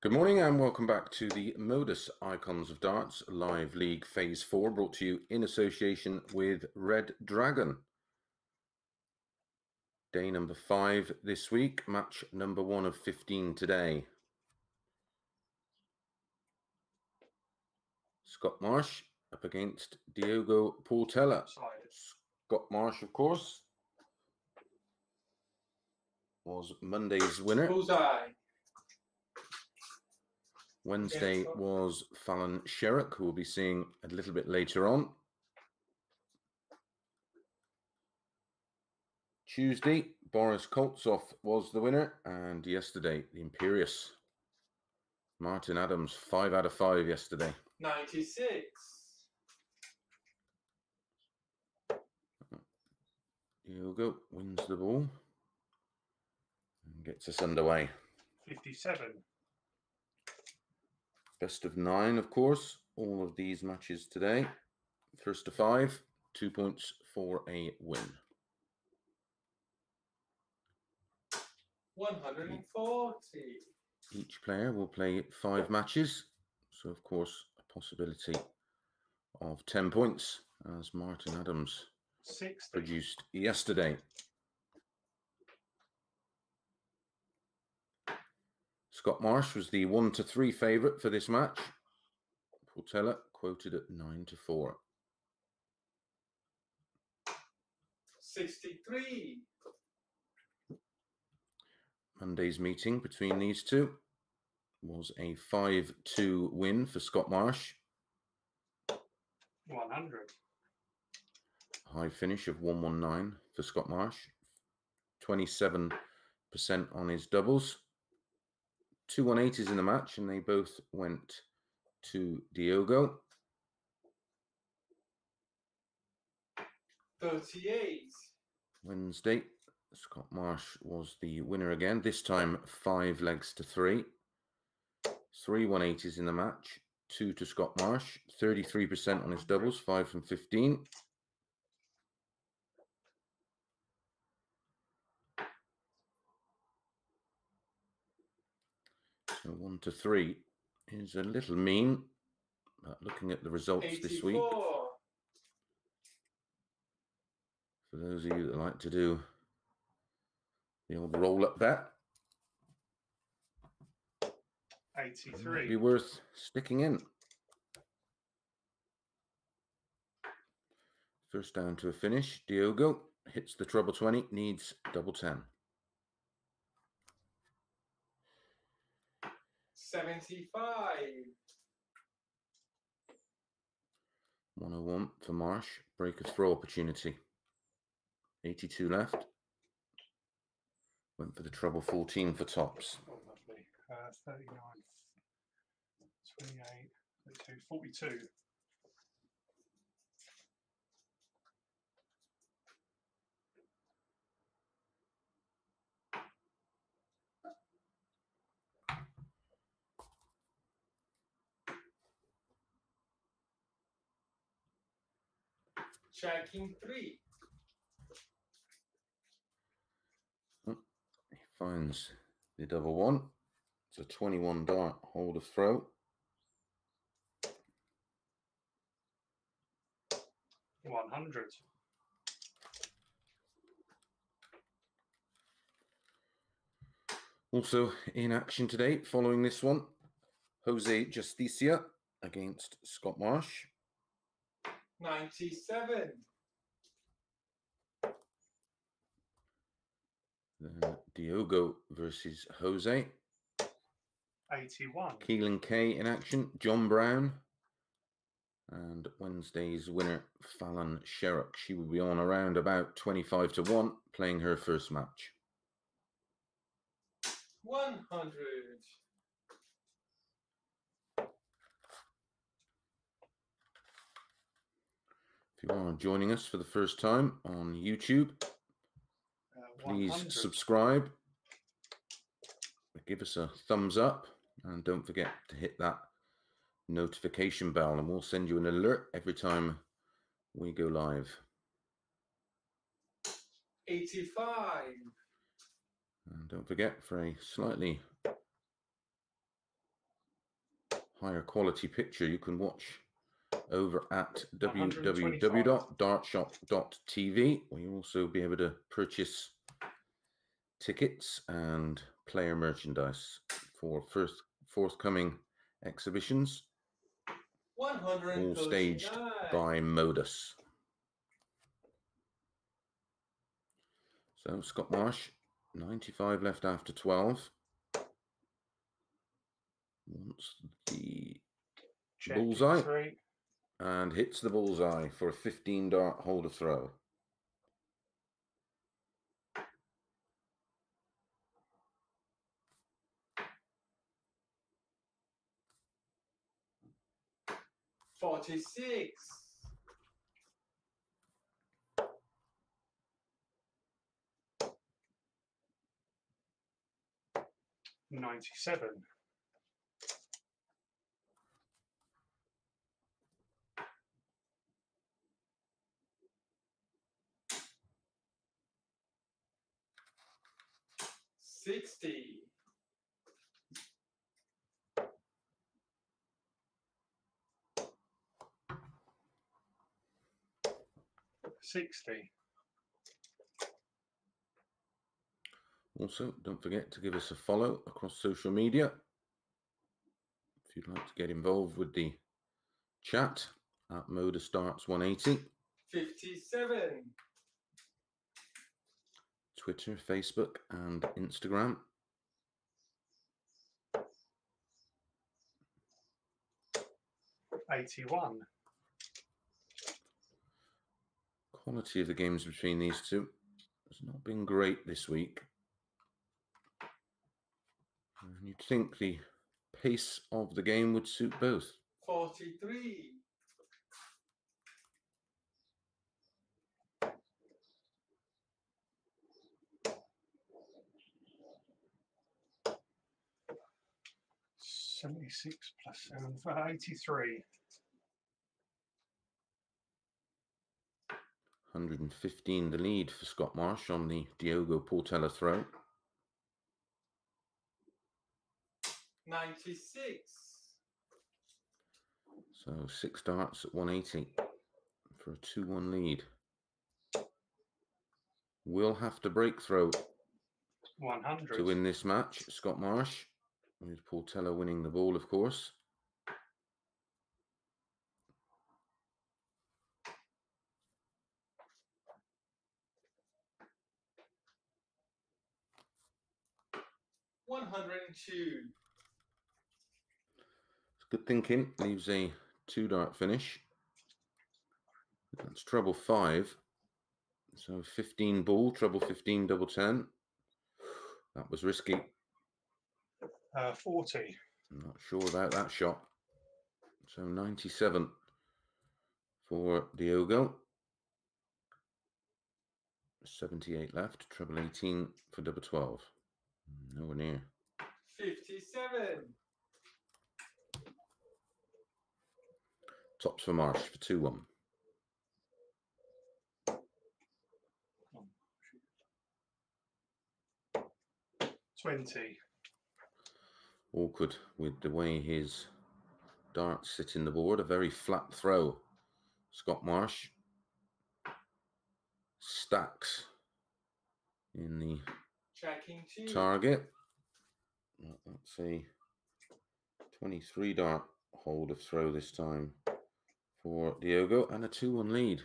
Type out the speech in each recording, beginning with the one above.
Good morning and welcome back to the Modus Icons of Darts Live League Phase 4, brought to you in association with Red Dragon. Day number 5 this week, match number 1 of 15 today. Scott Marsh up against Diogo Portela. Scott Marsh, of course, was Monday's winner. Bullseye. Wednesday was Fallon Sherrock, who we'll be seeing a little bit later on. Tuesday, Boris Koltsov was the winner, and yesterday, the Imperious. Martin Adams, five out of five yesterday. 96. Diogo wins the ball and gets us underway. 57. Best of nine, of course. All of these matches today. First to five, two points for a win. 140. Each player will play five matches. So, of course, a possibility of 10 points as Martin Adams 60. produced yesterday. Scott Marsh was the one to three favourite for this match. Portela quoted at nine to four. 63. Monday's meeting between these two was a 5 2 win for Scott Marsh. 100. High finish of 119 for Scott Marsh. 27% on his doubles. Two 180s in the match, and they both went to Diogo. 38. Wednesday, Scott Marsh was the winner again, this time five legs to three. Three 180s in the match, two to Scott Marsh, 33% on his doubles, five from 15. So one to three is a little mean, but looking at the results this week, for those of you that like to do the old roll up bet, it might be worth sticking in. First down to a finish. Diogo hits the treble 20, needs double 10. 75. 101 for Marsh. Break of throw opportunity. 82 left. Went for the treble 14 for tops. Oh, lovely. Uh, 39. 28. 32. 42. Checking 3. He finds the double one. It's a 21 dart hold of throw. 100. Also in action today, following this one, Jose Justicia against Scott Marsh. 97. Then Diogo versus Jose. 81. Keelan Kay in action. John Brown. And Wednesday's winner, Fallon Sherrock. She will be on around about 25 to 1, playing her first match. 100. If you are joining us for the first time on YouTube, Uh, please subscribe. Give us a thumbs up. And don't forget to hit that notification bell, and we'll send you an alert every time we go live. 85. And don't forget for a slightly higher quality picture, you can watch over at www.dartshop.tv, where you'll also be able to purchase tickets and player merchandise for first forthcoming exhibitions, all staged by Modus. So Scott Marsh, 95 left after 12. Wants the Check Bullseye. Three. And hits the bullseye for a 15 dart holder throw. Forty-six. Ninety-seven. Sixty. Sixty. Also, don't forget to give us a follow across social media. If you'd like to get involved with the chat at ModusDarts 180, Fifty-seven. Twitter, Facebook, and Instagram. Eighty-one. Quality of the games between these two has not been great this week. And you'd think the pace of the game would suit both. Forty-three. Seventy-six plus seven for eighty-three. 115 the lead for Scott Marsh on the Diogo Portela throw. Ninety-six. So six darts at 180 for a 2 1 lead. Will have to break throw One hundred. to win this match. Scott Marsh, with Portela winning the ball, of course. One hundred and two. It's good thinking. Leaves a two dart finish. That's treble five. So 15 ball, treble 15, double 10. That was risky. Uh, Forty. I'm not sure about that shot. So 97 for Diogo. 78 left, treble 18 for double 12. Nowhere near. Fifty-seven. Tops for Marsh for 2 1. Twenty. Awkward with the way his darts sit in the board. A very flat throw. Scott Marsh stacks in the Checking two. target. That's a 23 dart hold of throw this time for Diogo and a 2 1 lead.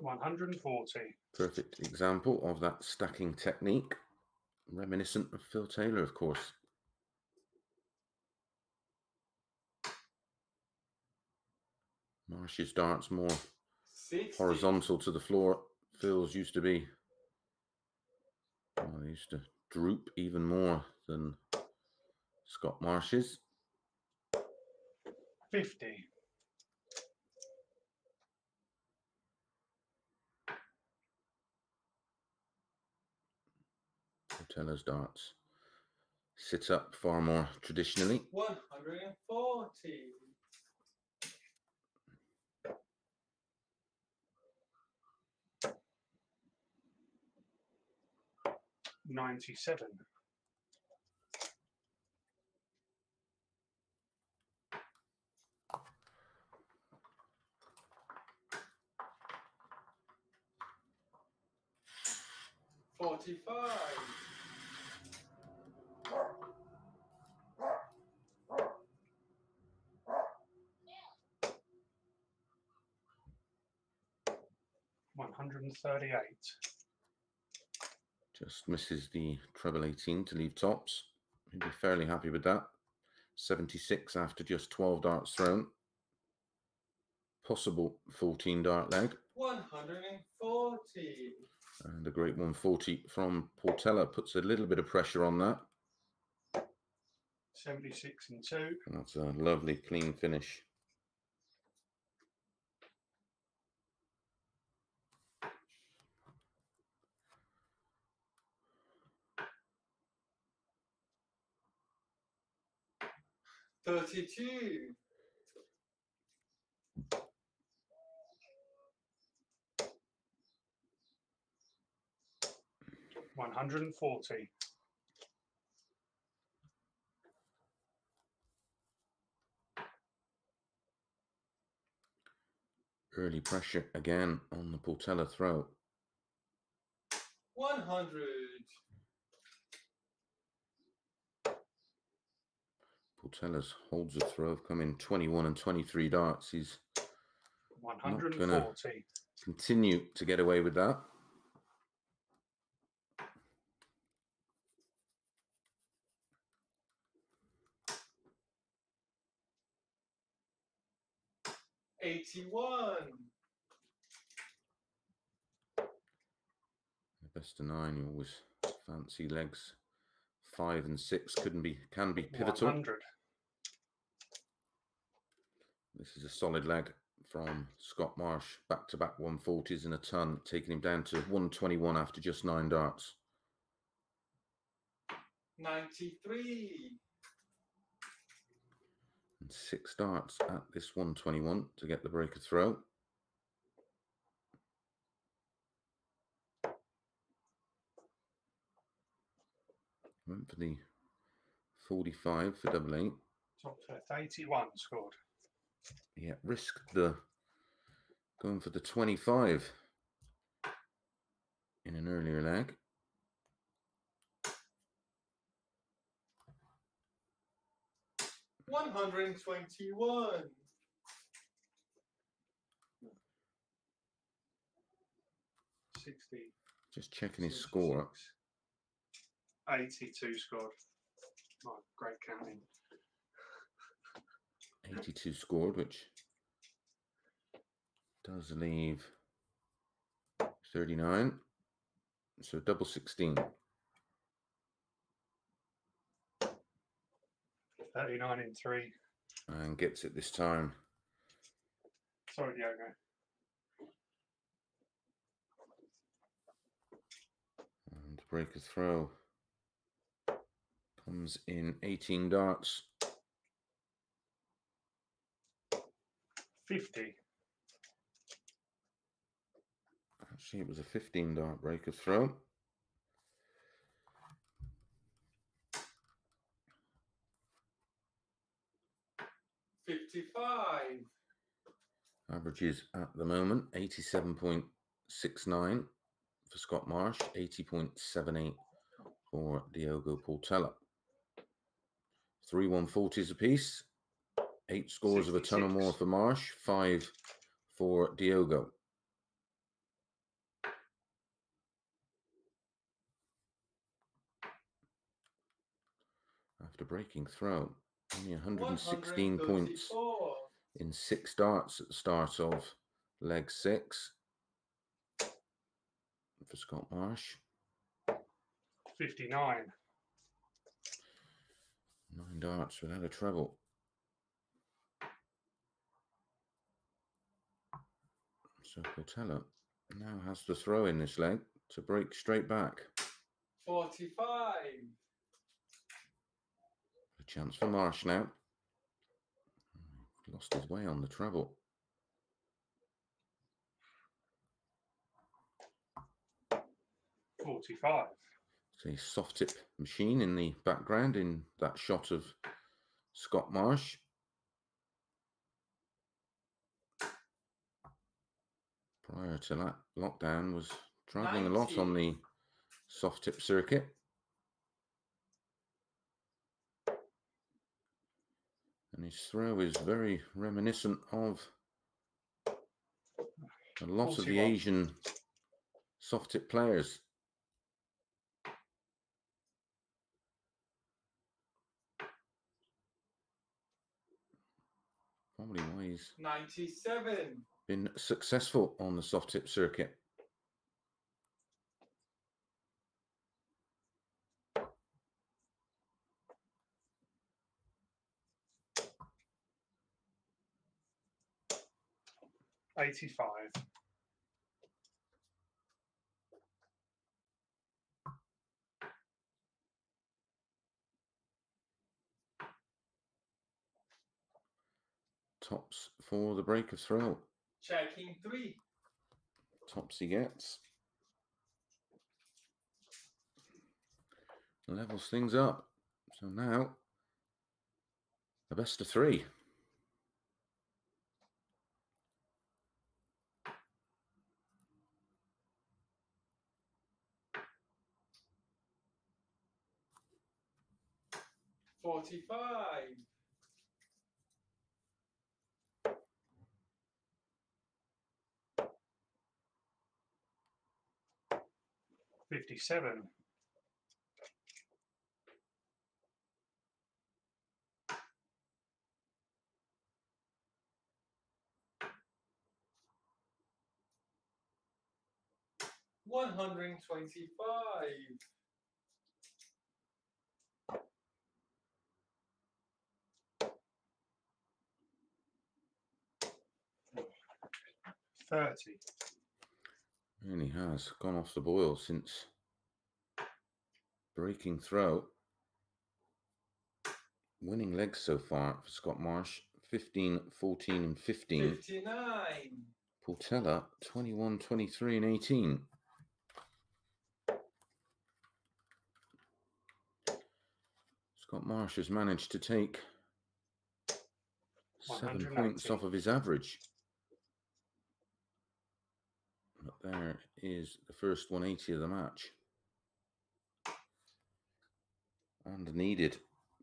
One hundred and forty. Perfect example of that stacking technique, reminiscent of Phil Taylor, of course. Marsh's darts more Sixty. horizontal to the floor. Phil's used to be, well, they used to droop even more than Scott Marsh's. Fifty. Taylor's darts. sit up far more traditionally. 140. Ninety-seven. Forty-five. 138. Just misses the treble 18 to leave tops. He'd be fairly happy with that. 76 after just 12 darts thrown. Possible 14 dart leg. 140. And a great 140 from Portela puts a little bit of pressure on that. 76 and 2. And that's a lovely clean finish. Thirty-two. One hundred and forty. Early pressure again on the Portela throw. One hundred. Portela's holds a throw come in 21 and 23 darts. He's One hundred and gonna- continue to get away with that. Eighty-one. Best of nine, you always fancy legs. Five and six couldn't be can be pivotal. One hundred. This is a solid leg from Scott Marsh, back to back 140s in a ton, taking him down to 121 after just nine darts. Ninety-three. And six darts at this 121 to get the break of throw. Went for the 45 for double eight. Top fifth, 81 scored. Yeah, risk the going for the 25 in an earlier leg. One hundred and twenty-one. Sixty. Just checking his score. 82 scored. Oh, great counting. 82 scored, which does leave 39. So double 16. 39 in three. And gets it this time. Sorry, Diogo. And break a throw. Comes in 18 darts. Fifty. Actually, it was a 15 dart break of throw. Fifty-five. Averages at the moment 87.69 for Scott Marsh, 80.78 for Diogo Portela. Three 140s apiece, eight scores of a ton or more for Marsh, five for Diogo. After breaking throw, only 116 points in six darts at the start of leg six for Scott Marsh. Fifty-nine. Nine darts without a treble. So Portela now has the throw in this leg to break straight back. Forty-five. A chance for Marsh now. Lost his way on the treble. Forty-five. A soft tip machine in the background in that shot of Scott Marsh. Prior to that lockdown was travelling a lot on the soft tip circuit. And his throw is very reminiscent of a lot of the Asian soft tip players. He's 97. been successful on the soft tip circuit. Eighty-five. Tops for the break of throw. Checking 3. Tops he gets. Levels things up. So now, a best of three. Forty-five. Fifty-seven. One hundred and twenty-five. Thirty. And he has gone off the boil since breaking throw. Winning legs so far for Scott Marsh 15, 14, and 15. Fifty-nine. Portela 21, 23, and 18. Scott Marsh has managed to take seven points off of his average. But there is the first 180 of the match. And needed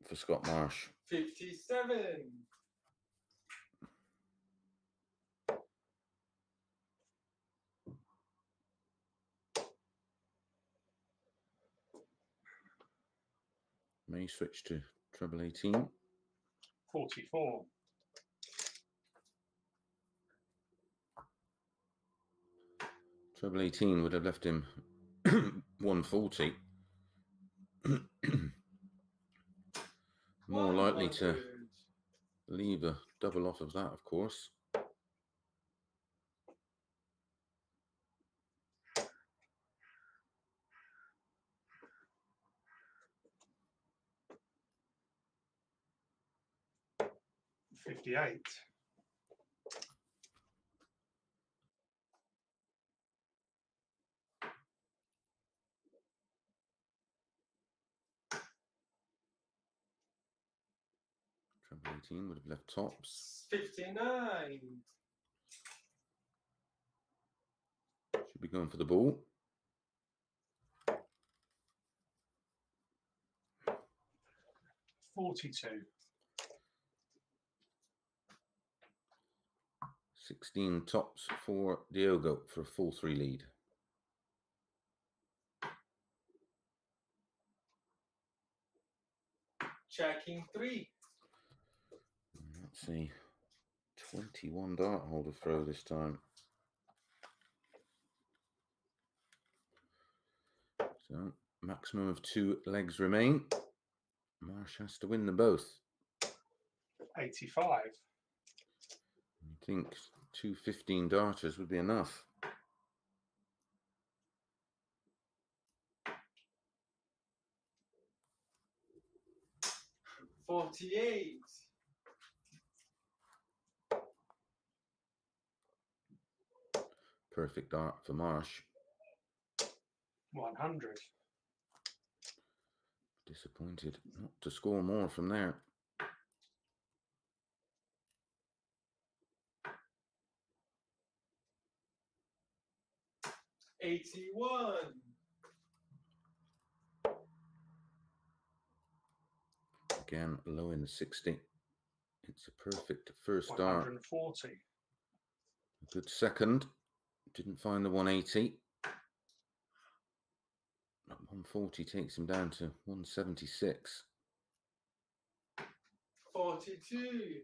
for Scott Marsh. Fifty-seven. May switch to treble 18. Forty-four. Treble 18 would have left him 140. More likely to leave a double off of that, of course. Fifty-eight. Treble 18 would have left tops. Fifty-nine. Should be going for the ball. Forty-two. 16 tops for Diogo for a full three lead. Checking 3. And Let's see. 21 dart holder throw this time. So maximum of two legs remain. Marsh has to win them both. Eighty-five. I think two 15 darters would be enough. Forty-eight. perfect art for Marsh. 100. Disappointed not to score more from there. Eighty-one. Again, low in the sixty. It's a perfect first dart. start. 140. Good second. Didn't find the 180. 140 takes him down to 176. 42.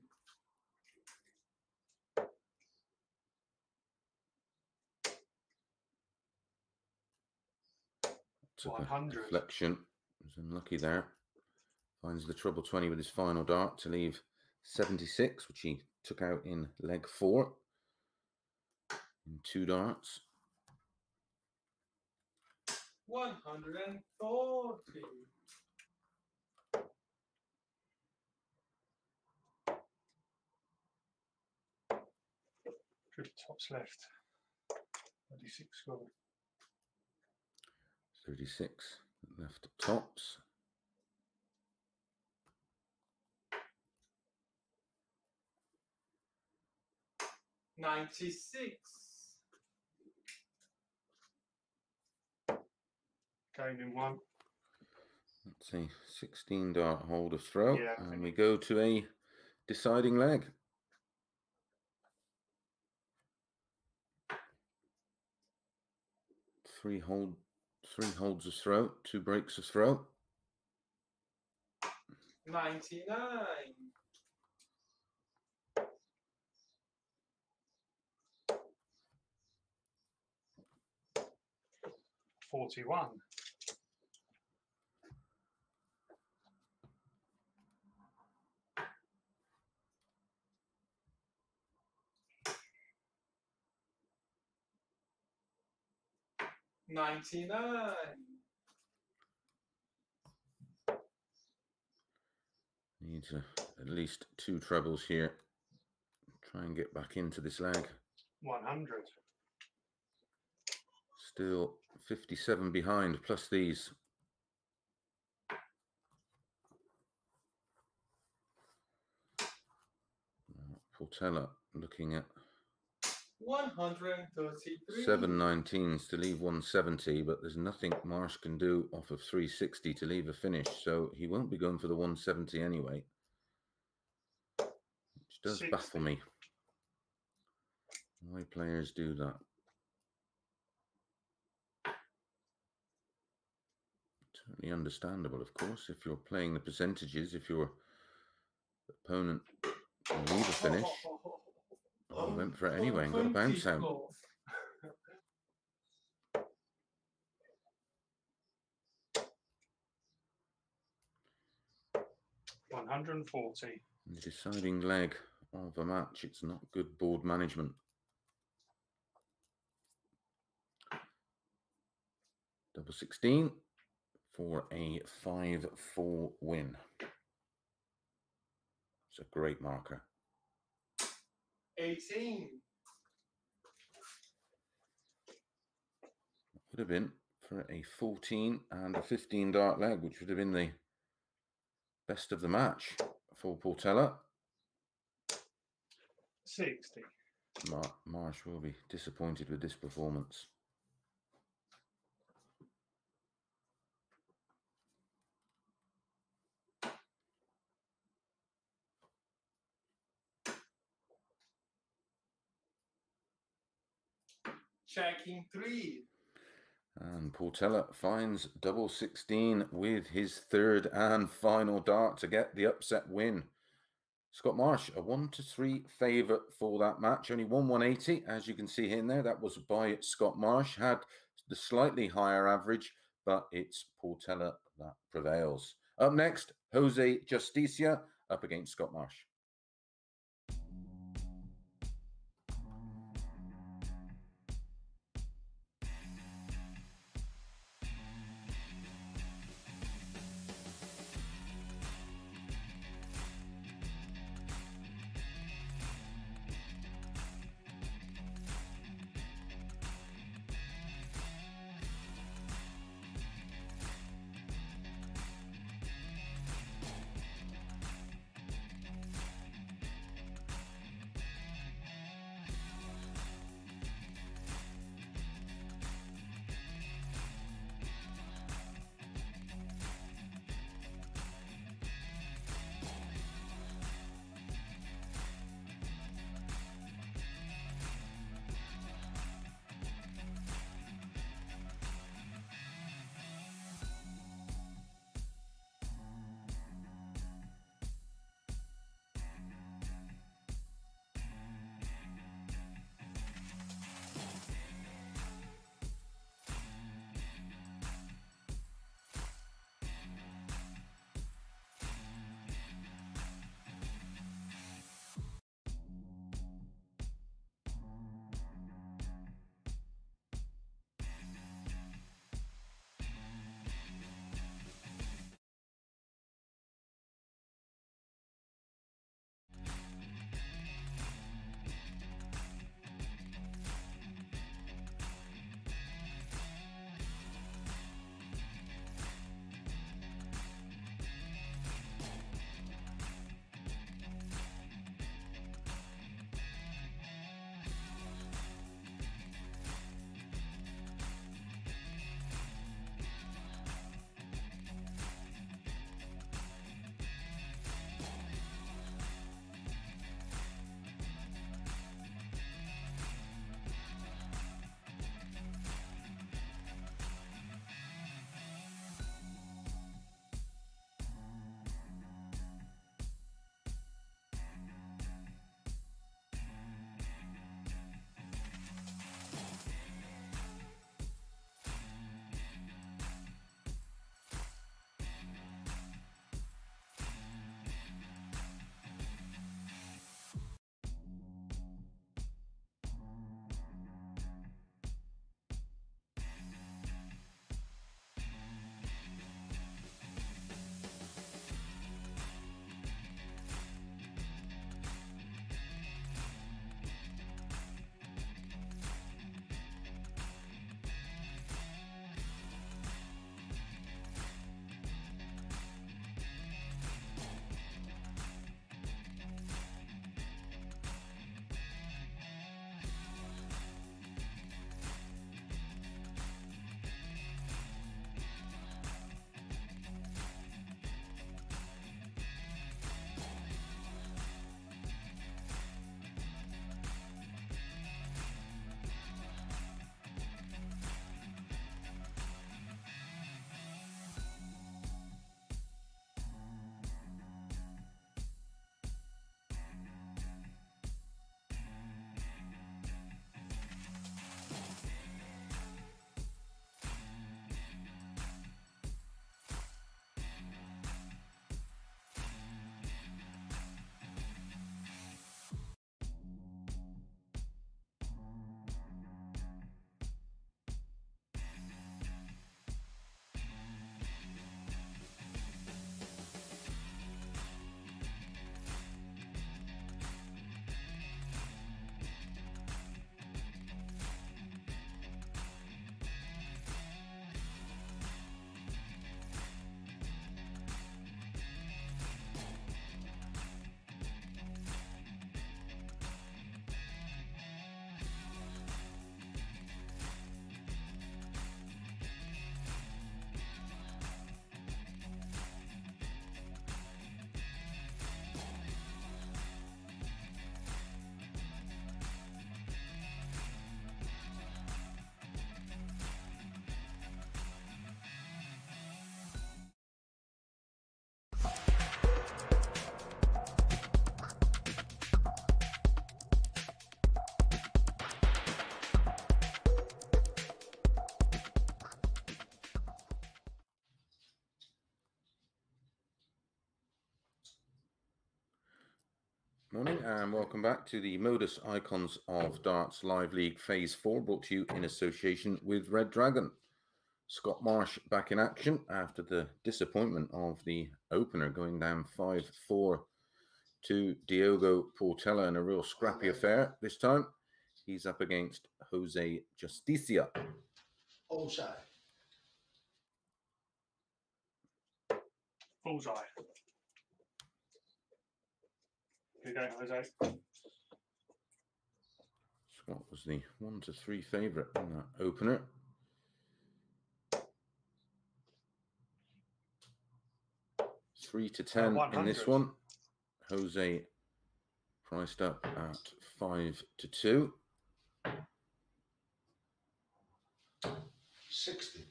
Took a 100. deflection. Was unlucky there. Finds the treble 20 with his final dart to leave 76, which he took out in leg four. In two darts. 140. Good tops left. 36 score. 36 left tops. Ninety-six. Game in one. That's a 16 dart holder throw. Yeah, and we go to a deciding leg. Three hold, three holds of throw, two breaks of throw. Ninety-nine. Forty-one. Ninety-nine. Needs a, at least two trebles here. Try and get back into this leg. One hundred. Still 57 behind, plus these. Portela looking at One hundred and thirty-three. seven 19s to leave 170, but there's nothing Marsh can do off of 360 to leave a finish, so he won't be going for the 170 anyway. Which does 60. baffle me. Why players do that. Totally understandable, of course, if you're playing the percentages, if your opponent can leave a finish. Oh, he went for it anyway and got a bounce out. One hundred and forty. The deciding leg of a match. It's not good board management. Double 16 for a 5 4 win. It's a great marker. Eighteen. Would have been for a 14 and a 15 dart leg, which would have been the best of the match for Portela. Sixty. Mar- Marsh will be disappointed with this performance. Checking three. And Portela finds double 16 with his third and final dart to get the upset win. Scott Marsh, a one to three favourite for that match. Only won 180, as you can see here and there. That was by Scott Marsh. Had the slightly higher average, but it's Portela that prevails. Up next, Jose Justicia up against Scott Marsh. Morning and welcome back to the Modus Icons of Darts Live League Phase 4, brought to you in association with Red Dragon. Scott Marsh back in action after the disappointment of the opener going down 5 4 to Diogo Portela in a real scrappy affair this time. He's up against Jose Justicia. Bullseye. Bullseye. Good going, Scott was the one to three favourite in that opener. Three to ten uh, in this one. Jose priced up at five to two. Sixty.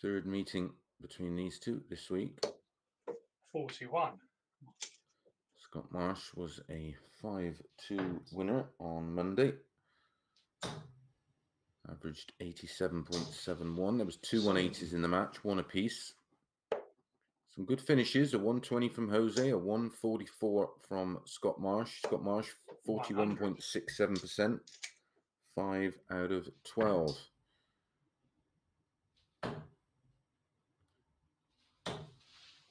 Third meeting between these two this week. 41. Scott Marsh was a 5 2 winner on Monday. Averaged 87.71. There was two 180s in the match, one apiece. Some good finishes, a 120 from Jose, a 144 from Scott Marsh. Scott Marsh, 41.67%, 5 out of 12.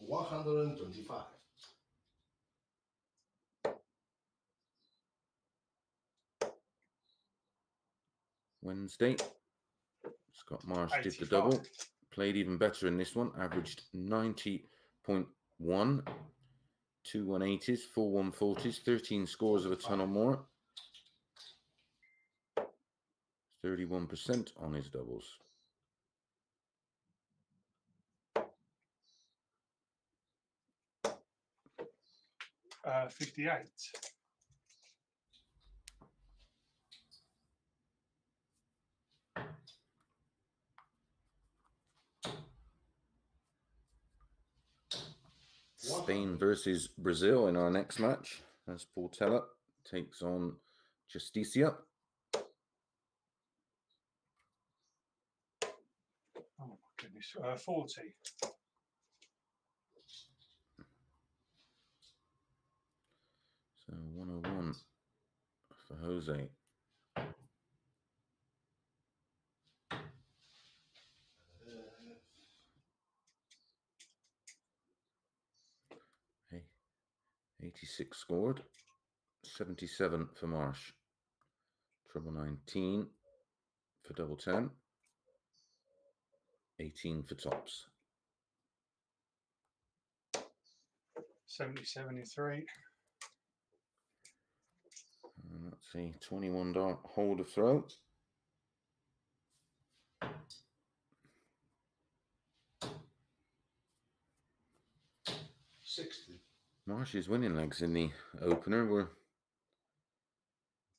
One hundred and twenty-five. Wednesday. Scott Marsh did the double. Played even better in this one. Averaged 90.1. Two 180s, four 140s, 13 scores of a ton or more. 31% on his doubles. Uh, 58. Spain versus Brazil in our next match as Portela takes on Justicia. Oh my goodness. Uh, 40. Uh, so 101 for Jose. Hey, 86 scored, 77 for Marsh, treble 19 for double 10, 18 for tops. 70, 73. And let's see, 21 dart hold of throat. Sixty. Marsh's winning legs in the opener were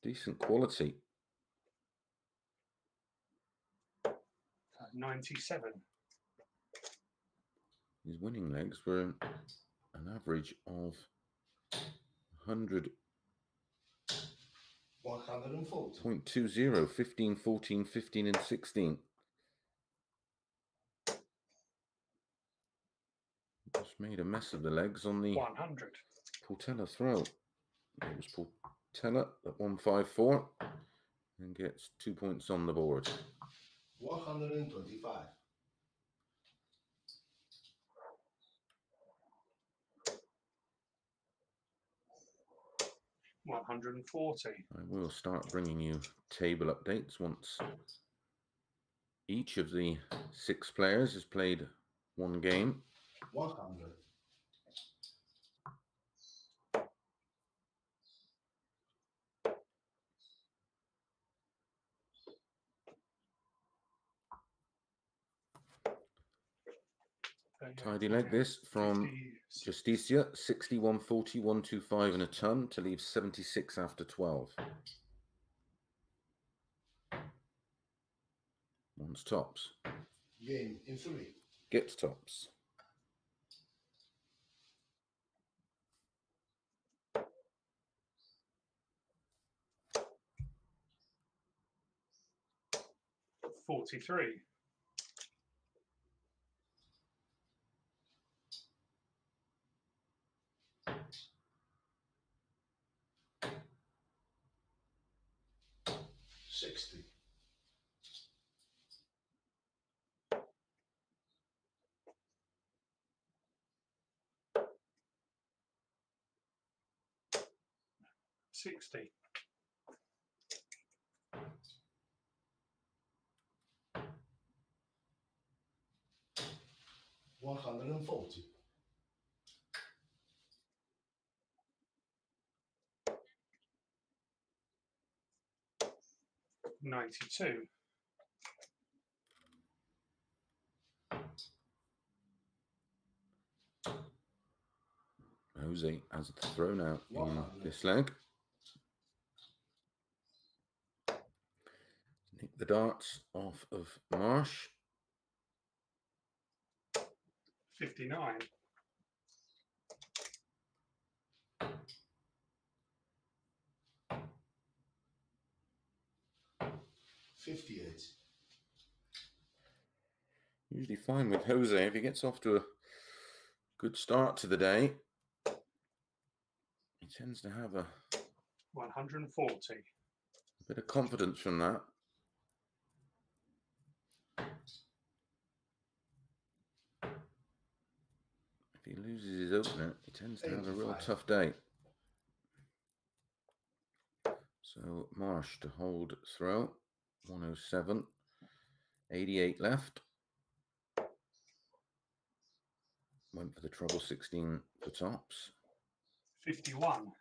decent quality. 97. His winning legs were an average of 100 140. 0.20, 15, 14, 15, and 16. Just made a mess of the legs on the 100. Portela throw. It was Portela at 154 and gets two points on the board. 125. Hundred and twenty-five. One hundred and forty. I will start bringing you table updates once each of the six players has played one game. One hundred. Tidy leg this from Justicia 61 40 125 and a ton to leave 76 after 12. One's tops. Game in three. Gets tops. Forty-three. Sixty. Sixty. One hundred and forty. Ninety-two. Jose has thrown out now in this leg. Nick the darts off of Marsh. Fifty-nine. Fifty-eight. Usually fine with Jose if he gets off to a good start to the day. He tends to have a, One hundred and forty. a bit of confidence from that. If he loses his opener, he tends to have a real tough day. So Marsh to hold throw, 107, 88 left. Went for the treble 16 for tops. Fifty-one.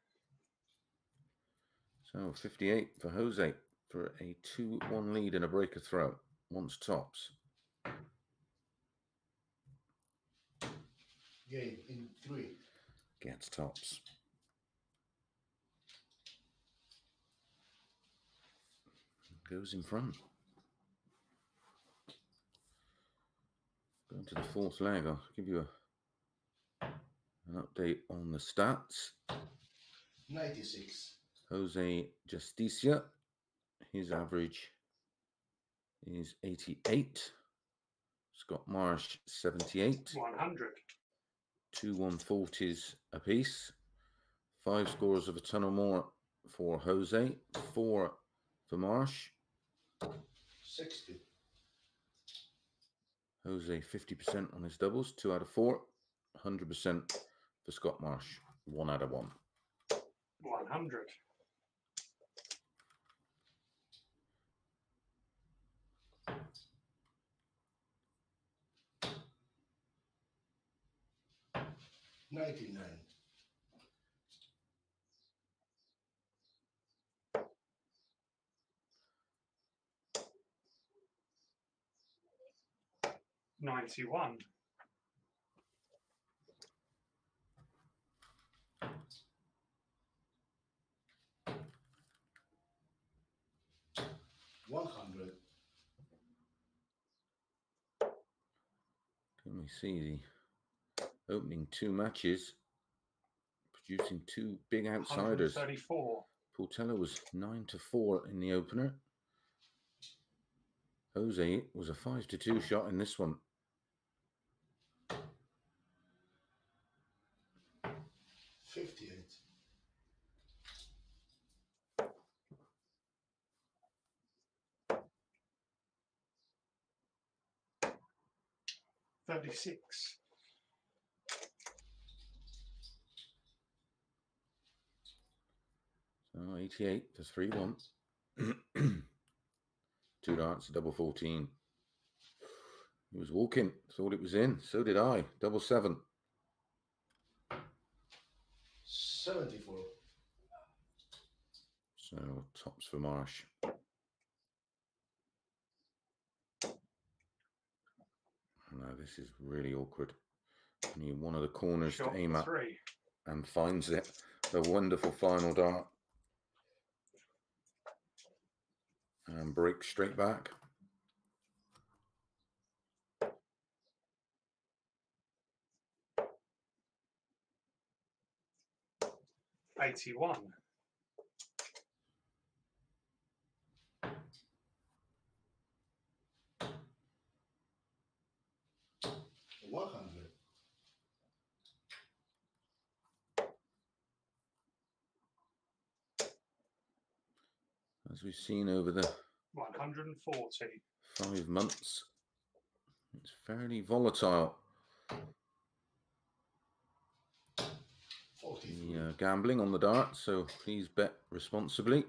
So 58 for Jose for a 2 1 lead in a breaker throw. Once tops. Game in three. Gets tops. Goes in front. Going to the fourth leg. I'll give you a, an update on the stats. Ninety-six. Jose Justicia, his average is 88. Scott Marsh, 78. One hundred. Two 140s apiece. Five scores of a ton or more for Jose. Four for Marsh. Sixty. Jose 50% on his doubles. Two out of four. 100% for Scott Marsh. One out of one. One hundred. Ninety-nine. Ninety-one. One hundred. Can we see the opening two matches producing two big outsiders? Thirty-four. Portela was nine to four in the opener. Jose was a five to two shot in this one. 36. So 88 plus three ones. Two darts, double 14. He was walking, thought it was in. So did I. Double seven. 74. So tops for Marsh. Now this is really awkward. Need one of the corners Shot to aim at three. and finds it. The wonderful final dart. And breaks straight back. Eighty-one. One hundred. As we've seen over the One hundred and forty. five months, it's fairly volatile. the uh, gambling on the dart, so please bet responsibly.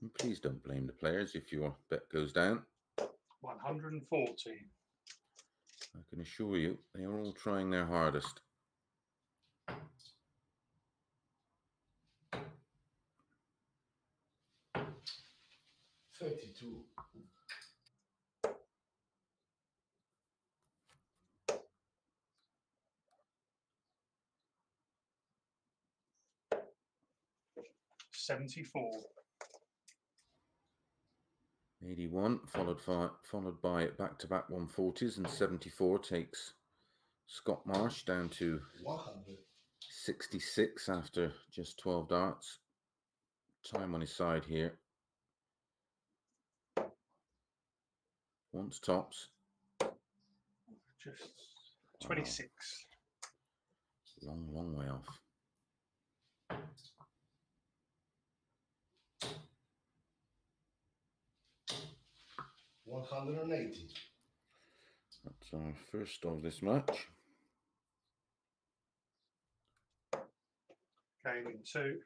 And please don't blame the players if your bet goes down. 140. I can assure you they are all trying their hardest. Thirty-two. Seventy-four. 81 followed by followed by back-to-back 140s and 74 takes Scott Marsh down to 66 after just 12 darts. Time on his side here. Once tops, Just twenty-six. long, long way off. One hundred and eighty. That's our first of this match. Game in two.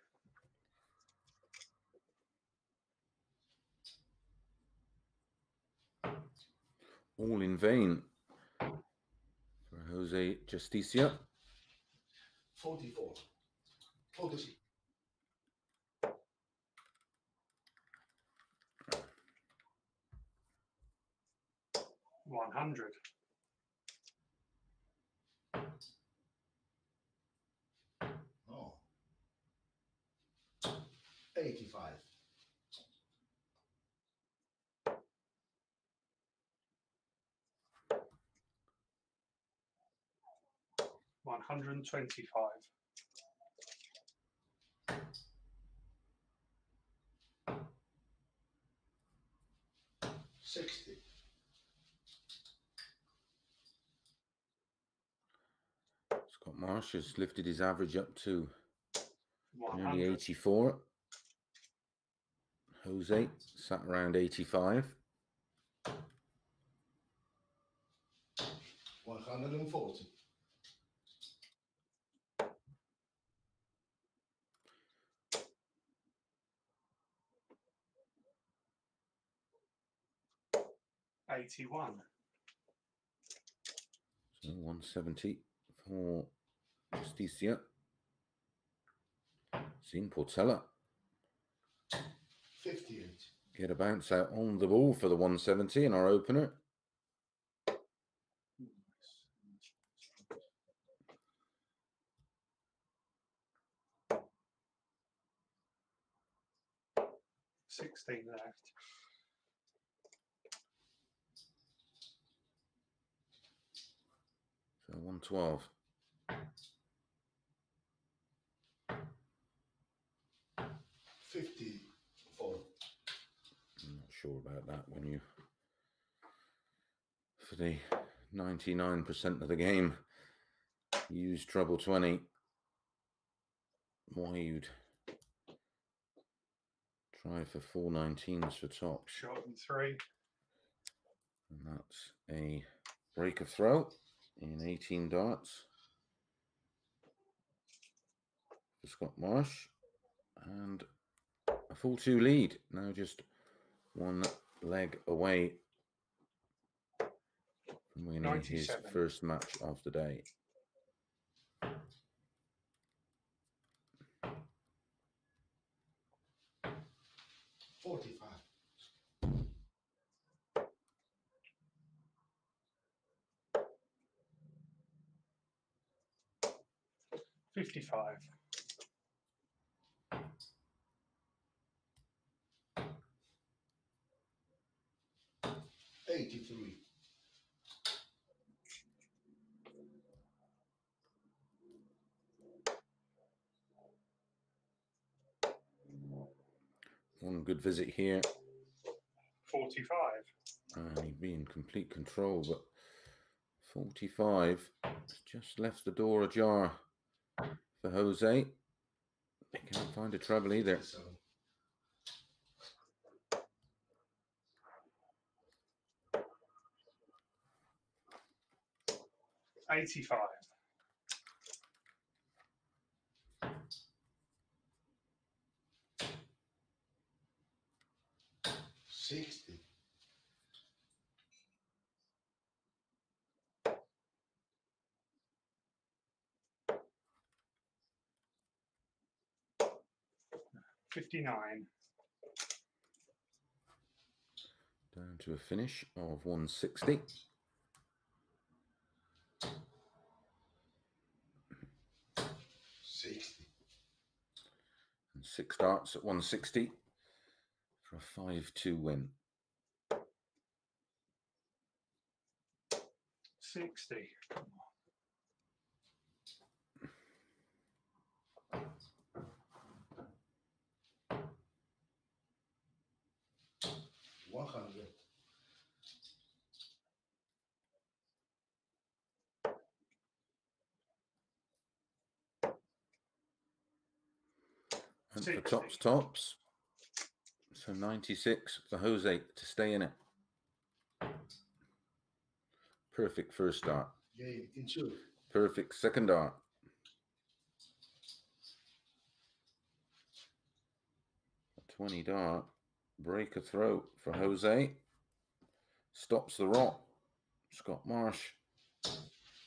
All in vain for Jose Justicia. Forty-four. Forty-six. One hundred. Oh. Eighty-five. One hundred and twenty-five. Sixty. Scott Marsh has lifted his average up to One nearly 84. Jose sat around 85. One hundred and forty. Eighty-one. So 170 for Justicia. Seen Portela Fifty-eight. get a bounce out on the ball for the 170 in our opener. Sixteen left. So 112. Fifty-four. Sure about that when you, for the 99% of the game, use treble 20. Why you'd try for four 19s for top Shot in three. And that's a break of throw in 18 darts for Scott Marsh. And a full two lead. Now just one leg away from winning his first match of the day. Forty-five. Fifty-five. Visit here. Forty-five. And he'd be in complete control, but 45 just left the door ajar for Jose. He can't find a treble either. Eighty-five. 60. Fifty-nine. Down to a finish of 160. Sixty. And six starts at 160 for a 5 2 win. Sixty. One hundred. And for tops, tops. So 96 for Jose to stay in it. Perfect first start. Game in. Perfect second dart. A 20 dart. Break a throat for Jose. Stops the rot. Scott Marsh.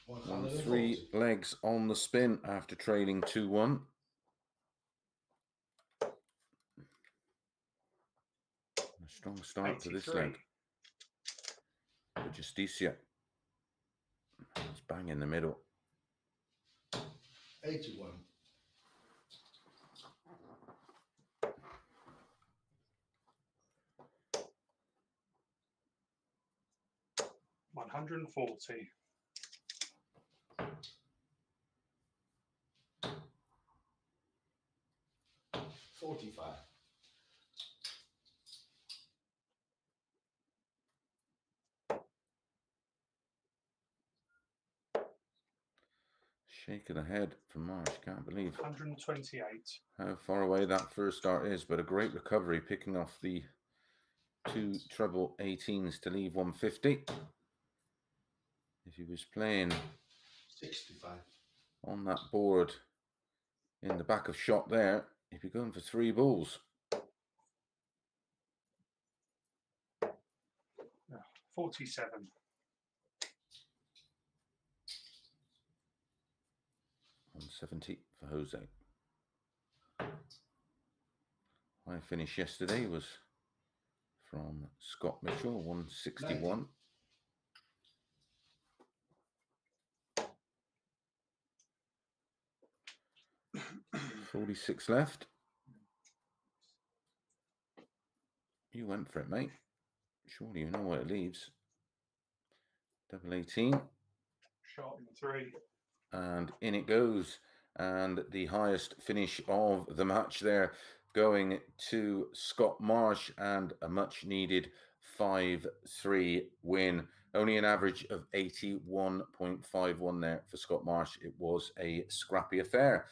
One On hundred and three legs on the spin after trailing 2 1. Strong start to this Eighty-three. leg. For Justicia. It's bang in the middle. Eighty-one. One hundred and forty. Forty-five. Shake of the head from Marsh. Can't believe Hundred and twenty-eight. how far away that first start is, but a great recovery picking off the two treble 18s to leave 150. If he was playing Sixty-five. on that board in the back of shot there, he'd be going for three balls. Forty-seven. On 70 for Jose. My finish yesterday was from Scott Mitchell, 161. Forty-six left. You went for it, mate. Surely you know where it leaves. Double eighteen Shot in three. And in it goes. And the highest finish of the match there going to Scott Marsh and a much needed 5 3 win. Only an average of 81.51 there for Scott Marsh. It was a scrappy affair.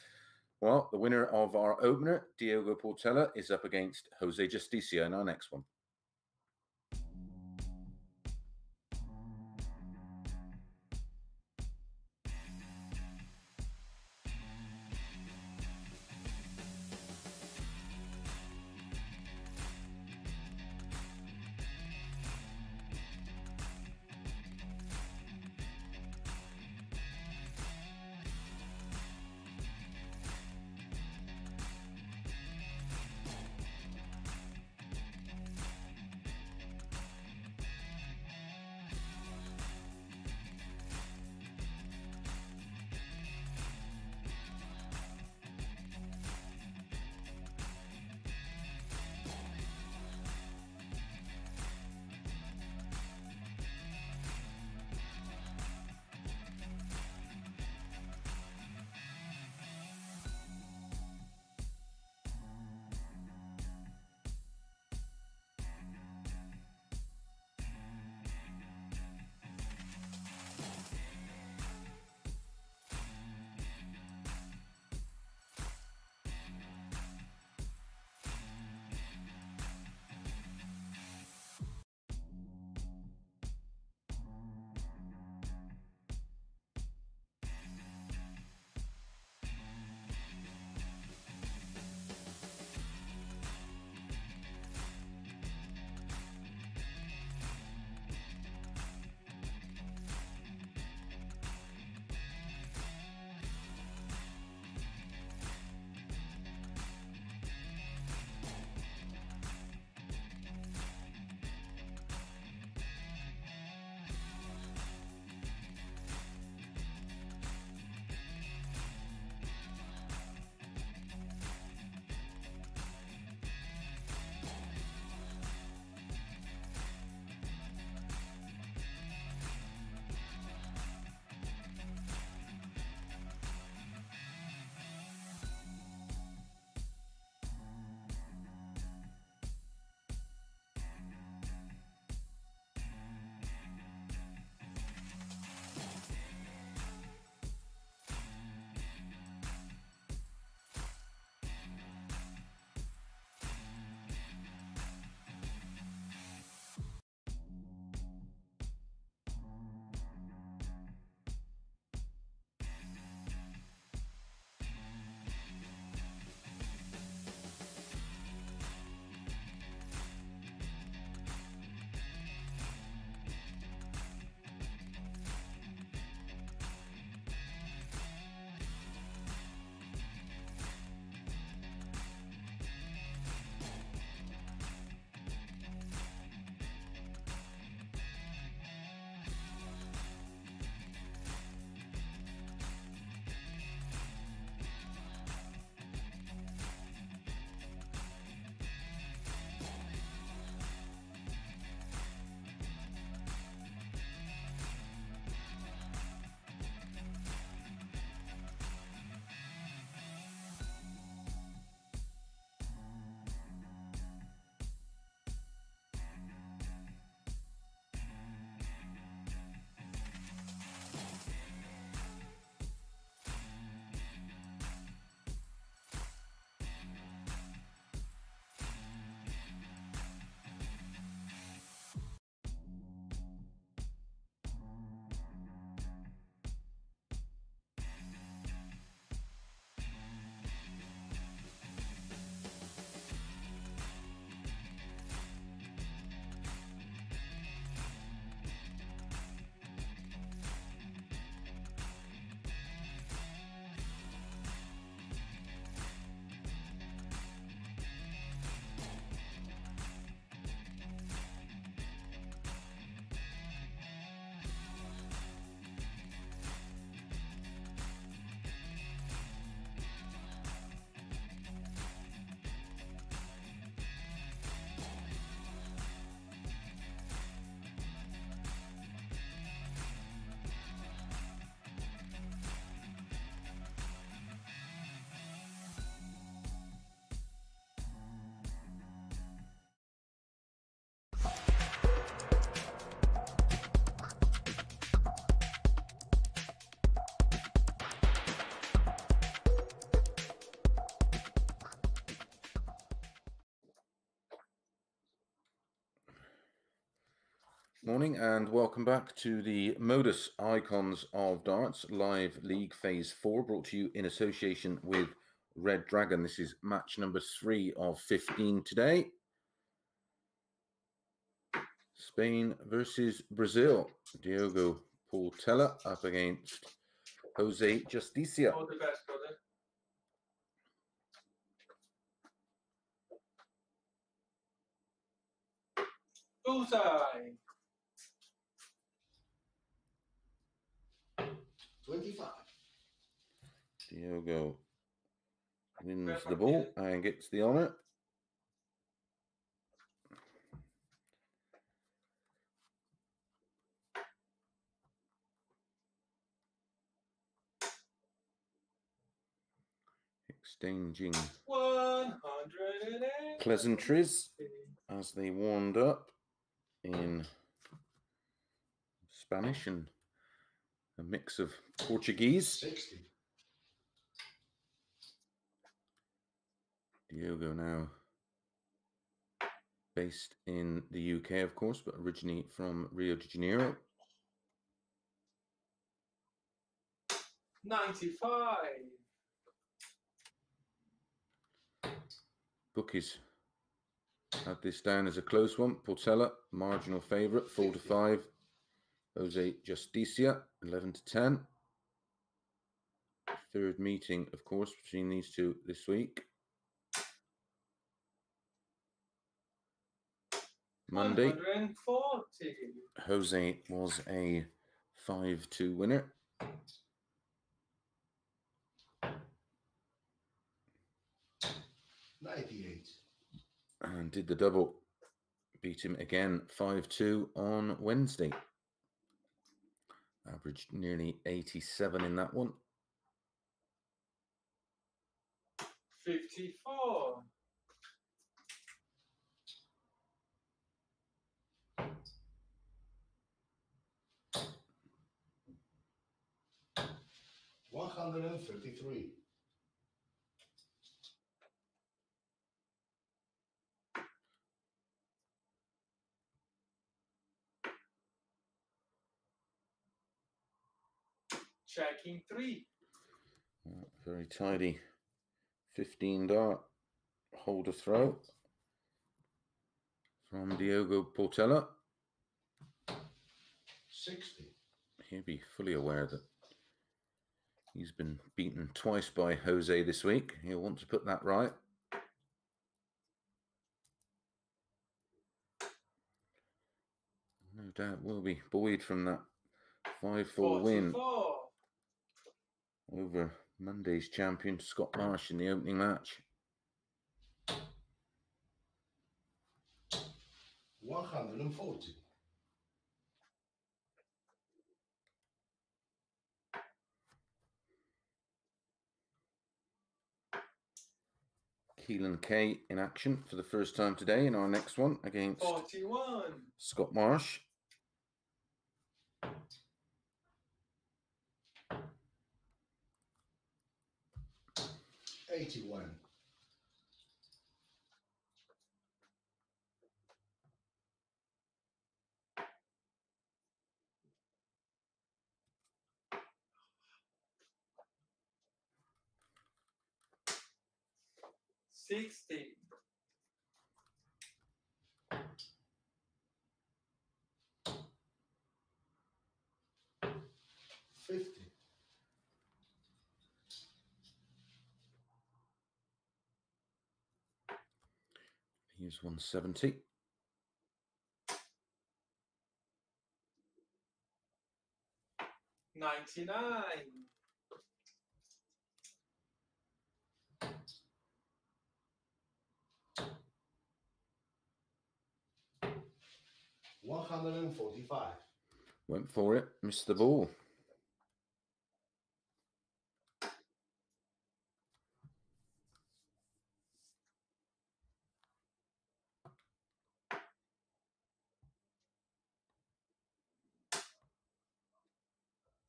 Well, the winner of our opener, Diogo Portela, is up against Jose Justicia in our next one. Morning and welcome back to the Modus Icons of Darts live league phase four, brought to you in association with Red Dragon. This is match number three of 15 today. Spain versus Brazil. Diogo Portela up against Jose Justicia. All the best, brother. Bullseye. Twenty-five. Diogo wins Perfect, the ball the honour. Exchanging 108. pleasantries as they warmed up in Spanish and a mix of Portuguese. Sixty. Diogo now based in the UK, of course, but originally from Rio de Janeiro. 95. Bookies had this down as a close one. Portela, marginal favourite, 4 to 5. Jose Justicia, 11 to 10. Third meeting, of course, between these two this week. Monday, 140. Jose was a 5 2 winner. Ninety-eight. and did the double. Beat him again 5 2 on Wednesday. Averaged nearly 87 in that one. 54. One hundred and thirty-three. Checking 3. Uh, Very tidy. 15 dart. Hold a throw from Diogo Portela. Sixty. He'll be fully aware that he's been beaten twice by Jose this week. He'll want to put that right. No doubt will be buoyed from that 5 4 win 44. over Monday's champion Scott Marsh in the opening match. One hundred and forty. Keelan Kay in action for the first time today in our next one against 41. Scott Marsh. Eighty-one. 60. Fifty. Here's one seventy. Ninety-nine. 145. Went for it, missed the ball.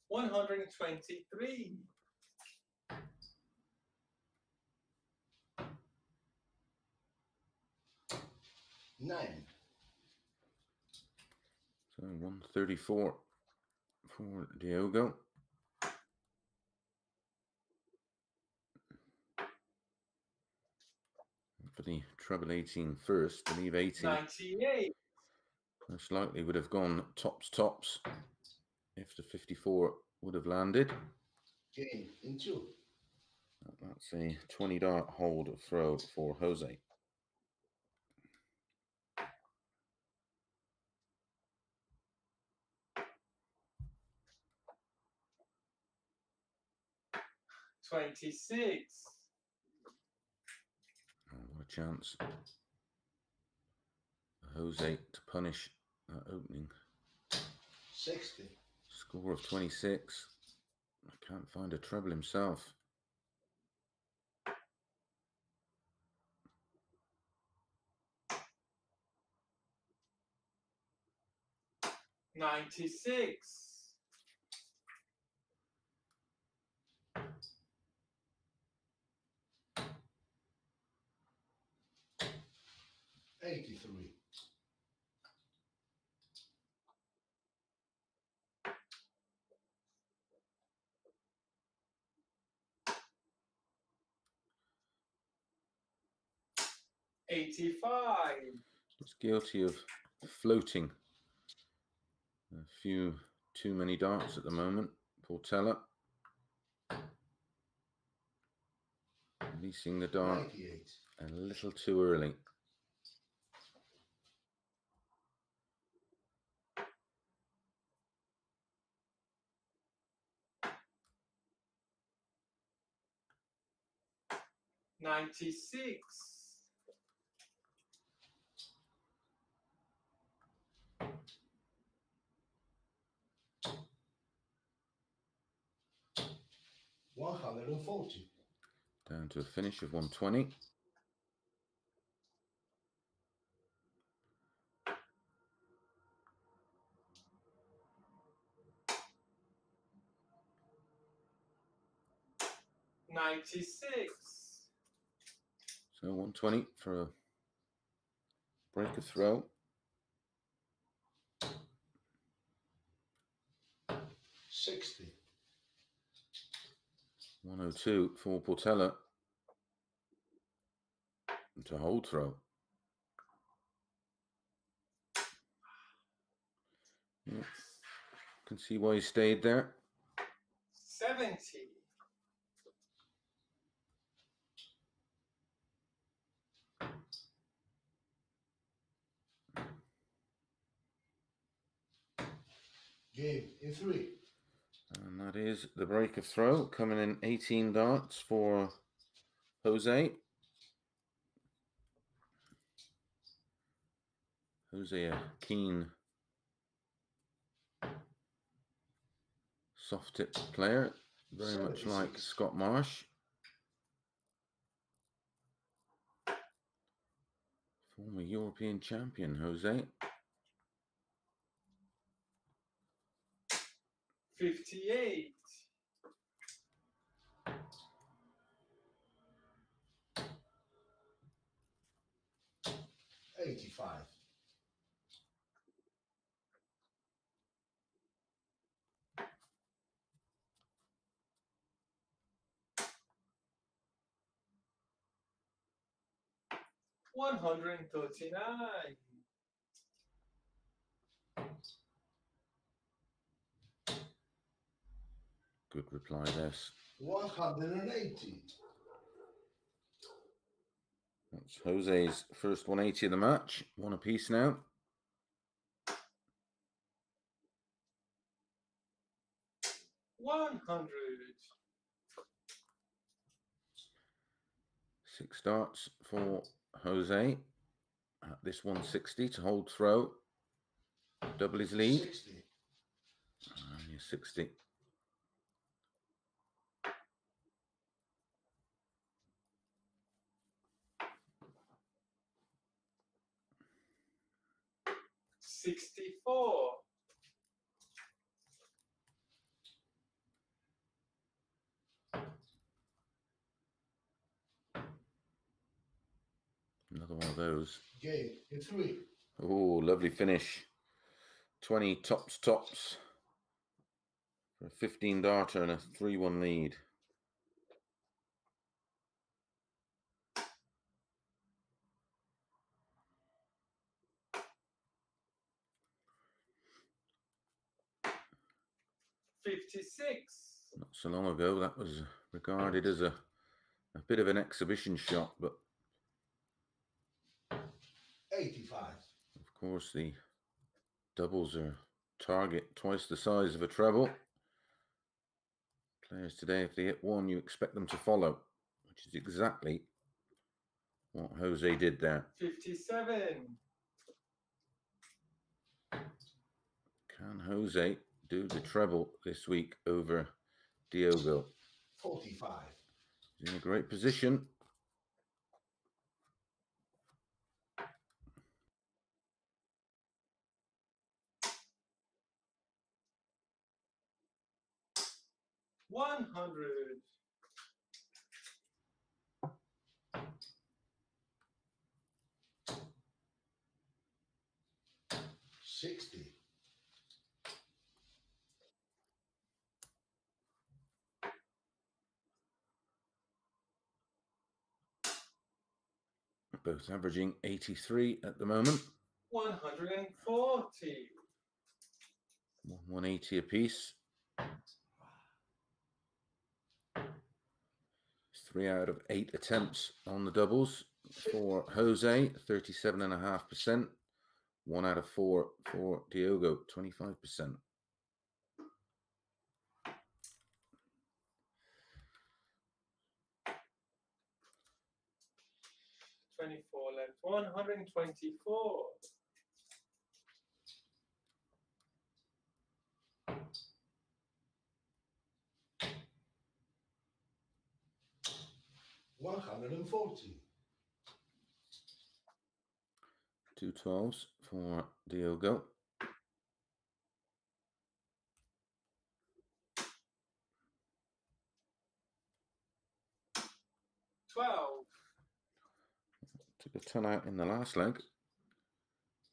One hundred and twenty-three. Nine. So 134 for Diogo. For the treble 18 first, to leave 18 98. most likely would have gone tops tops if the 54 would have landed. Game in two. That's a 20 dart hold throw for Jose. Twenty-six. Oh, what a chance. Jose to punish that opening 60. score of 26. I can't find a treble himself. Ninety-six. Eighty-three. Eighty-five. It's guilty of floating. A few too many darts at the moment. Portela. Releasing the dart Ninety-eight. a little too early. Ninety-six. One hundred and forty. Down to a finish of 120. Ninety-six. So 120 for a break of throw. Sixty. 102 for Portela to hold throw. Yeah. Can see why he stayed there. 70. James, in three. And that is the break of throw coming in 18 darts for Jose. Jose, a keen soft tip player, very much like. Scott Marsh. Former European champion, Jose. Fifty-eight. Eighty-five. One hundred and thirty-nine. Good reply there. One hundred and eighty. That's Jose's first 180 of the match. One apiece now. One hundred. Six starts for Jose at this 160 to hold throw. Double his lead. Sixty. And 60. Sixty-four. Another one of those. Game in three. Oh, lovely finish 20 tops tops for a 15 darter and a 3 1 lead. Fifty-six. Not so long ago, that was uh, regarded as a, a bit of an exhibition shot, but 85. of course, the doubles are target twice the size of a treble. Players today, if they hit one, you expect them to follow, which is exactly what Jose did there. Fifty-seven. Can Jose do the treble this week over Diogo? 45. He's in a great position. One hundred. Sixty. Both averaging 83 at the moment. 140. 180 apiece. Three out of eight attempts on the doubles for Jose, 37.5%. One out of four for Diogo, 25%. Twenty-four left. One hundred and twenty-four. One hundred and forty. Two 12s for Diogo. Twelve. Took a ton out in the last leg.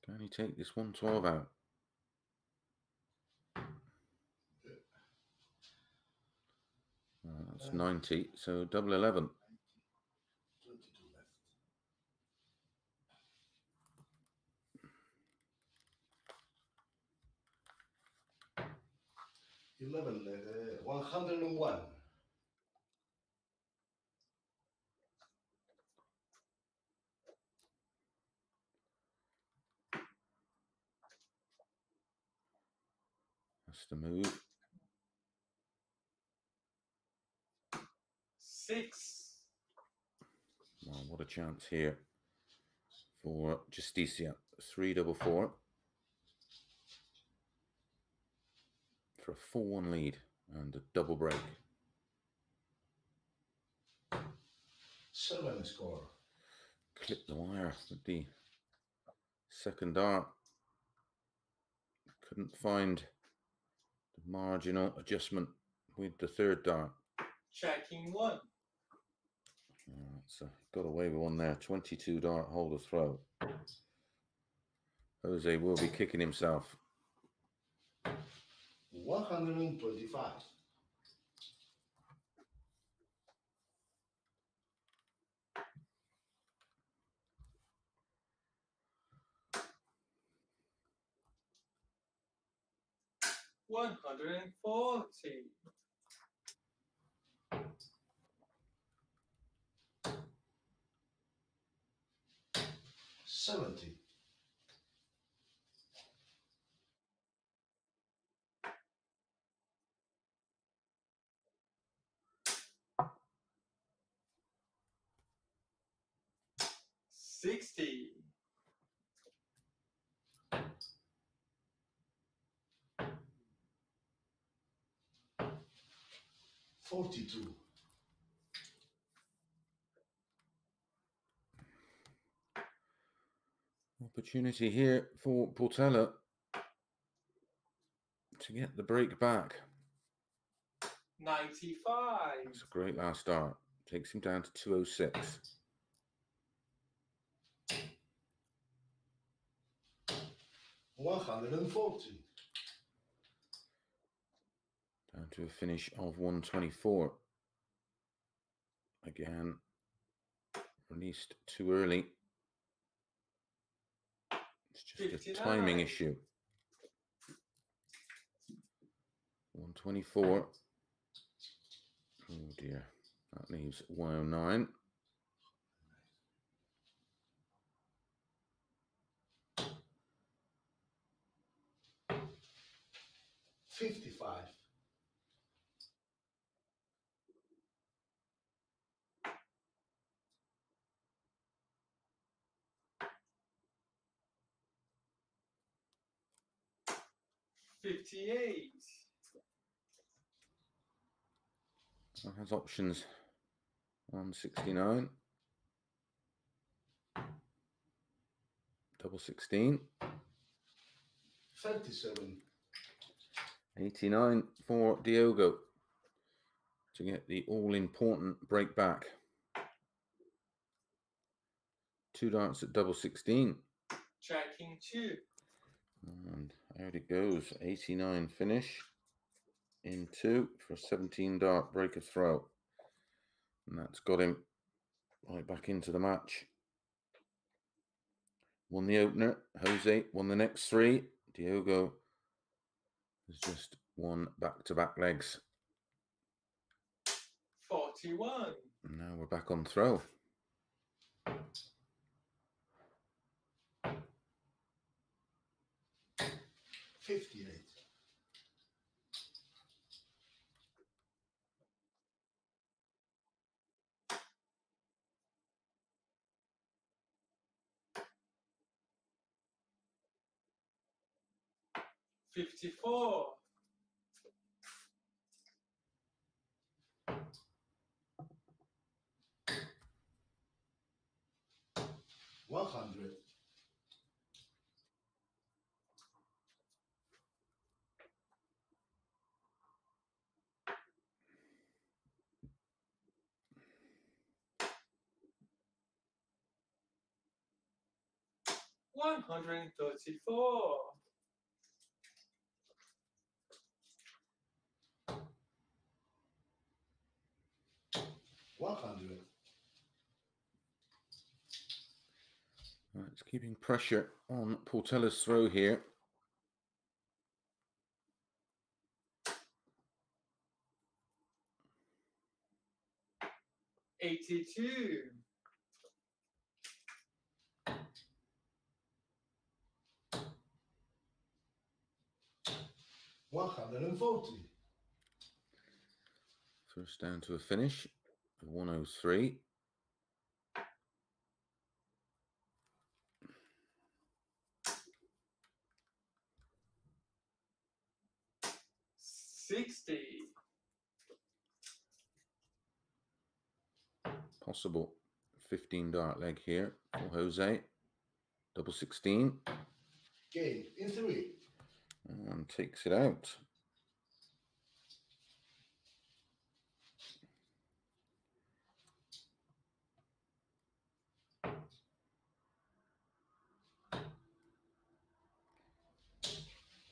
Can he take this 112 out? Uh, that's 90, so double 11. Eleven, uh, one hundred and one. That's the move. Six. Well, what a chance here for Justicia. Three double four for a 4 1 lead and a double break. Seven score. Clip the wire with the second dart. Couldn't find marginal adjustment with the third dart. Checking one. So got away with one there. 22 dart holder throw. Jose will be kicking himself. One hundred and twenty-five. One hundred and forty. Seventy. Sixty. Forty-two. Opportunity here for Portela to get the break back. Ninety-five. It's a great last start. Takes him down to 206. 140. Down to a finish of 124. Again, released too early. It's just a timing issue. 124. Oh dear. That leaves 109. 58. That has options 169, double 16, 77, 89 for Diogo to get the all important break back. Two darts at double 16. Checking two. And out it goes. 89 finish in two for a 17 dart break of throw. And that's got him right back into the match. Won the opener. Jose won the next three. Diogo has just won back to back legs. Forty-one. And now we're back on throw. 54. One hundred. One hundred and thirty-four. One hundred. Right, it's keeping pressure on Portela's throw here. Eighty-two. One hundred and forty. First down to a finish of 103. Sixty. Possible 15 dart leg here for Jose. Double 16 Game in three. and takes it out.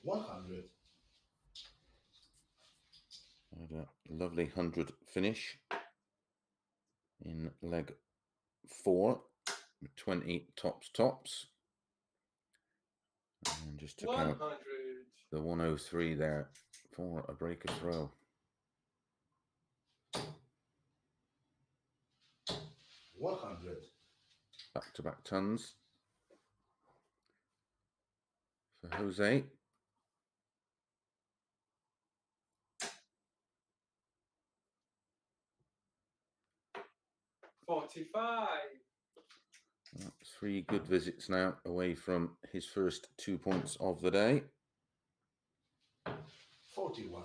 One hundred. Had a lovely 100 finish in leg four with 20 tops tops. And just took One out the 103 there for a break of throw. One hundred. Back to back tons for Jose. Forty-five. Uh, Three good visits now away from his first two points of the day. Forty-one.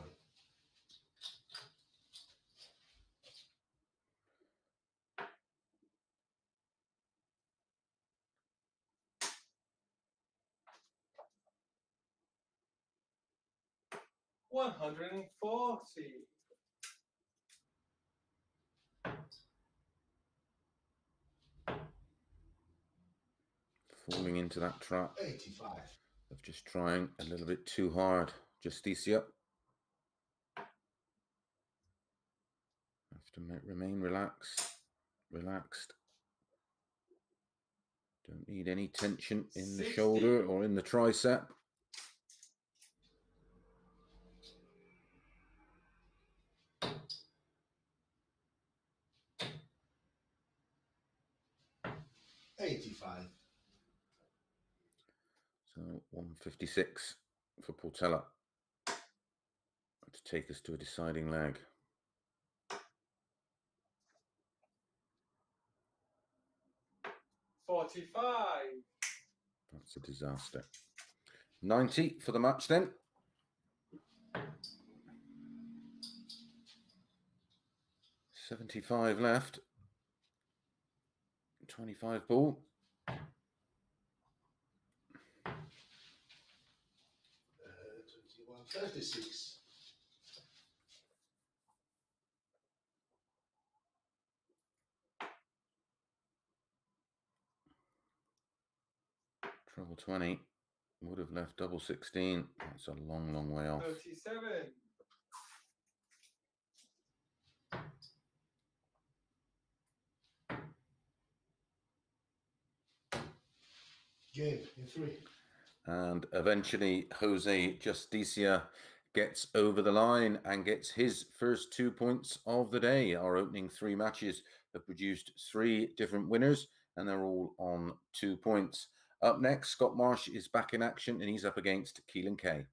One hundred and forty. Falling into that trap. Eighty-five. of just trying a little bit too hard. Justicia. Have to ma- remain relaxed. Relaxed. Don't need any tension in the shoulder or in the tricep. Eighty-five. So 156 for Portela to take us to a deciding leg. Forty-five. That's a disaster. 90 for the match then. Seventy-five left. Twenty-five ball. 36. Trouble 20 would have left double 16. That's a long, long way off. 37. Game you're three. And eventually, Jose Justicia gets over the line and gets his first two points of the day. Our opening three matches have produced three different winners, and they're all on two points. Up next, Scott Marsh is back in action, and he's up against Keelan Kay.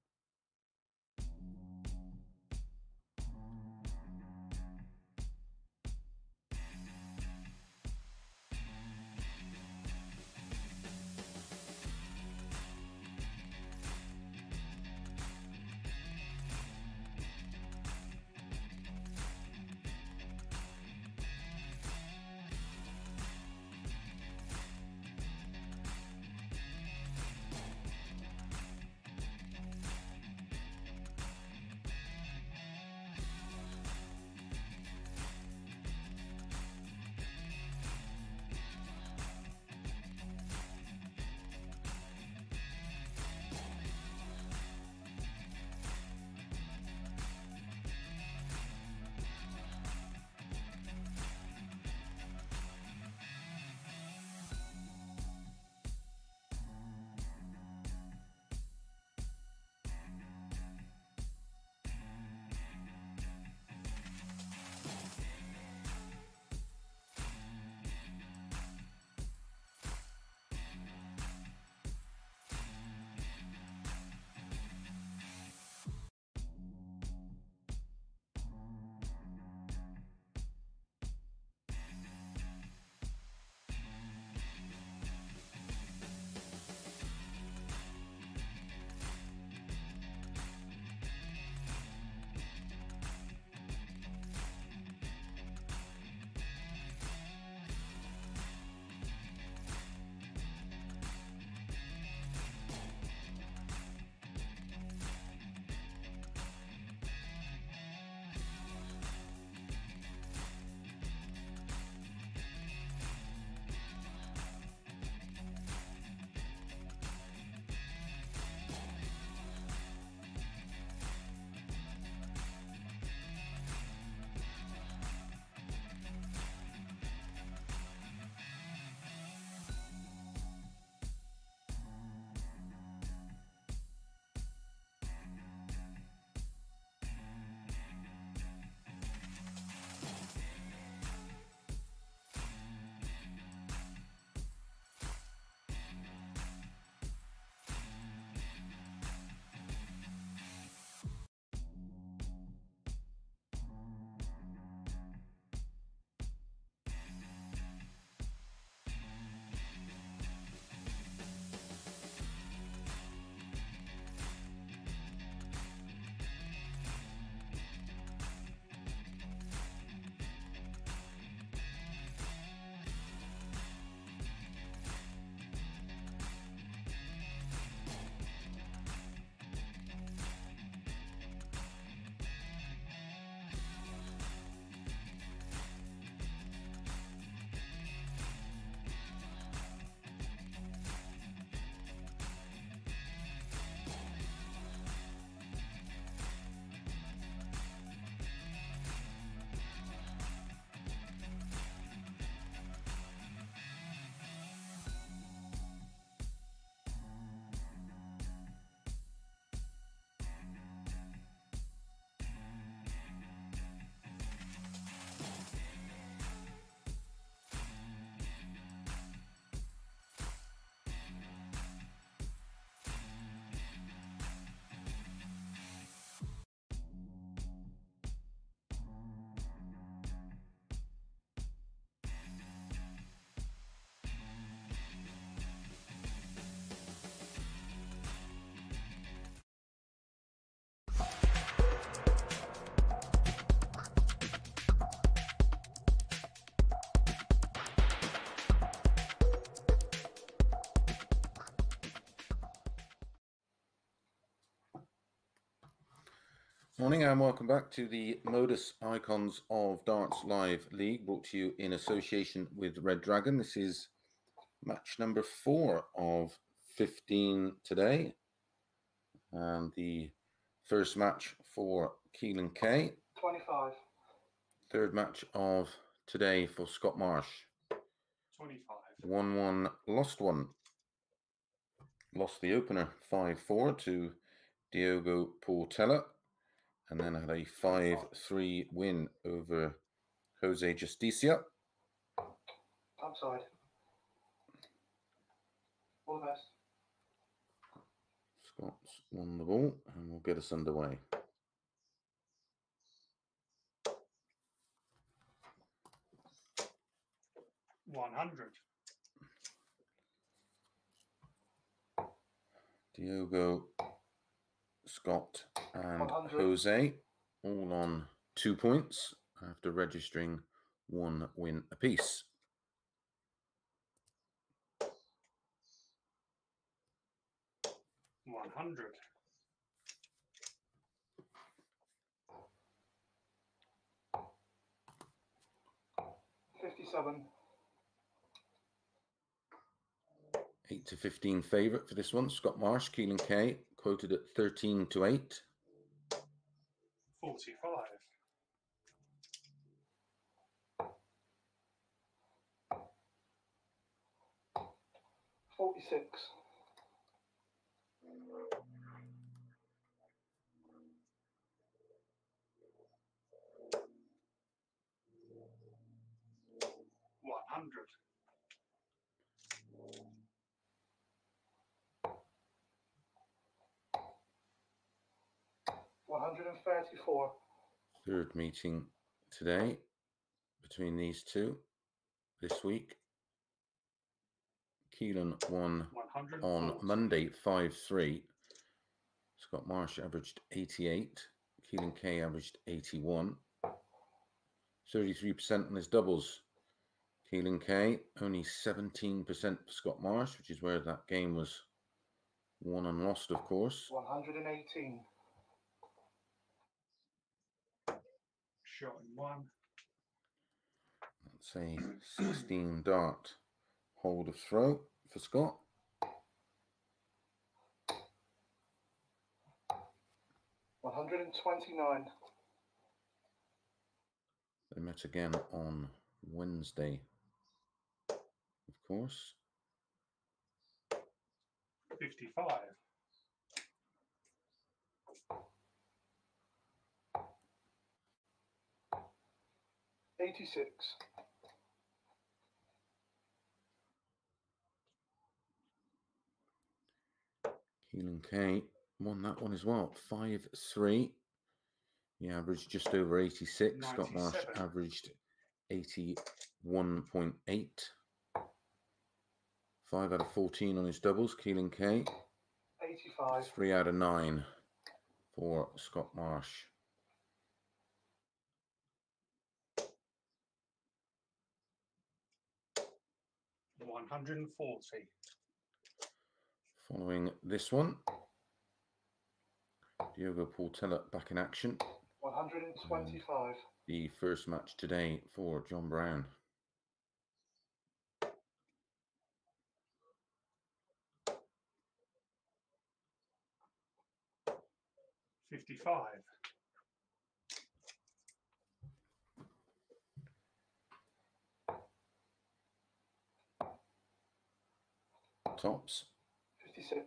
Morning and welcome back to the Modus Icons of Darts Live League, brought to you in association with Red Dragon. This is match number four of 15 today. And the first match for Keelan Kay, 25. third match of today for Scott Marsh. 25. 1 1 lost one. Lost the opener 5 4 to Diogo Portela. And then had a 5 3 win over Jose Justicia. Upside. All the best. Scott's won the ball and will get us underway. One hundred. Diogo, Scott, and 100. Jose all on two points after registering one win apiece. One hundred. Fifty-seven. 8 to 15 favourite for this one. Scott Marsh, Keelan Kay, quoted at 13 to 8. Forty-five. Forty-six. 134. Third meeting today between these two this week. Keelan won on Monday 5 3. Scott Marsh averaged 88. Keelan Kay averaged 81. 33% on his doubles. Keelan Kay, only 17% for Scott Marsh, which is where that game was won and lost, of course. 118. showing one. Let's see, 16 dart hold of throw for Scott. One hundred and twenty-nine. They met again on Wednesday, of course. Fifty-five. Eighty-six. Keelan Kay won that one as well. 5 3. He averaged just over 86. Scott Marsh averaged 81.8. 5 out of 14 on his doubles. Keelan Kay, Eighty-five. 3 out of 9 for Scott Marsh. One hundred and forty. Following this one, Diogo Portela back in action. One hundred and twenty-five. The first match today for John Brown. Fifty-five. Tops. Fifty-six.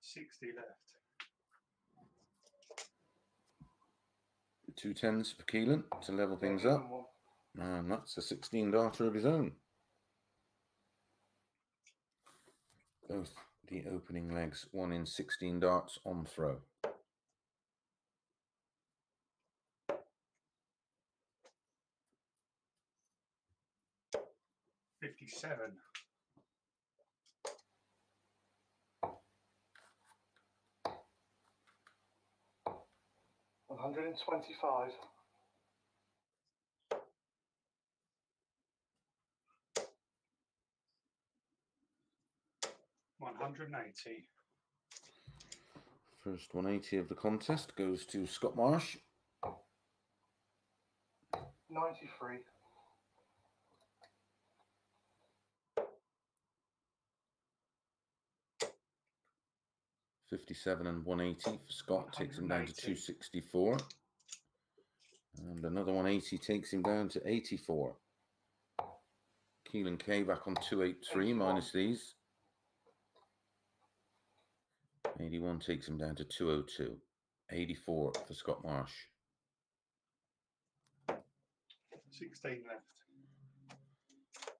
Sixty left. Two tens for Keelan to level things up. And that's a 16 darter of his own. Both the opening legs, one in 16 darts on throw. Fifty-seven. One hundred and twenty-five. 180. First 180 of the contest goes to Scott Marsh. 93. Fifty-seven and one eighty for Scott takes him down to two sixty-four. And another one eighty takes him down to eighty-four. Keelan Kay back on two eight three minus these. Eighty-one takes him down to two oh two. Eighty-four for Scott Marsh. 16 left.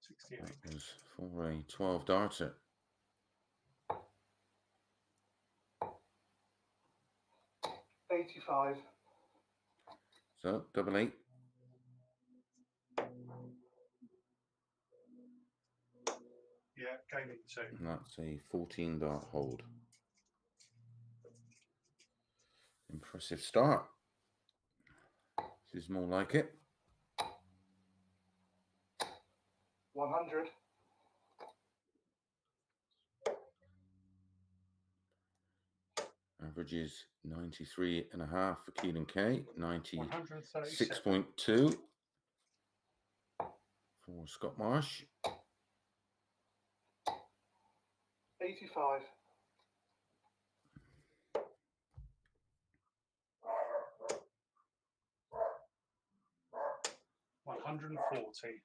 68. That was for a twelve darter. Eighty-five. So double eight. Yeah, gaining two. And that's a 14 dart hold. Impressive start. This is more like it. One hundred. Average is 93 and a half for Keelan Kay, 96.2 for Scott Marsh. Eighty-five. One hundred and forty.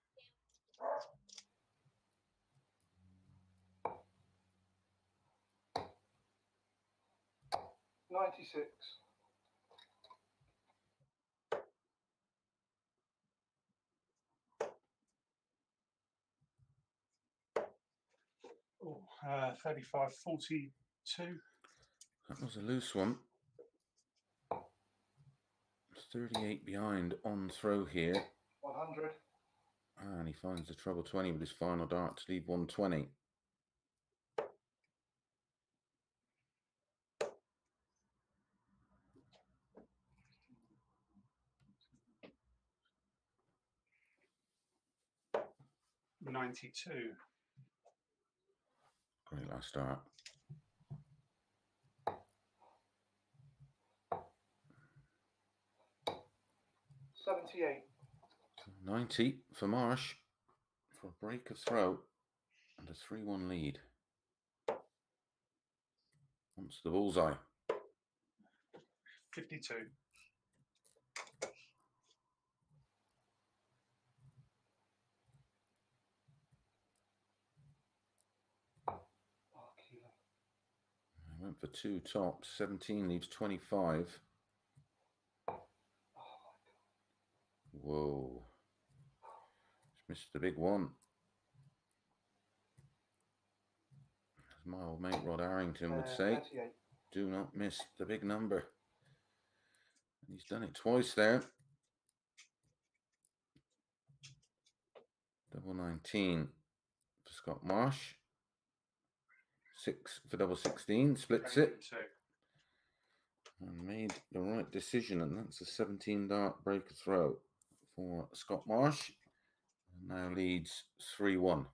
Ninety-six. Oh, uh, 35, 42. That was a loose one. 38 behind on throw here. One hundred. And he finds the treble 20 with his final dart to leave 120. Ninety-two. Great last start. Seventy-eight. 90 for Marsh for a break of throw and a 3 1 lead. Wants the bullseye. Fifty-two. Oh, I went for two tops. 17 leaves 25. Oh, Whoa. Just missed the big one. As my old mate Rod Harrington would uh, say, do not miss the big number. And he's done it twice there. Double 19 for Scott Marsh. Six for double 16, splits it and made the right decision. And that's a 17 dart break throw for Scott Marsh. Now leads 3 1.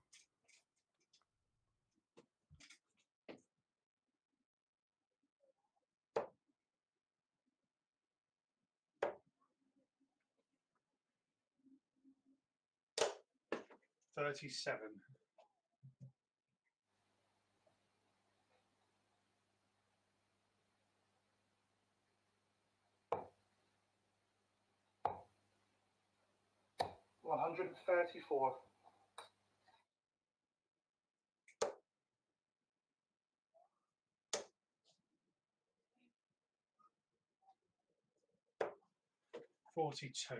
Thirty-seven. One hundred and thirty-four. Forty-two.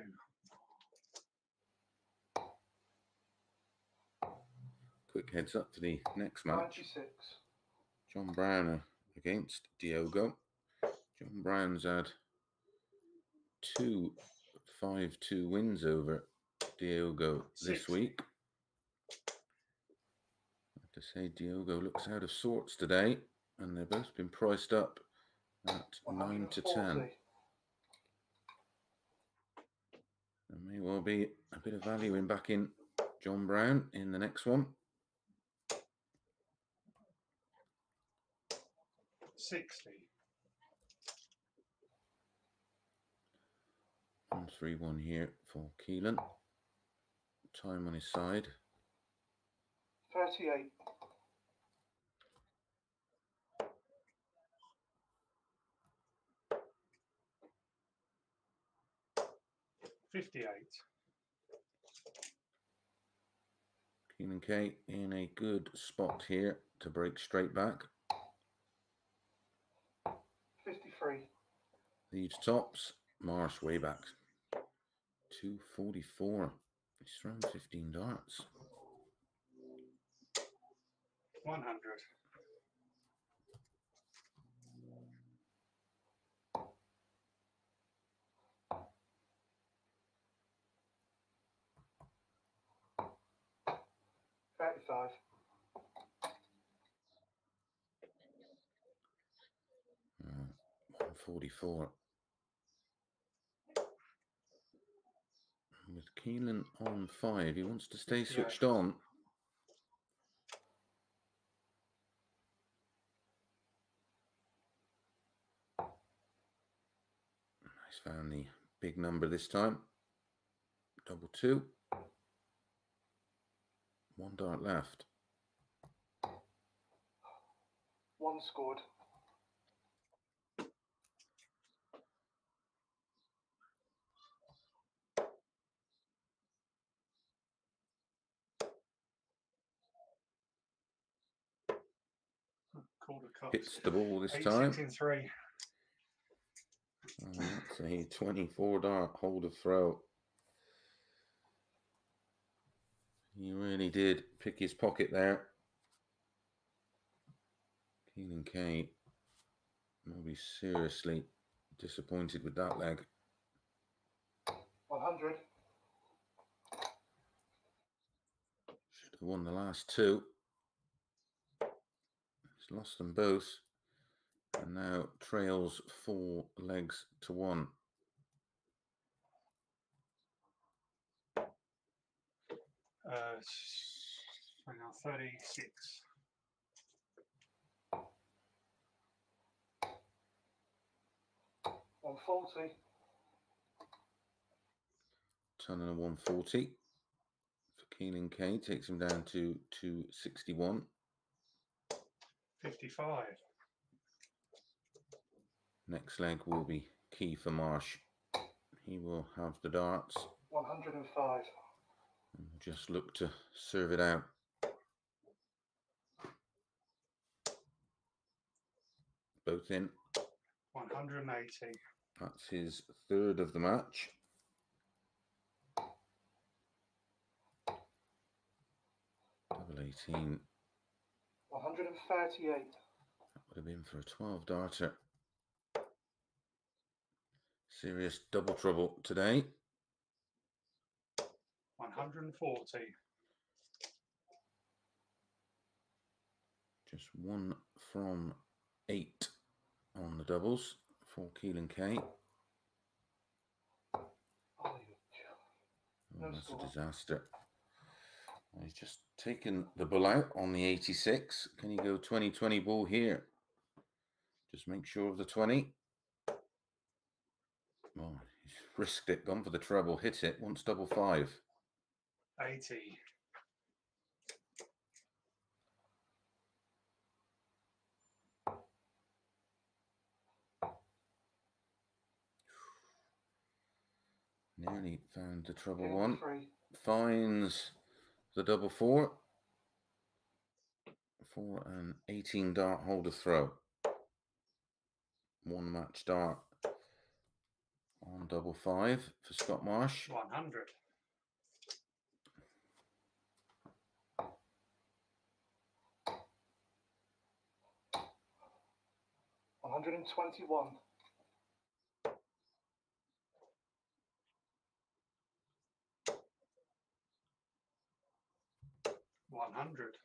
Quick heads up for the next match. Ninety-six. John Brown against Diogo. John Brown's had two 5 2 wins over Diogo this week. I have to say, Diogo looks out of sorts today, and they've both been priced up at 9 to 10. There may well be a bit of value in backing John Brown in the next one. 60. One three one here for Keelan. Time on his side. 38. Fifty-eight. Keelan Kay in a good spot here to break straight back. 53. Leaves tops. Marsh way back. 244. He's thrown 15 darts. One hundred. Thirty-five. Uh, 144. With Keelan on five, he wants to stay 58. switched on. He's found the big number this time. Double two. One dart left. One scored. Called a cut. Hits the ball this Eight, time. six, and three. That's a 24 dart hold of throw. He really did pick his pocket there. Keelan Kay will be seriously disappointed with that leg. 100. Should have won the last two lost them both, and now trails four legs to one. Uh, now 36. One forty. Turn on a one forty for Keenan K takes him down to two sixty one. 55. Next leg will be key for Marsh. He will have the darts. 105. And just look to serve it out. Both in. 180. That's his third of the match. Double 18. One hundred and thirty-eight. That would have been for a 12 darter. Serious double trouble today. One hundred and forty. Just one from eight on the doubles for Keelan Kay. Oh, Oh, that's a disaster. He's just taken the bull out on the 86. Can he go 20 20 ball here? Just make sure of the 20. Oh, he's risked it, gone for the treble, hit it, wants double five. Eighty. Nearly found the treble one. Finds the double four for an 18 dart holder throw. One match dart on double five for Scott Marsh. One hundred. One hundred and twenty-one. One hundred.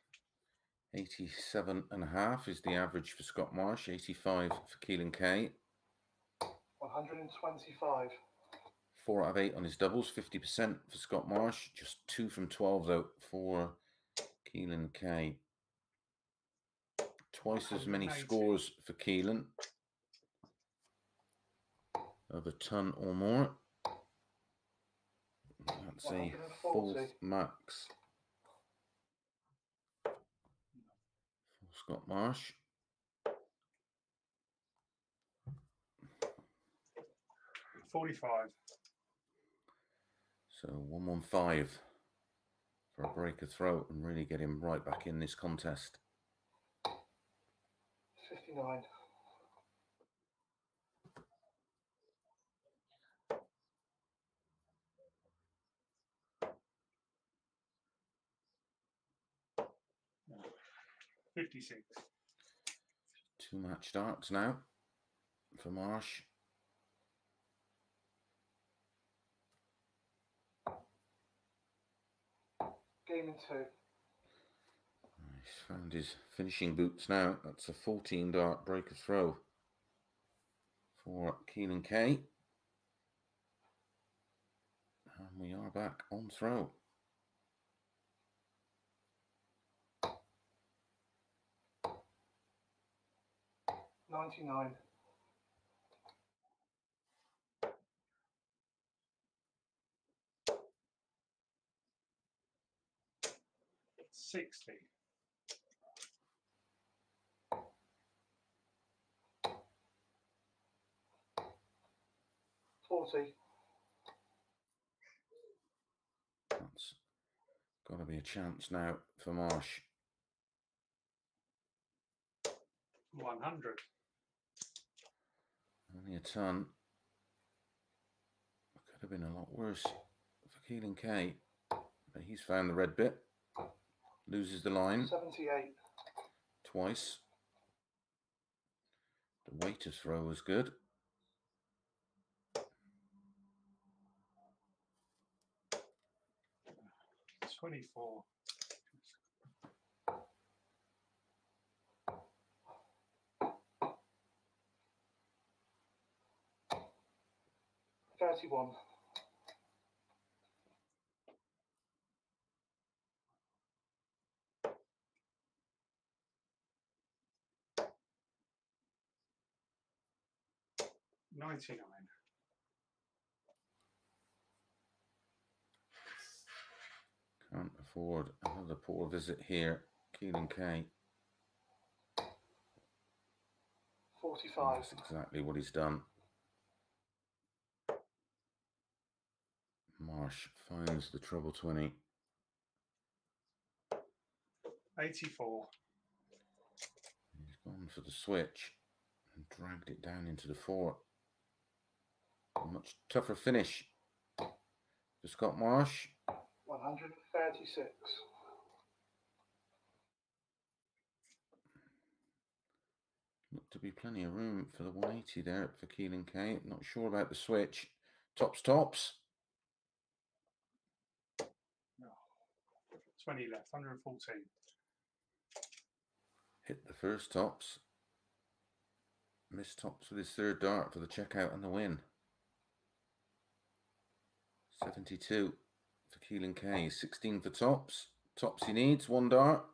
87 and a half is the average for Scott Marsh, 85 for Keelan Kay. One hundred and twenty-five. Four out of eight on his doubles, 50% for Scott Marsh. Just two from 12 though for Keelan Kay. Twice as many scores for Keelan. Of a ton or more. That's a fourth 140. max. Scott Marsh. Forty-five. So one one five for a break of throat and really get him right back in this contest. Fifty-nine. 56. Two match starts now for Marsh. Game in two. He's found his finishing boots now. That's a 14 dart breaker throw for Keenan K. And we are back on throw. Ninety-nine. Sixty. Forty. That's got to be a chance now for Marsh. One hundred. Only a ton. Could have been a lot worse for Keelan Kay. But he's found the red bit. Loses the line Seventy-eight. twice. The waiter's throw was good. Twenty-four. Thirty-one. Ninety-nine. Can't afford another poor visit here. Keelan Kay. Forty-five. That's exactly what he's done. Marsh finds the treble 20. Eighty-four. He's gone for the switch and dragged it down into the four. A much tougher finish for Scott Marsh. One hundred and thirty-six. Looked to be plenty of room for the 180 there for Keelan Kay. Not sure about the switch. Tops, tops. Twenty left. Hundred and fourteen. Hit the first tops. Missed tops with his third dart for the checkout and the win. 72 for Keelan Kay. 16 for tops. Tops he needs. One dart.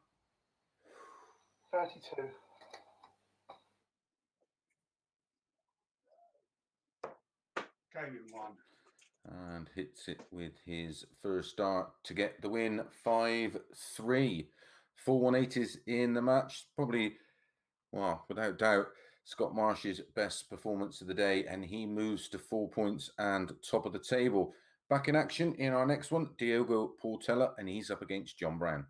Thirty-two. Game in one. And hits it with his first dart to get the win 5 3. Four 180s in the match. Probably, well, without doubt, Scott Marsh's best performance of the day, and he moves to four points and top of the table. Back in action in our next one, Diogo Portela, and he's up against John Brown.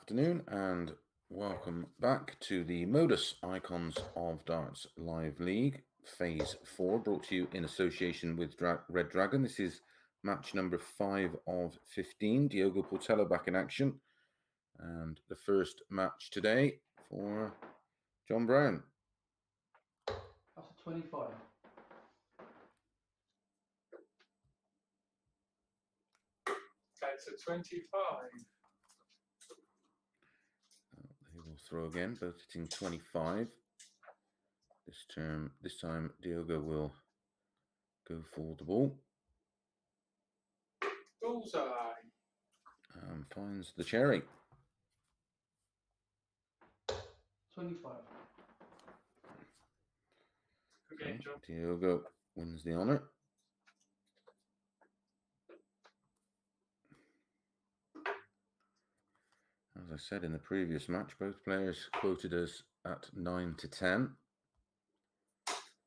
Afternoon and welcome back to the Modus Icons of Darts Live League Phase 4 brought to you in association with Dra- Red Dragon. This is match number 5 of 15. Diogo Portela back in action and the first match today for John Brown. That's a 25. That's a 25. They will throw again, both hitting 25. This term, this time Diogo will go for the ball Bullseye. and finds the cherry. 25. Good Okay, Diogo wins the honor. As I said in the previous match, both players quoted us at 9 to 10.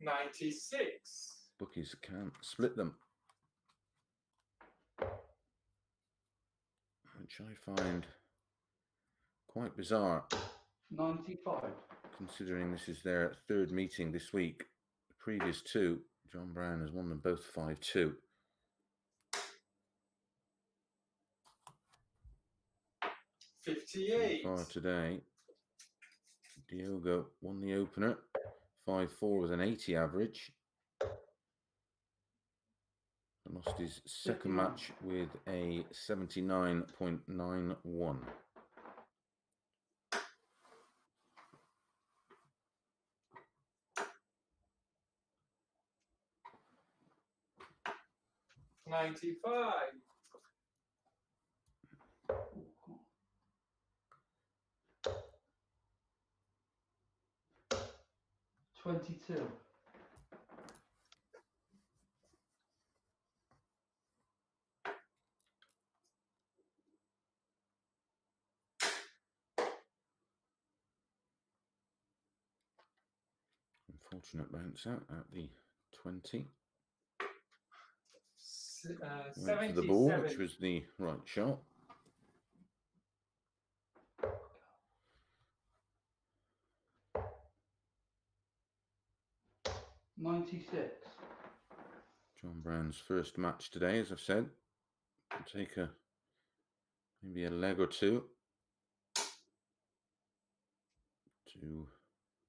96. Bookies can't split them. Which I find quite bizarre, 95. considering this is their third meeting this week. The previous two, John Brown has won them both 5 2. Fifty-eight. far today. Diogo won the opener, 5 4 with an 80 average. Lost his second match with a 79.91. Ninety-five. Twenty-two. Unfortunate bounce out at the 20. S- Uh, Went for the ball, which was the right shot. Ninety-six. John Brown's first match today, as I've said. Will take a maybe a leg or two to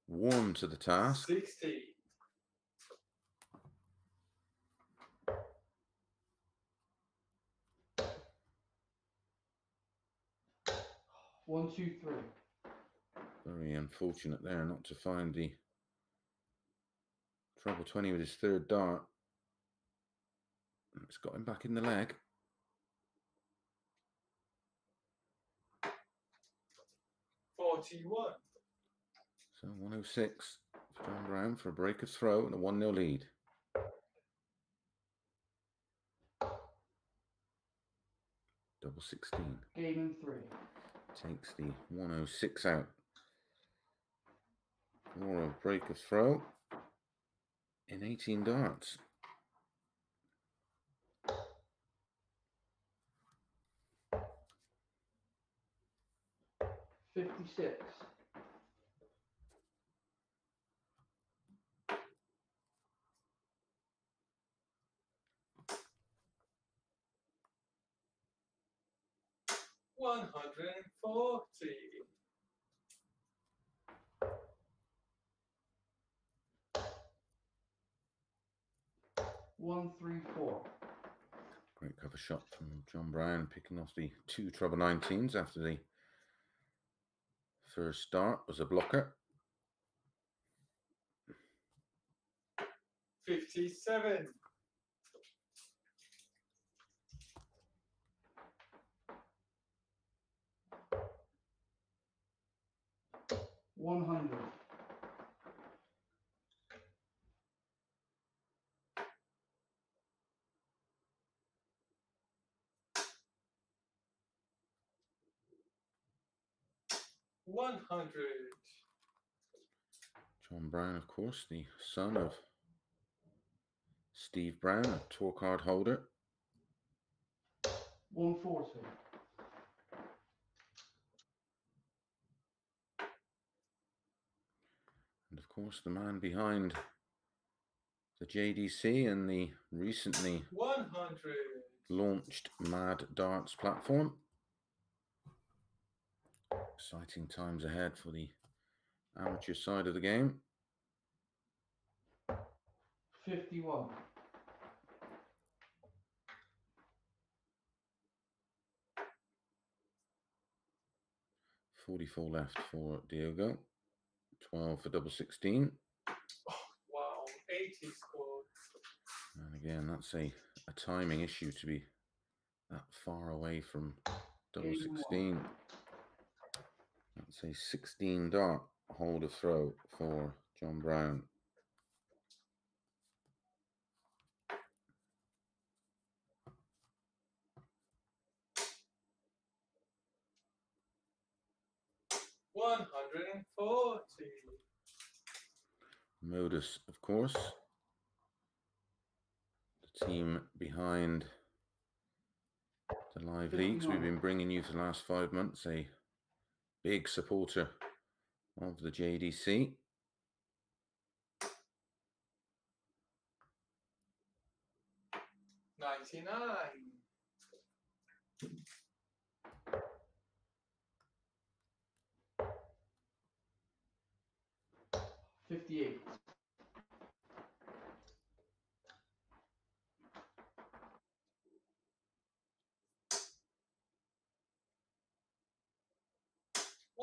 warm to the task. Sixty. One, two, three. Very unfortunate there not to find the treble 20 with his third dart. It's got him back in the leg. Forty-one. So 106 for John Brown for a break of throw and a 1 0 lead. Double 16 Game in three. takes the 106 out. For a break of throw in 18 darts. Fifty-six. One hundred and forty. One, three, four. Great cover shot from John Brown, picking off the two treble 19s after the first start was a blocker. Fifty-seven. One hundred. 100. John Brown, of course, the son of Steve Brown, a tour card holder. 140. And of course, the man behind the JDC and the recently 100. launched Mad Darts platform. Exciting times ahead for the amateur side of the game. 51. Forty-four left for Diogo. Twelve for double sixteen. Wow, 80 scored. And again, that's a, a timing issue to be that far away from double 81. 16. That's a 16 dart hold of throw for John Brown. One hundred and forty. Modus, of course. The team behind the live leagues we've been bringing you for the last five months. A big supporter of the JDC. Ninety-nine. Fifty-eight.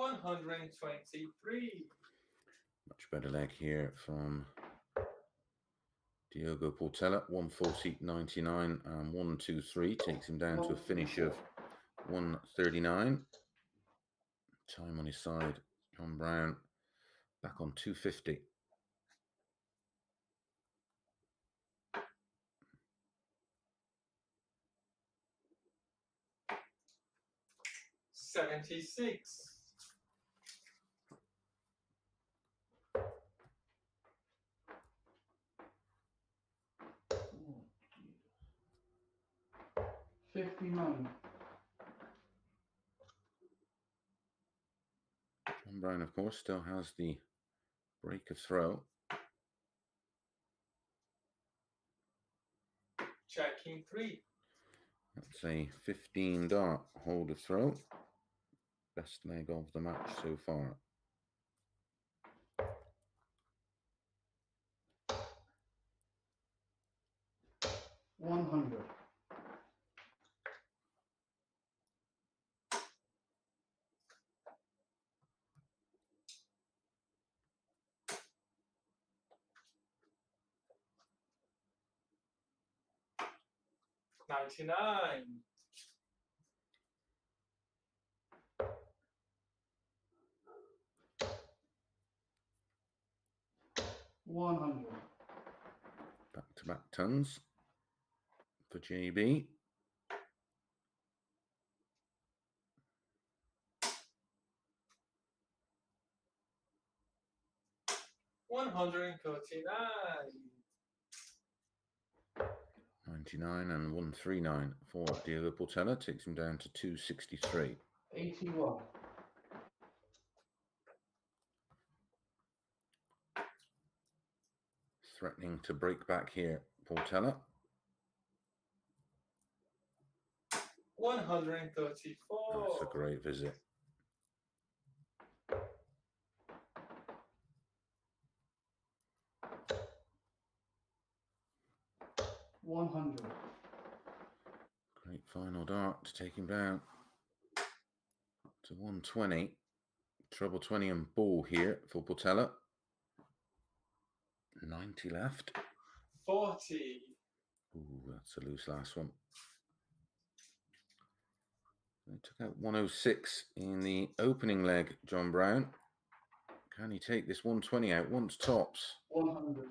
One hundred and twenty-three. Much better leg here from Diogo Portela. 140.99 and 123 takes him down to a finish of 139. Time on his side. John Brown back on 250. Seventy-six. 59. John Brown, of course, still has the break of throw. Checking three. That's a 15 dart hold of throw. Best leg of the match so far. One hundred. Ninety-nine. One hundred. Back to back tons for JB. One hundred and thirty-nine. 99 and 139 for Diogo Portela takes him down to 263. Eighty-one. Threatening to break back here, Portela. One hundred and thirty-four. That's a great visit. 100. Great final dart to take him down to 120. Trouble 20 and ball here for Portela. 90 left. 40. Ooh, that's a loose last one. He took out 106 in the opening leg, John Brown. Can he take this 120 out once tops? 100.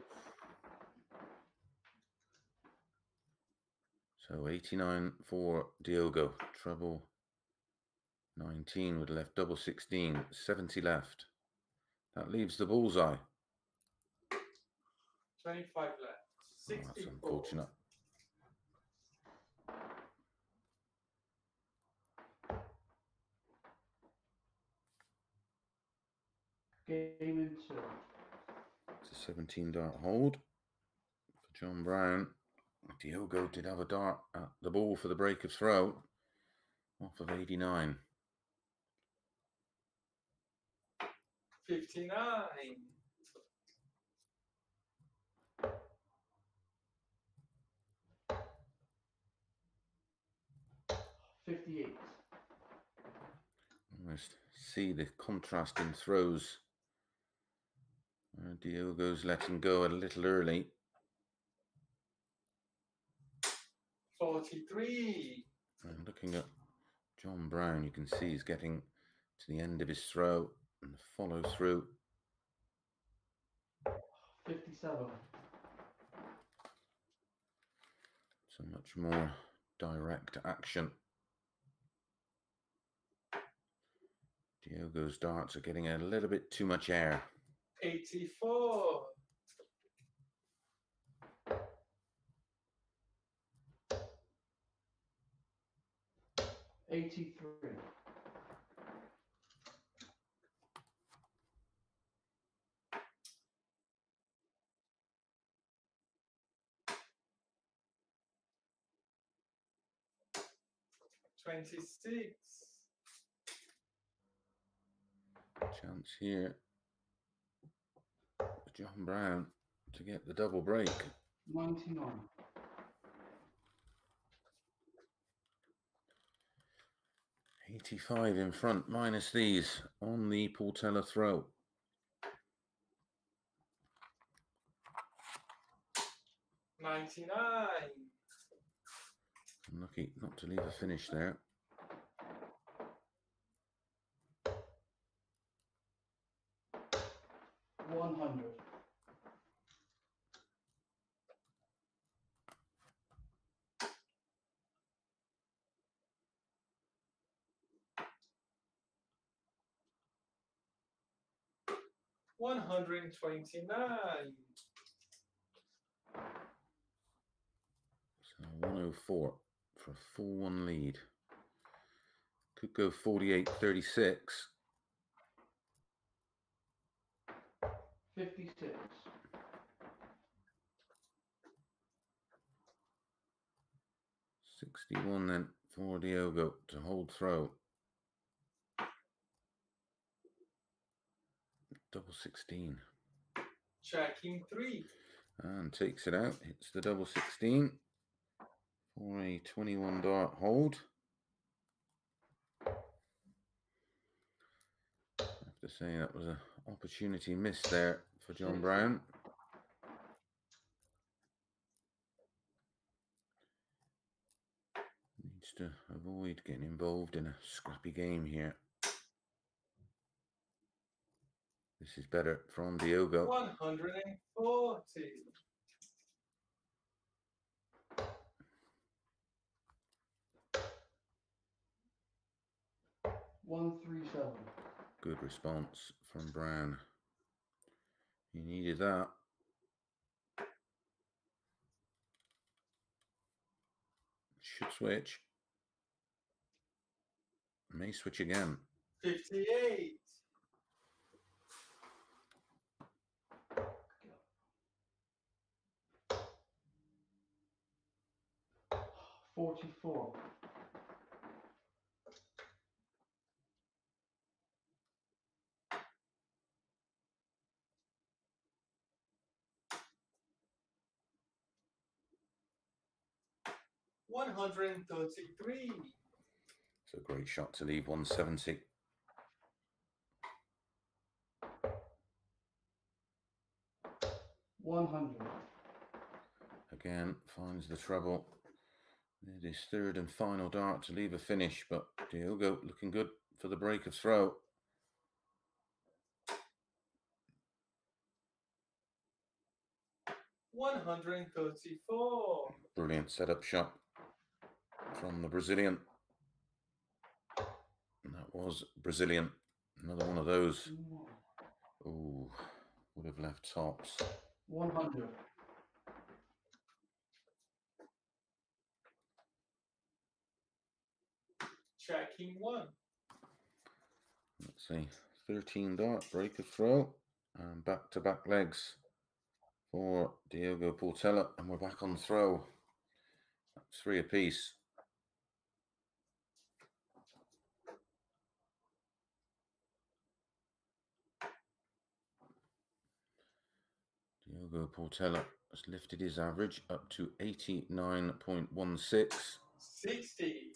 So 89 for Diogo. Treble 19 would have left double 16. 70 left. That leaves the bullseye. Twenty-five left. Oh, that's unfortunate. Game in two. 17 dart hold for John Brown. Diogo did have a dart at the ball for the break of throw off of 89. Fifty-nine. Fifty-eight. Almost see the contrast in throws. Uh, Diogo's letting go a little early. Forty-three. And looking at John Brown, you can see he's getting to the end of his throw and the follow through. Fifty-seven. So much more direct action. Diogo's darts are getting a little bit too much air. Eighty-four. Eighty-three. Twenty-six. Chance here. for John Brown to get the double break. Ninety-nine. Eighty-five in front, minus these on the Portela throw. Ninety-nine. I'm Lucky not to leave a finish there. One hundred. One hundred and twenty-nine. So 104 for a 4 1 lead. Could go 48 36. Fifty-six. Sixty-one then for Diogo to hold throw. Double sixteen Checking three. and takes it out. Hits the double sixteen for a twenty-one dart hold. I have to say that was an opportunity missed there for John Brown. Needs to avoid getting involved in a scrappy game here. This is better from Diogo. One hundred and forty. One three seven. Good response from Brown. He needed that. Should switch. May switch again. Fifty-eight. Forty-four. One hundred and thirty-three. It's a great shot to leave 170. One hundred. Again, finds the trouble. It is third and final dart to leave a finish, but Diogo looking good for the break of throw. One hundred and thirty-four. Brilliant setup shot from the Brazilian. And that was Brazilian. Another one of those. Ooh, would have left tops. One hundred. Checking one. Let's see. 13 dart, break of throw, and back to back legs. for Diogo Portela. and we're back on throw. Three apiece. Diogo Portela has lifted his average up to 89.16. 60,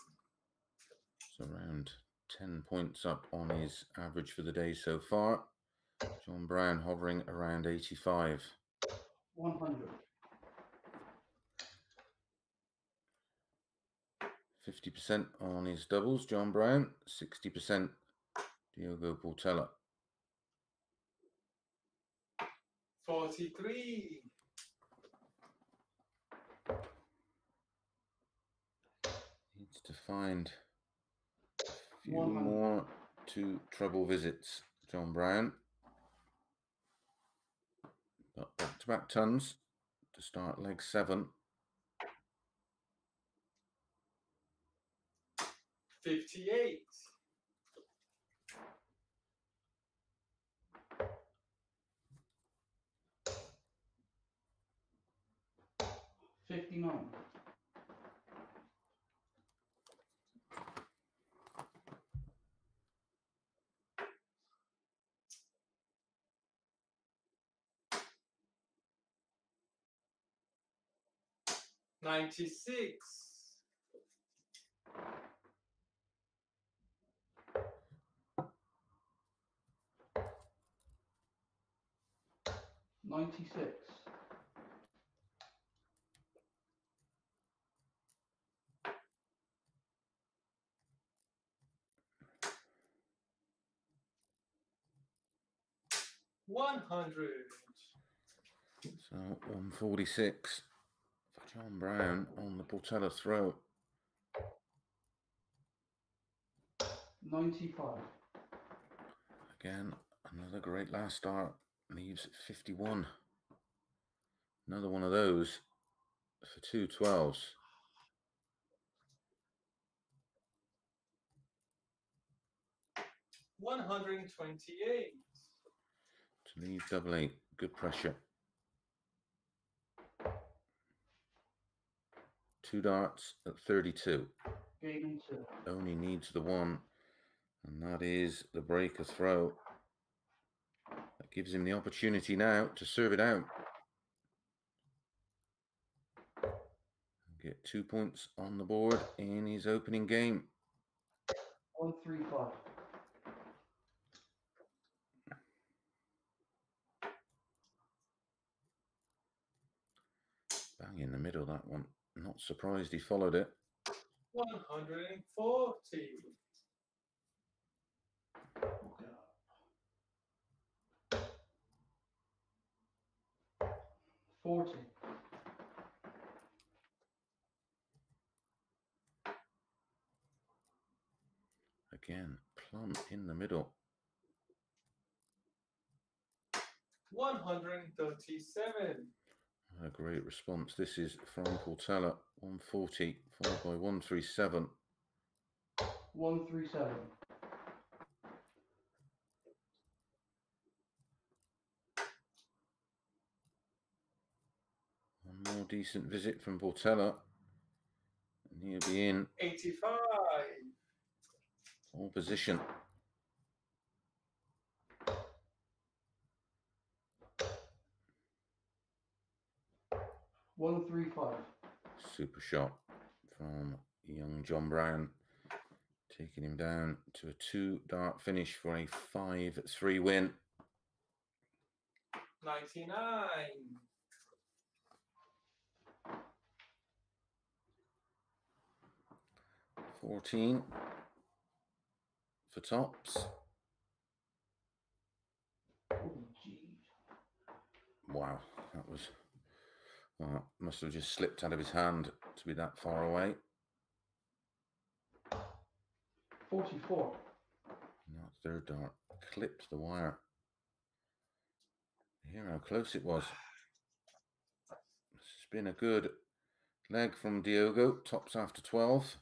It's around 10 points up on his average for the day so far. John Brown hovering around 85. 100. 50% on his doubles, John Brown. 60% Diogo Portela. 43, Needs to find few 100. more two treble visits, John Brown. Got back to back tons to start leg seven. 58, Fifty-nine. Ninety-six, Ninety-six. one hundred, So 146 for John Brown on the Portela throw. Ninety-five. Again, another great last start. Leaves 51. Another one of those for two 12s. one hundred and twenty-eight, To leave double eight. Good pressure. Two darts at uh, 32. Game. Only needs the one, and that is the breaker throw. That gives him the opportunity now to serve it out. Get two points on the board in his opening game. One, three, five. Bang in the middle, that one. Not surprised he followed it. one hundred and forty, Look it up. Forty. Again, plumb in the middle. one hundred and thirty-seven, A great response. This is from Portela, 140, followed by 137. One, three, seven. One more decent visit from Portela. And he'll be in eighty-five, all position. One, three, five. Super shot from young John Brown, taking him down to a two dart finish for a 5 3 win. 99. Fourteen for tops. Oh. Wow, that was must have just slipped out of his hand to be that far away. Forty-four. And that third dart clipped the wire. Hear how close it was. It's been a good leg from Diogo. Tops after 12.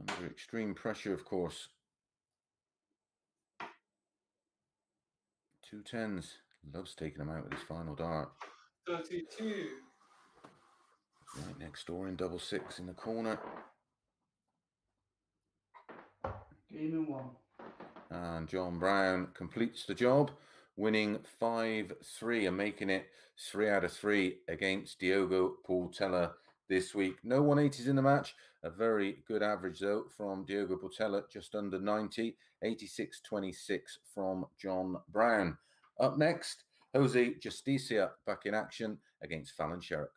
Under extreme pressure, of course. Two tens. Loves taking him out with his final dart. 32, Right next door in double six in the corner. Game in one. And John Brown completes the job, winning 5 3 and making it 3 out of 3 against Diogo Portela this week. No 180s in the match. A very good average, though, from Diogo Portela, just under 90. 86 26 from John Brown. Up next, Jose Justicia back in action against Fallon Sherrock.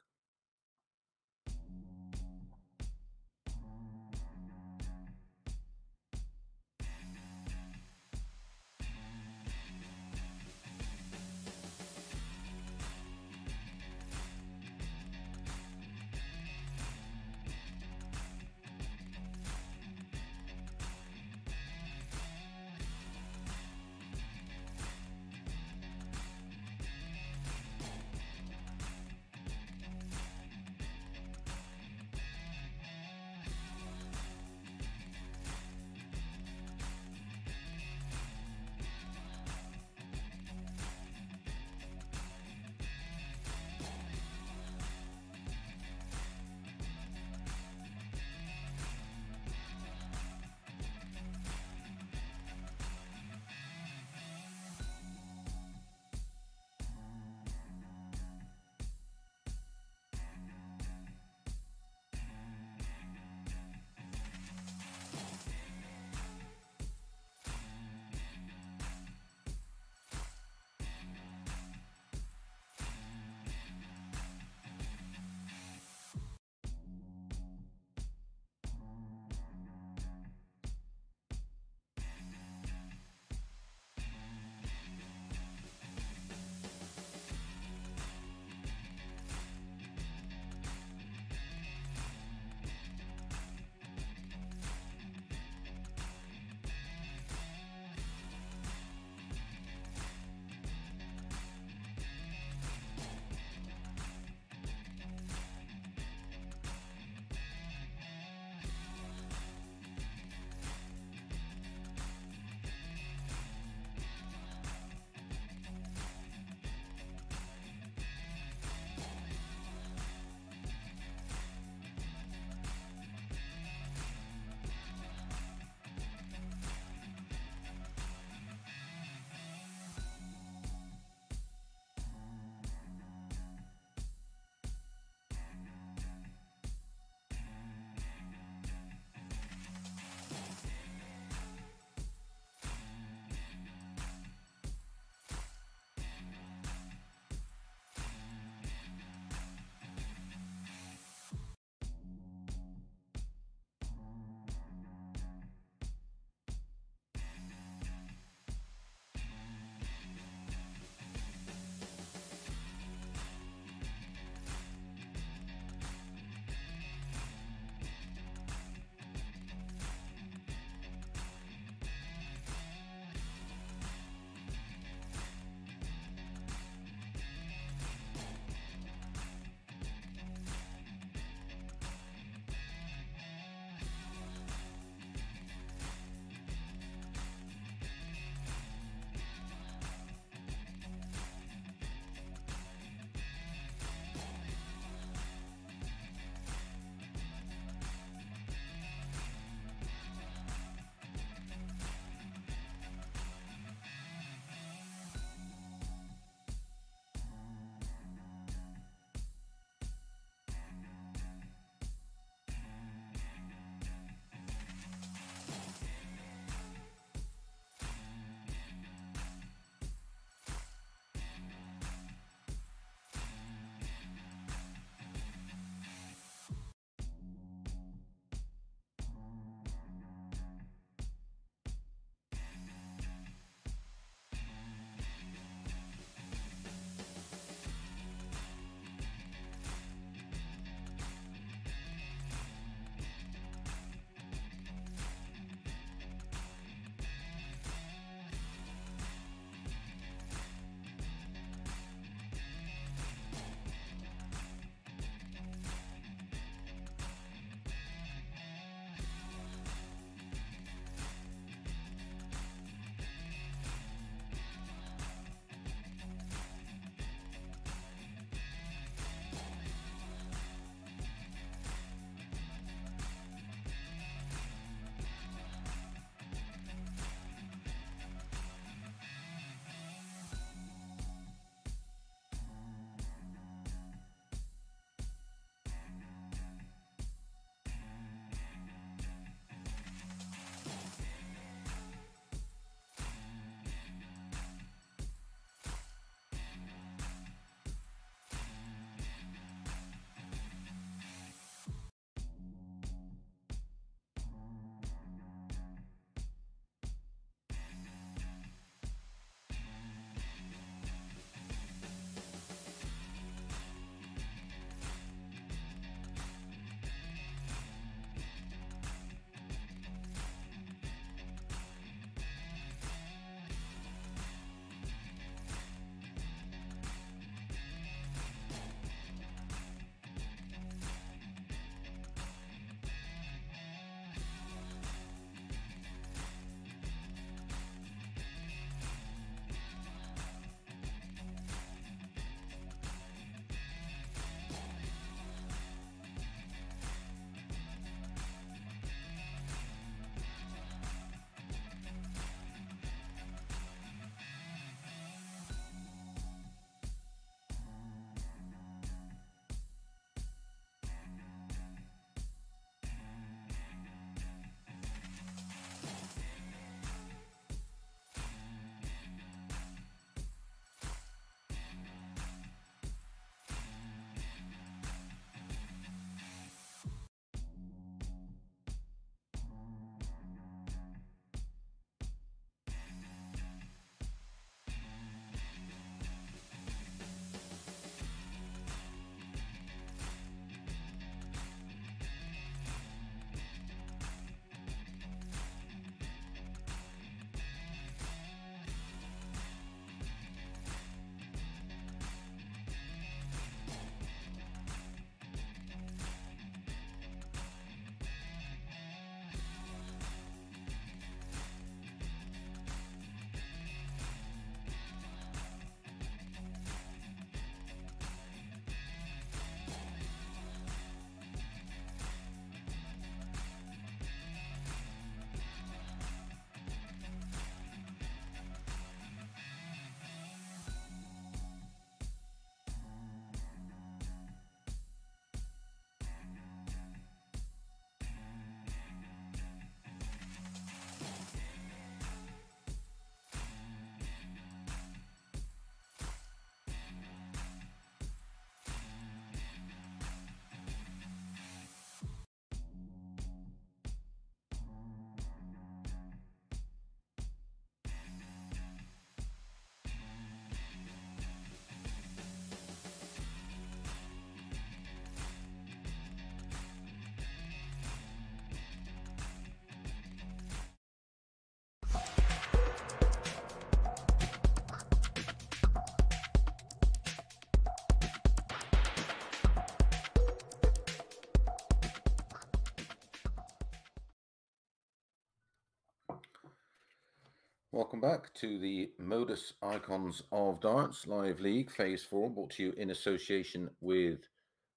Welcome back to the Modus Icons of Darts Live League Phase 4, brought to you in association with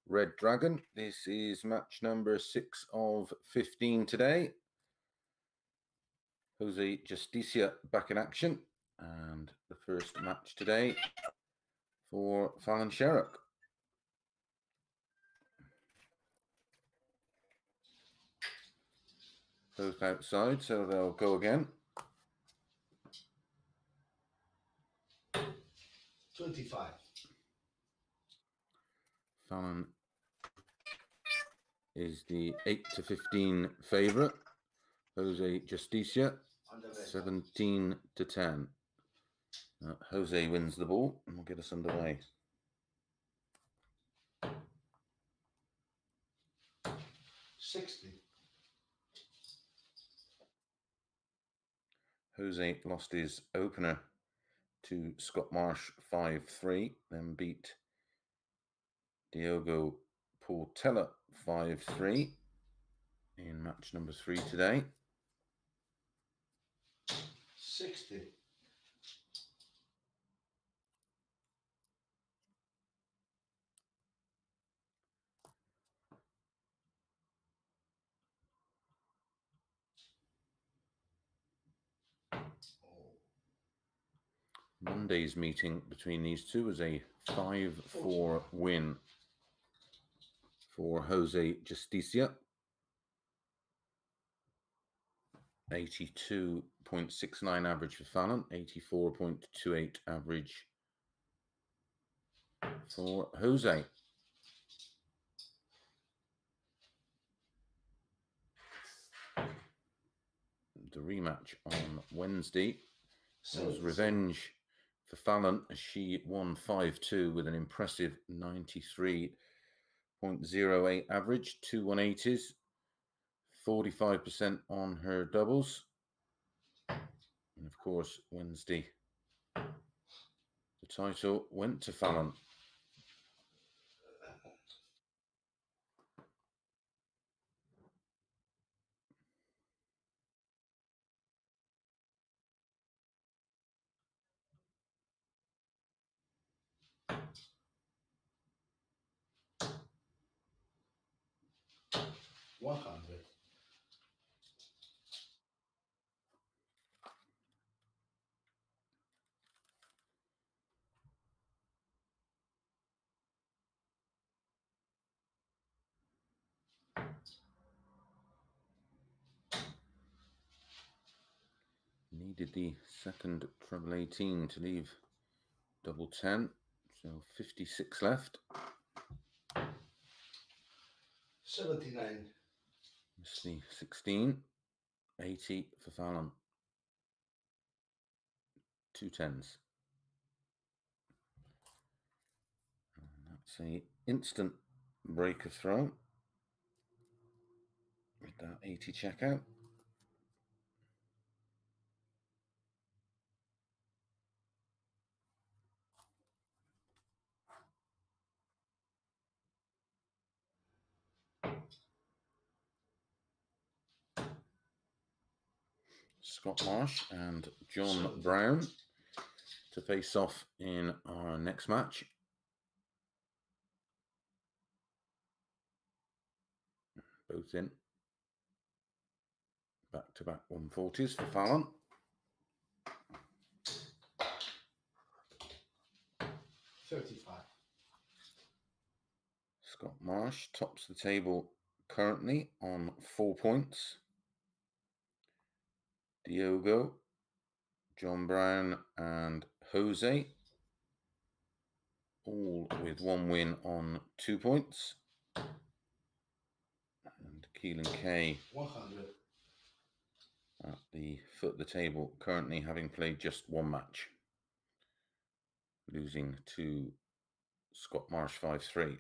Red Dragon. This is match number 6 of 15 today. Jose Justicia back in action. And the first match today for Fallon Sherrock. Both outside, so they'll go again. 25. Fallon is the 8 to 15 favourite. Jose Justicia, On the red. 17 to 10. Uh, Jose wins the ball and will get us underway. Sixty. Jose lost his opener to Scott Marsh 5 3, then beat Diogo Portela 5 3 in match number three today. Sixty. Oh, Monday's meeting between these two was a 5 4 win for Jose Justicia. 82.69 average for Fallon, 84.28 average for Jose. The rematch on Wednesday was um, revenge for Fallon as she won 5 2 with an impressive 93.08 average, two 180s, 45% on her doubles. And of course, Wednesday, the title went to Fallon. Needed the second treble 18 to leave double 10. So 56 left. Seventy-nine. Missed the 16. 80 for Fallon. Two tens. And that's a instant break of throw. With that 80 checkout. Scott Marsh and John Brown to face off in our next match. Both in. Back to back 140s for Fallon. Thirty-five. Scott Marsh tops the table currently on four points. Diogo, John Brown, and Jose, all with one win on two points. And Keelan hundred. at the foot of the table, currently having played just one match, losing to Scott Marsh 5 3.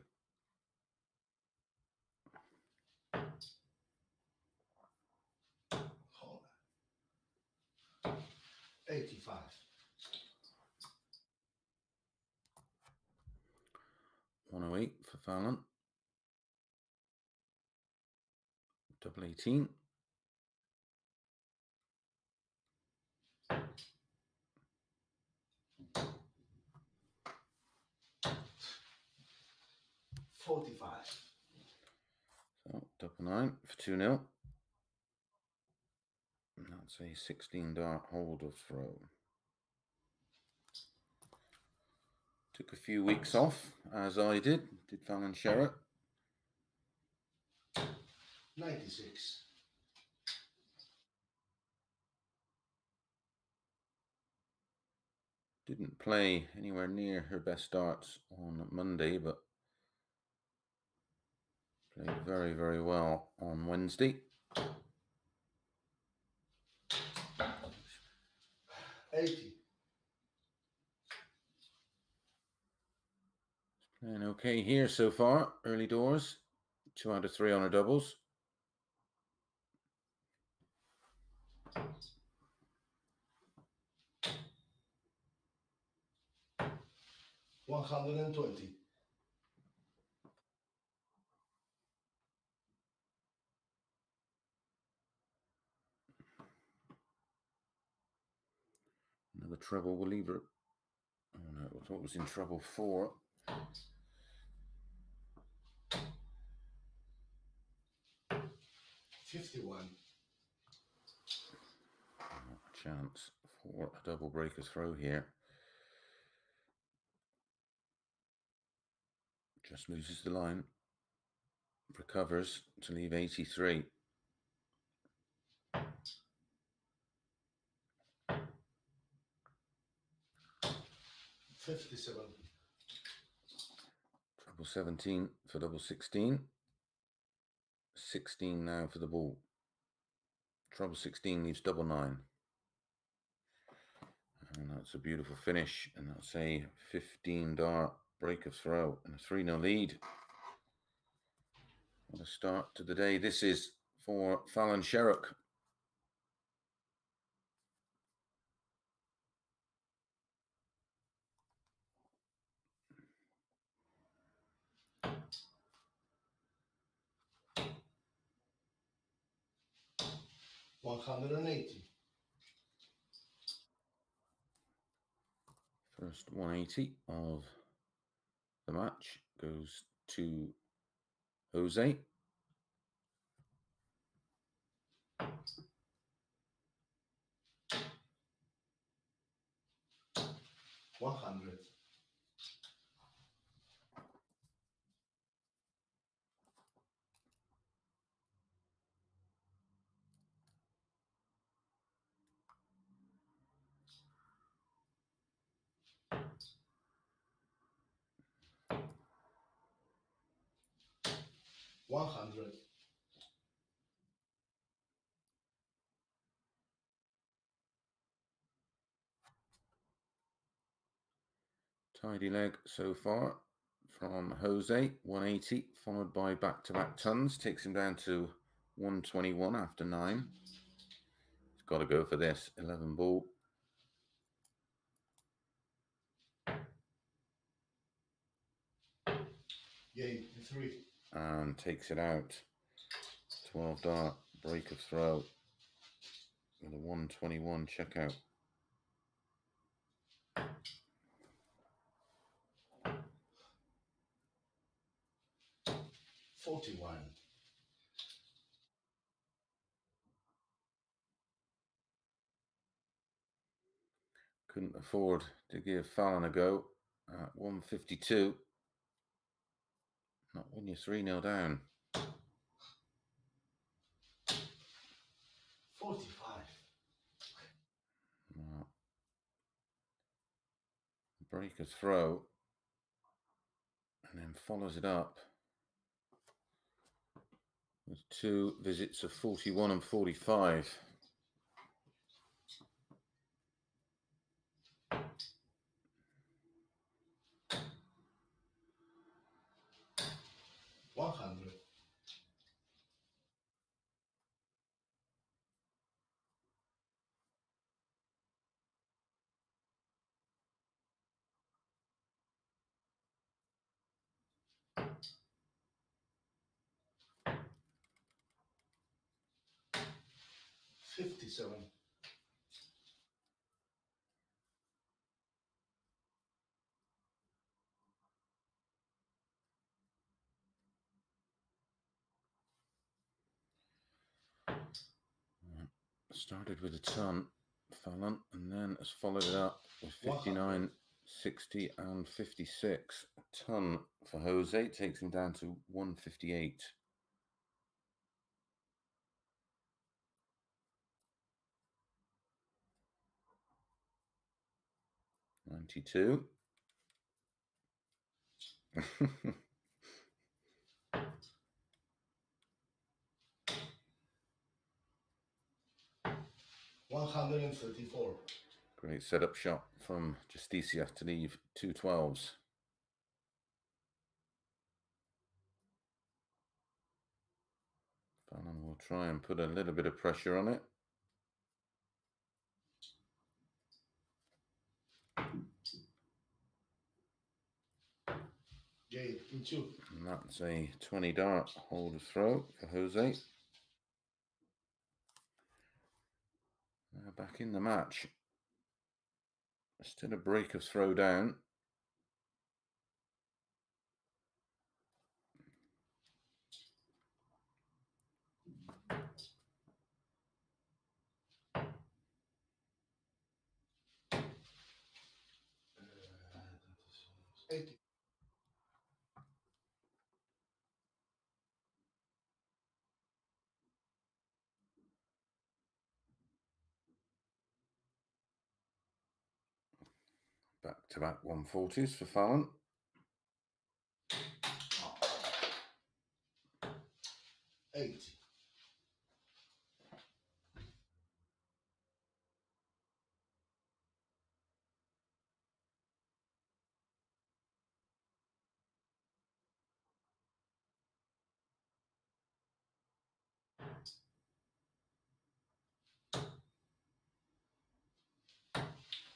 108 for Fallon. Double 18. Forty-five. So double nine for two 0 That's a sixteen dart hold of throw. took a few weeks off, as I did. Did Fallon it 96. Didn't play anywhere near her best starts on Monday, but played very, very well on Wednesday. 80. And okay here so far, early doors, two out of three on our doubles. One hundred and twenty. Another treble will leave her. Oh no, I thought it was in trouble four. Fifty-one. Not a chance for a double breaker throw here. Just loses the line. Recovers to leave 83. Fifty-seven. Treble 17 for double 16. 16 now for the ball. Treble 16 leaves double nine. And that's a beautiful finish. And that's a 15 dart break of throw and a 3 0 lead. What a start to the day this is for Fallon Sherrock. One hundred and eighty. First 180 of the match goes to Jose. One hundred. One hundred. Tidy leg so far from Jose, 180, followed by back to back tons, takes him down to 121 after nine. He's got to go for this 11 ball. Game three. And takes it out. 12 dart break of throw with a 121 checkout. Forty-one. Couldn't afford to give Fallon a go at 152. Not when you're 3 0 down. Forty-five. No. Break a throw and then follows it up with two visits of 41 and 45. soon. Started with a ton, Fallon, and then has followed it up with 59, wow. 60, and 56. A ton for Jose takes him down to 158. Ninety-two. One hundred and thirty-four. Great setup shot from Justicia to leave two twelves. 12s. Fallon will try and put a little bit of pressure on it. Two. And that's a 20 dart hold of throw for Jose. Now back in the match. Still a break of throw down. Eighty. Back to back 140s for Fallon. Eighty.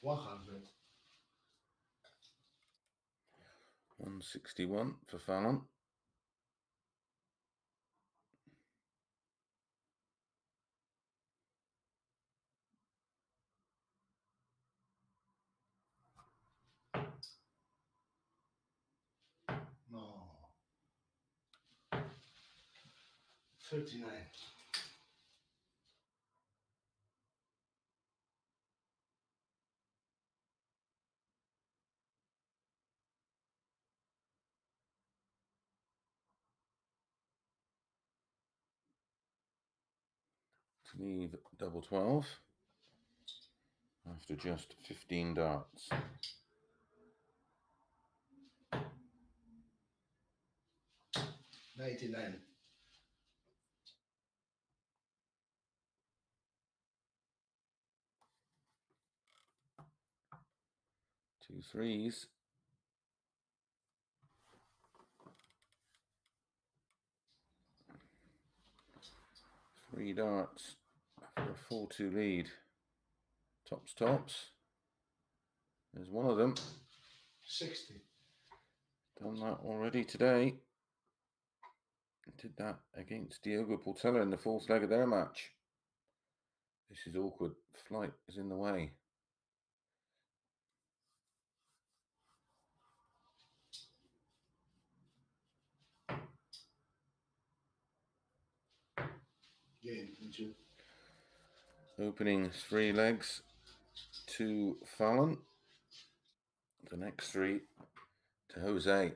One hundred. 161 for Fallon. No. 39. Leave double 12 after just 15 darts. Ninety-nine. Two threes. Three darts for a 4 2 lead. Tops, tops. There's one of them. Sixty. Done that already today. Did that against Diogo Portela in the fourth leg of their match. This is awkward. Flight is in the way. Game in two. Opening three legs to Fallon. The next three to Jose.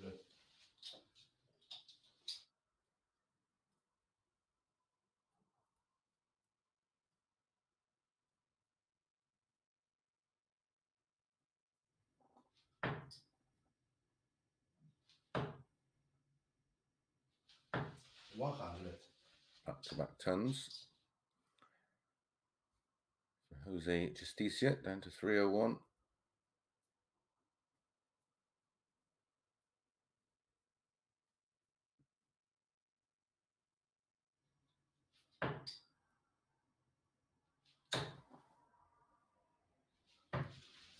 Good. One hundred. Back to back tons. For Jose Justicia down to 301.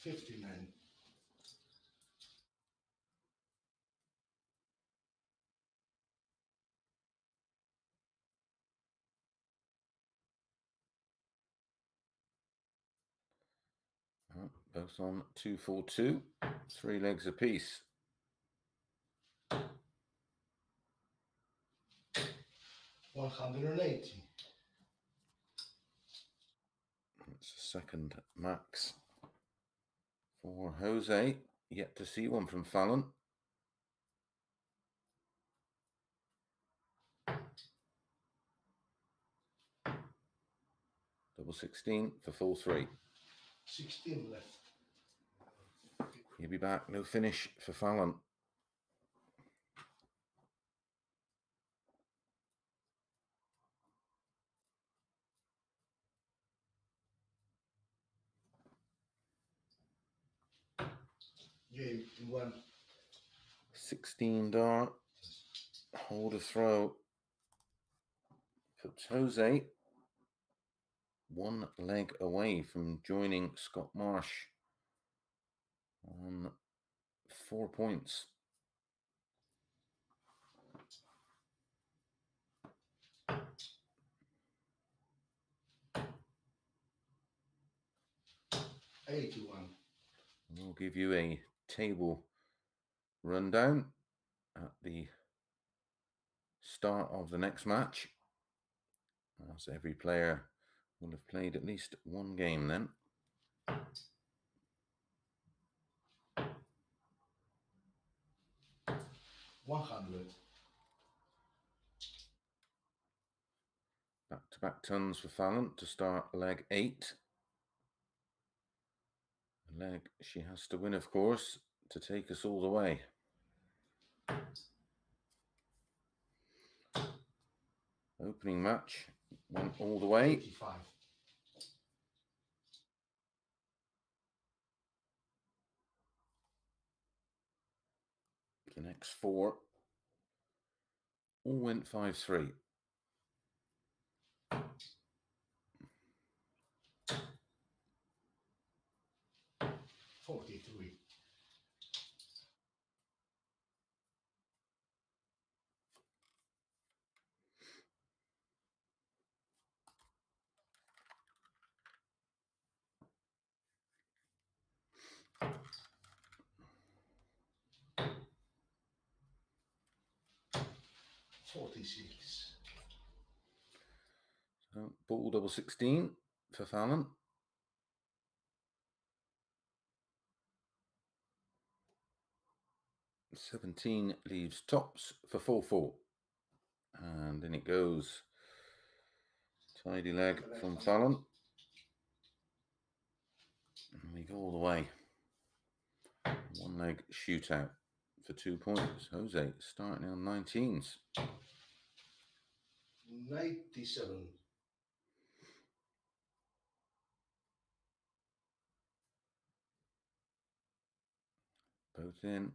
Fifty-nine. Uh, Both on 242. Three legs apiece. One hundred and eighty. That's the second max for Jose. Yet to see one from Fallon. Double 16 for full three. Sixteen left. He'll be back. No finish for Fallon. Game one. 16 dart. Hold a throw. Puts Jose one leg away from joining Scott Marsh on four points. Eighty-one. We'll give you a table rundown at the start of the next match. As every player will have played at least one game then. 100. Back to back tons for Fallon to start leg eight. A leg she has to win, of course, to take us all the way. Opening match went all the way. The next four All went 5 3. Um, ball double 16 for Fallon. Seventeen leaves tops for four four, and then it goes. Tidy leg from Fallon. And we go all the way. One leg shootout for two points. Jose starting on 19s. 97. So then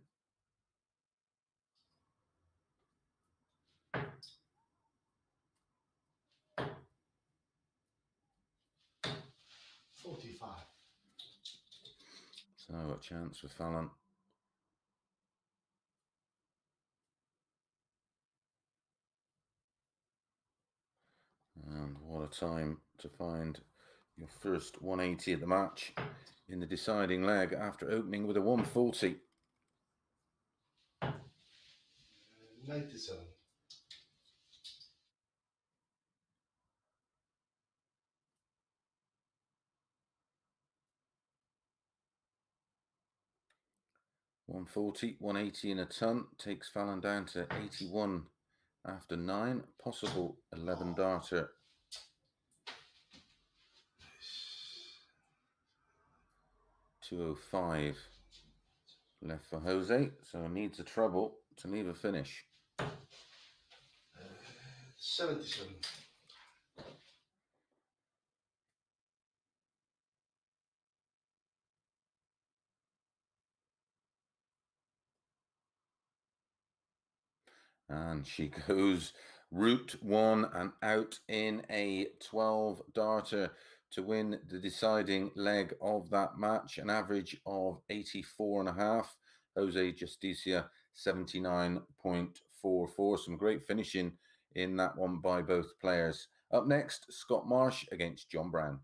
forty-five. So a chance for Fallon. And what a time to find your first 180 of the match in the deciding leg after opening with a 140. Ninety-seven. One forty, one eighty in a ton takes Fallon down to 81 after nine. Possible 11 darter. Two oh five left for Jose, so needs a treble to leave a finish. Seventy-seven. And she goes route one and out in a 12 darter to win the deciding leg of that match, an average of 84 and a half. Jose Justicia 79.44. Some great finishing in that one by both players. Up next, Scott Marsh against John Brown.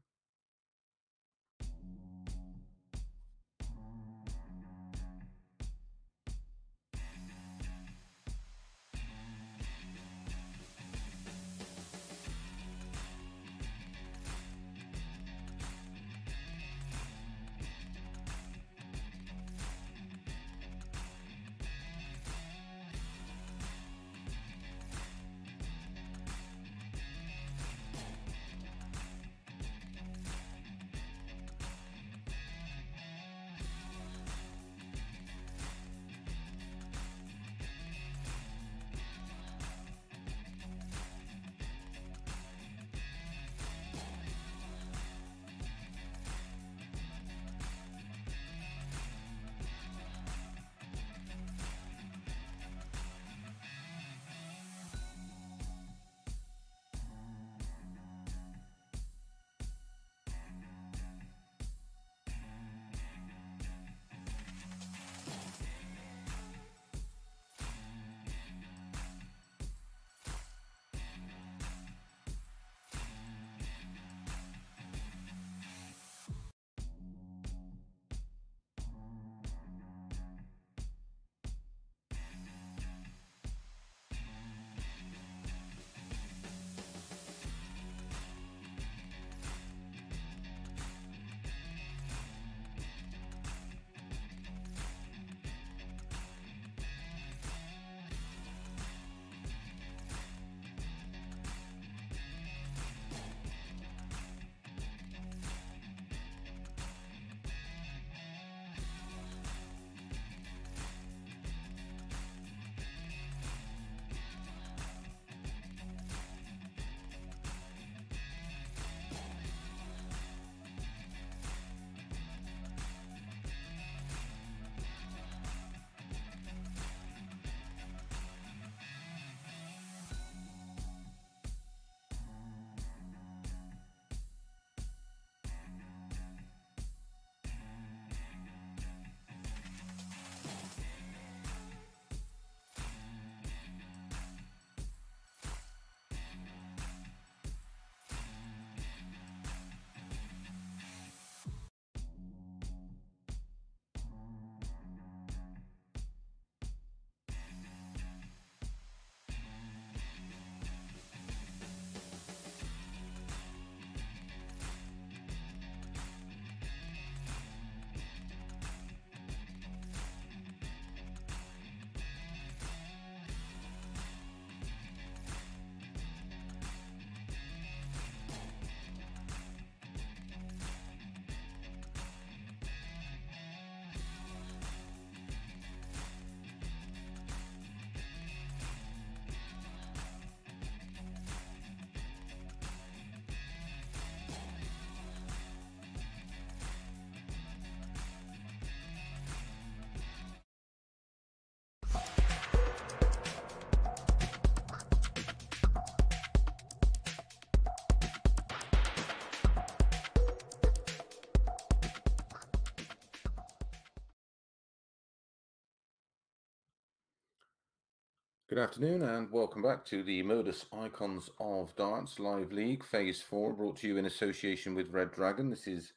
Good afternoon and welcome back to the Modus Icons of Darts Live League Phase 4, brought to you in association with Red Dragon. This is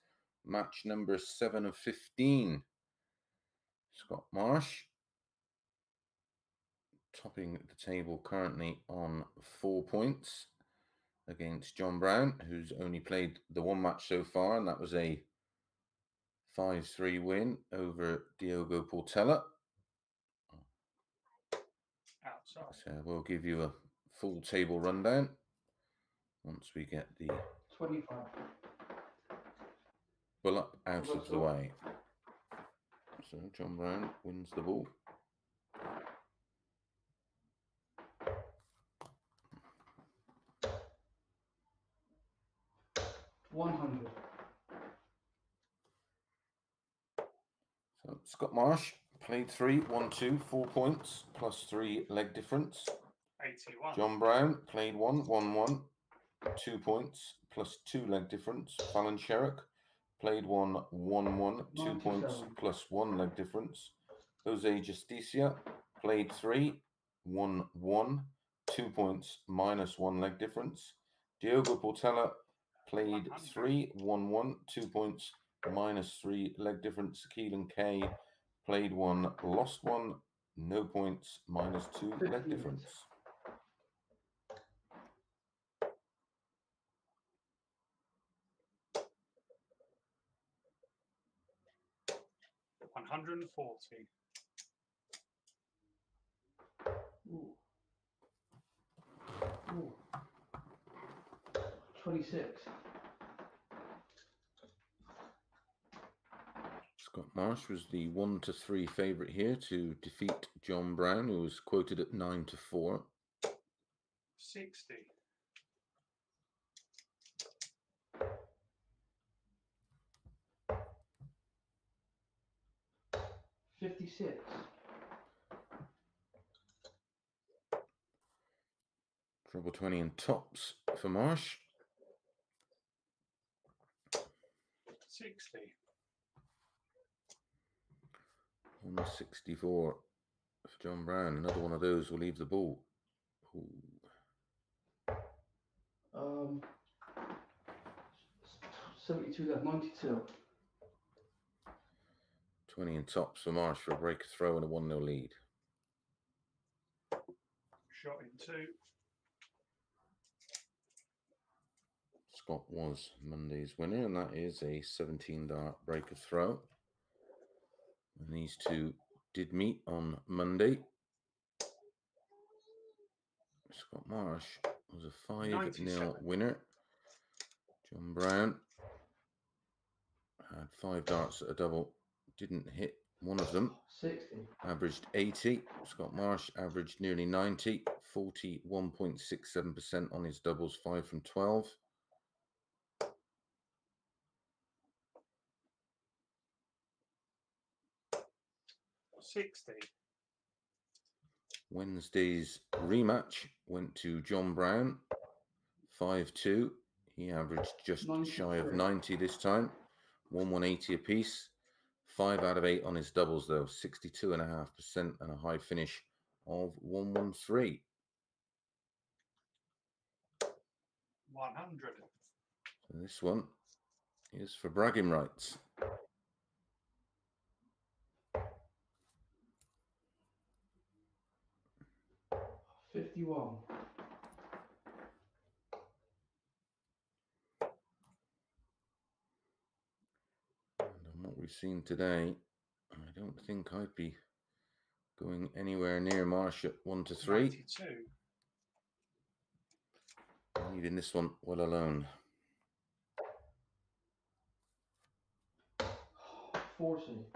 match number 7 of 15. Scott Marsh topping the table currently on four points against John Brown, who's only played the one match so far, and that was a 5 3 win over Diogo Portela. Outside. So we'll give you a full table rundown once we get the 25. bull up out of the way. So John Brown wins the ball. One hundred. So Scott Marsh played three, one, two, four points, plus three leg difference. 81. John Brown played one, one, one, two points, plus two leg difference. Fallon Sherrock played one, one, one, two points, plus one leg difference. Jose Justicia played three, one, one, two points, minus one leg difference. Diogo Portela played 100. three, one, one, two points, minus three leg difference. Keelan Kay played one, lost one, no points, minus two leg 50 difference. One hundred and forty. Ooh. Ooh. Twenty-six. Scott Marsh was the one to three favourite here to defeat John Brown, who was quoted at nine to four. Sixty. Fifty-six. Treble 20 and tops for Marsh. Sixty. 164 for John Brown. Another one of those will leave the ball. Ooh. Um. Seventy-two. That ninety-two. 20 in tops for Marsh for a break of throw and a 1 0 lead. Shot in two. Scott was Monday's winner, and that is a 17 dart break of throw. And these two did meet on Monday. Scott Marsh was a 5 0 winner. John Brown had five darts at a double, didn't hit one of them. Sixty. Averaged 80. Scott Marsh averaged nearly 90, 41.67% on his doubles, 5 from 12. Sixty. Wednesday's rematch went to John Brown, 5 2. He averaged just shy of 90 this time, 1 180 apiece. 5 out of 8 on his doubles, though, 62.5% and a high finish of 113. One hundred. So this one is for bragging rights. Fifty-one. And on what we've seen today, I don't think I'd be going anywhere near Marsh at 1 to 3. Ninety-two. Leaving this one well alone. Forty.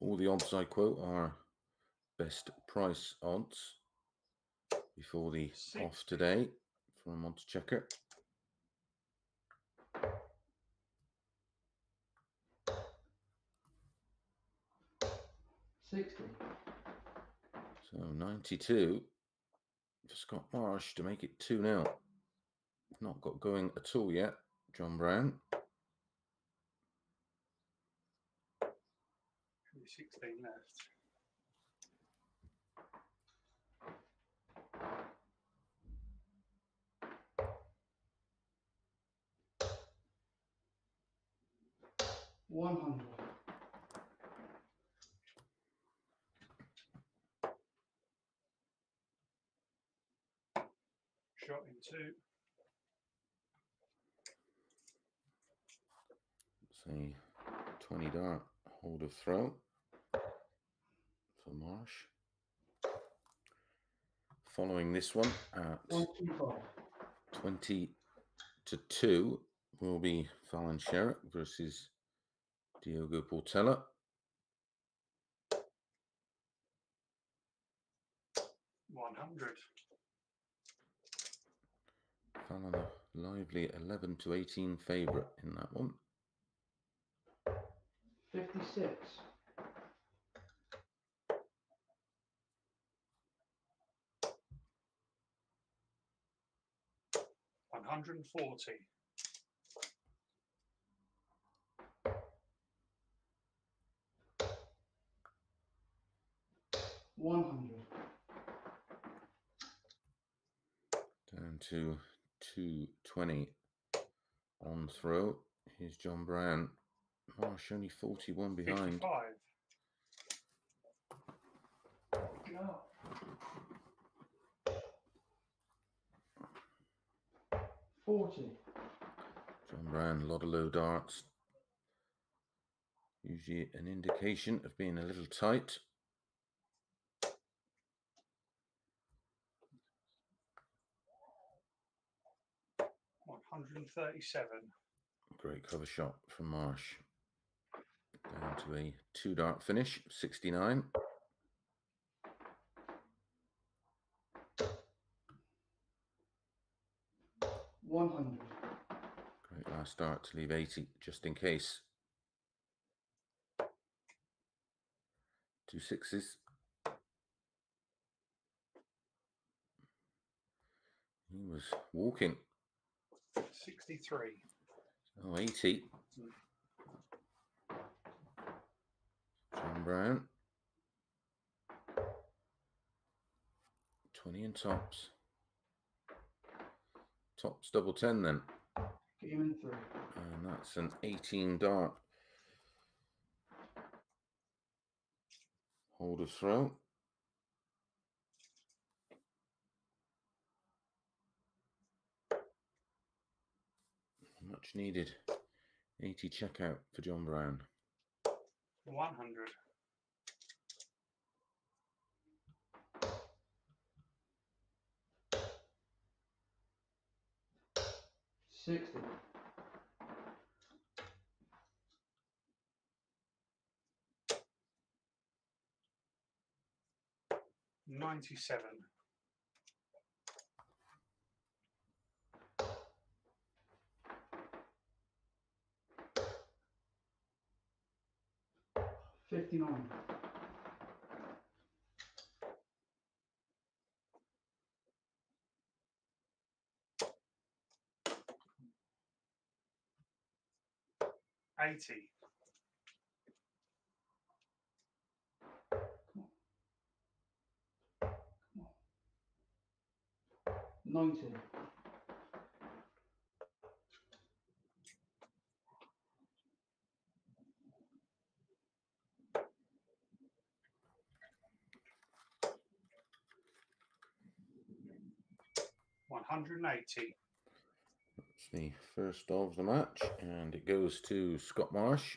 All the odds I quote are best price odds before the off today from Odds Checker. Sixty. So 92 for Scott Marsh to make it 2 0. Not got going at all yet, John Brown. Sixteen left. One hundred. Shot in two. Say 20 dart hold of throw Marsh. Following this one at One two five. 20 to 2 will be Fallon Sherrock versus Diogo Portela. One hundred. Fallon a lively 11 to 18 favourite in that one. Fifty-six. 140. One hundred. Down to two twenty on throw. Here's John Brown. Marsh only forty one behind. 55. God. 40. John Brown, a lot of low darts. Usually an indication of being a little tight. One hundred and thirty-seven. Great cover shot from Marsh. Down to a two dart finish, sixty-nine. 100. Great last start to leave 80 just in case. Two sixes. He was walking. 63. Oh, 80. John Brown. 20 and tops. Tops double 10 then. Game in three. And that's an 18 dart. Hold of throw. Much needed 80 checkout for John Brown. One hundred. Sixty. Ninety-seven. Fifty-nine. Eighty. Ninety. One hundred and eighty. The first of the match, and it goes to Scott Marsh.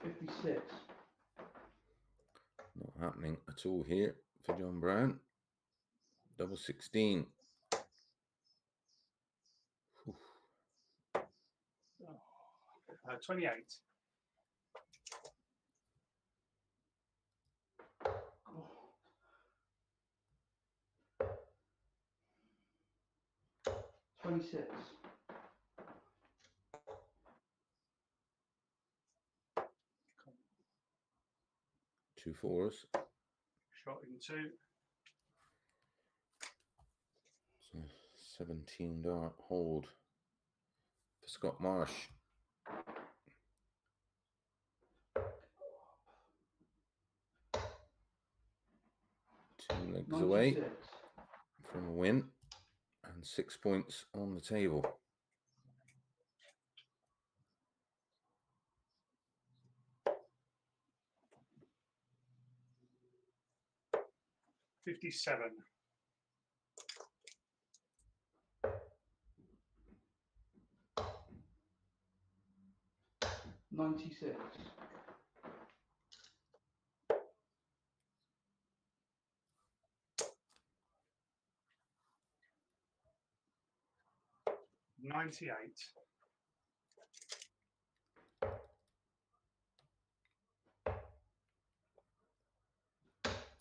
Fifty-six. Not happening at all here for John Brown. Double 16. Uh, Twenty-eight. 26. Two fours. Shot in two. So 17 dart hold for Scott Marsh. Two legs 96. away from a win and six points on the table. Fifty-seven. Ninety-six. Ninety-eight.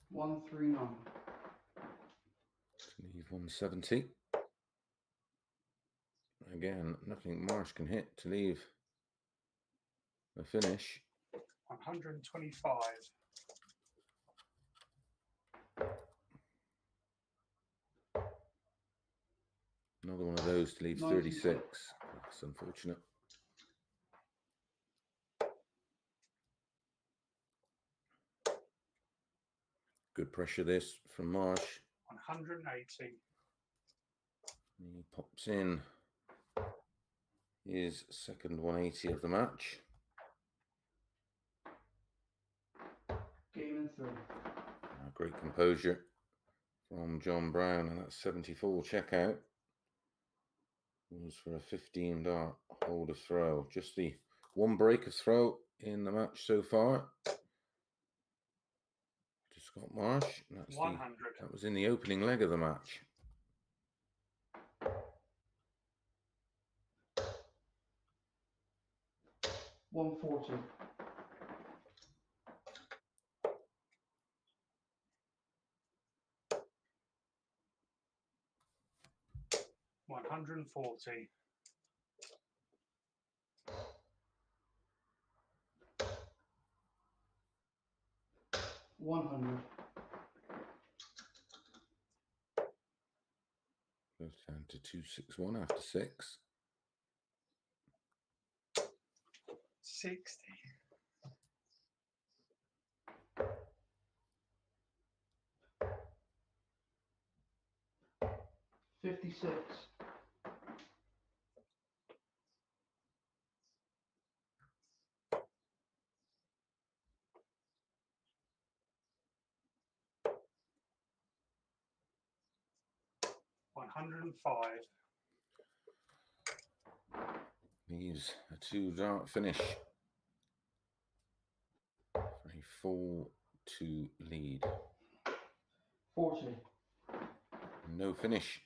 One three nine. Leave 170. Again, nothing Marsh can hit to leave a finish. One hundred and twenty-five. Another one of those to leave 36. That's unfortunate. Good pressure this from Marsh. One hundred and eighty. He pops in his second 180 of the match. Game in three. Great composure from John Brown, and that's 74 checkout was for a 15 dart hold of throw. Just the one break of throw in the match so far. To Scott Marsh. and That's the, that was in the opening leg of the match. One forty. 140. One hundred. Goes down to two six one after six. Sixty. Fifty six. 105. Needs a two dart finish a 4 2 lead. 40. No finish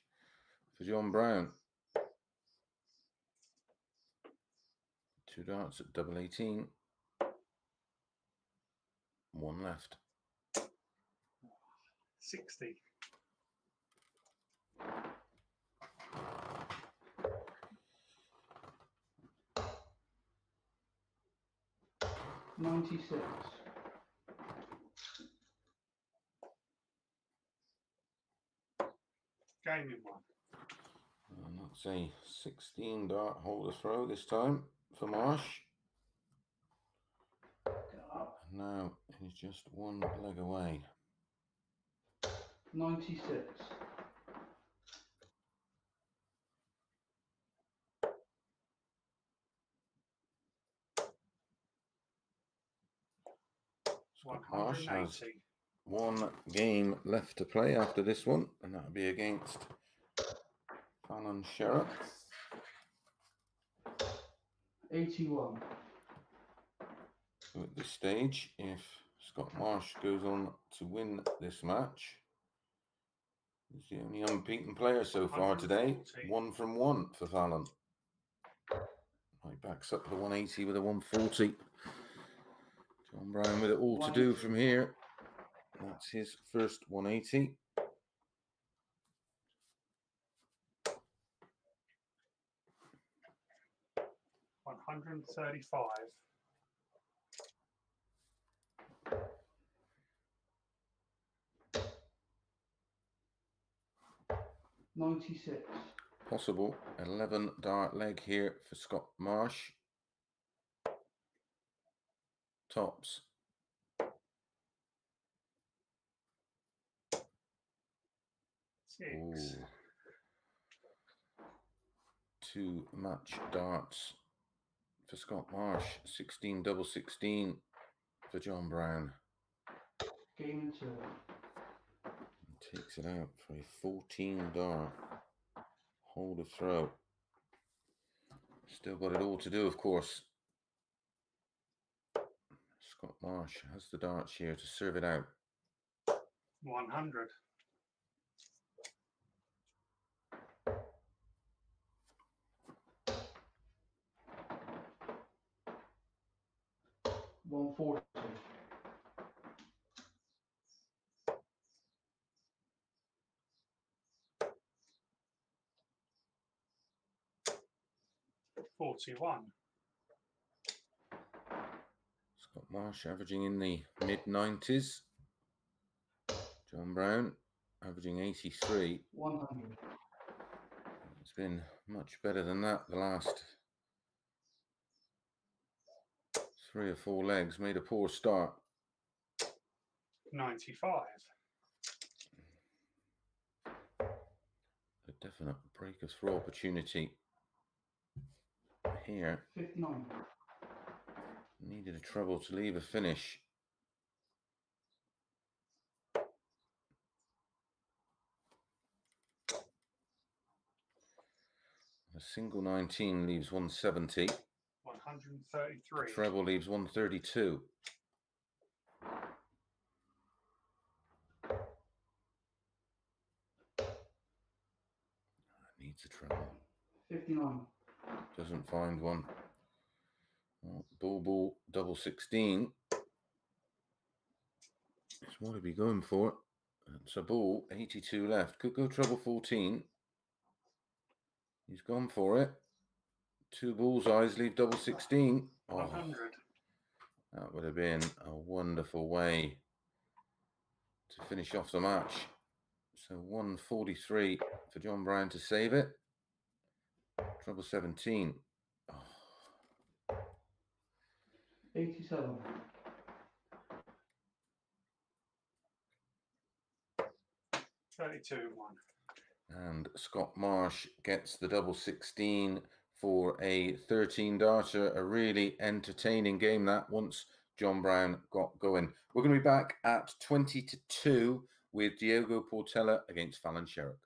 for John Brown. Two darts at double 18. One left. 60. 96. Game in one. Uh, Let's see, 16 dart holder throw this time for Marsh. Now he's just one leg away. 96. Marsh has one game left to play after this one, and that'll be against Fallon Sherrock. 81. So at this stage, if Scott Marsh goes on to win this match, he's the only unbeaten player so far today. One from one for Fallon. He backs up the 180 with a 140. John Brown with it all to do from here. That's his first 180. One hundred and thirty-five. Ninety-six. Possible 11 dart leg here for Scott Marsh. Tops. Six. Ooh. Two match darts for Scott Marsh. 16 double 16 for John Brown. Game in two. Takes it out for a 14 dart. Hold of throw. Still got it all to do, of course. Scott Marsh has the darts here to serve it out. 100. One forty. Forty-one. Scott Marsh averaging in the mid 90s. John Brown averaging 83. One hundred. It's been much better than that the last three or four legs. Made a poor start. Ninety-five. A definite break of throw opportunity here. Fifty-nine. Needed a treble to leave a finish. A single 19 leaves 170. One hundred and thirty-three. Treble leaves 132. Needs a treble. Fifty-nine. Doesn't find one. Bull Bull double 16. It's what to be going for. It's a ball, 82 left. Could go treble 14. He's gone for it. Two balls eyes leave double 16. Oh, One hundred. that would have been a wonderful way to finish off the match. So 143 for John Brown to save it. Treble 17. 87. Thirty-two one. And Scott Marsh gets the double 16 for a thirteen darter. A really entertaining game that once John Brown got going. We're going to be back at twenty to two with Diogo Portela against Fallon Sherrock.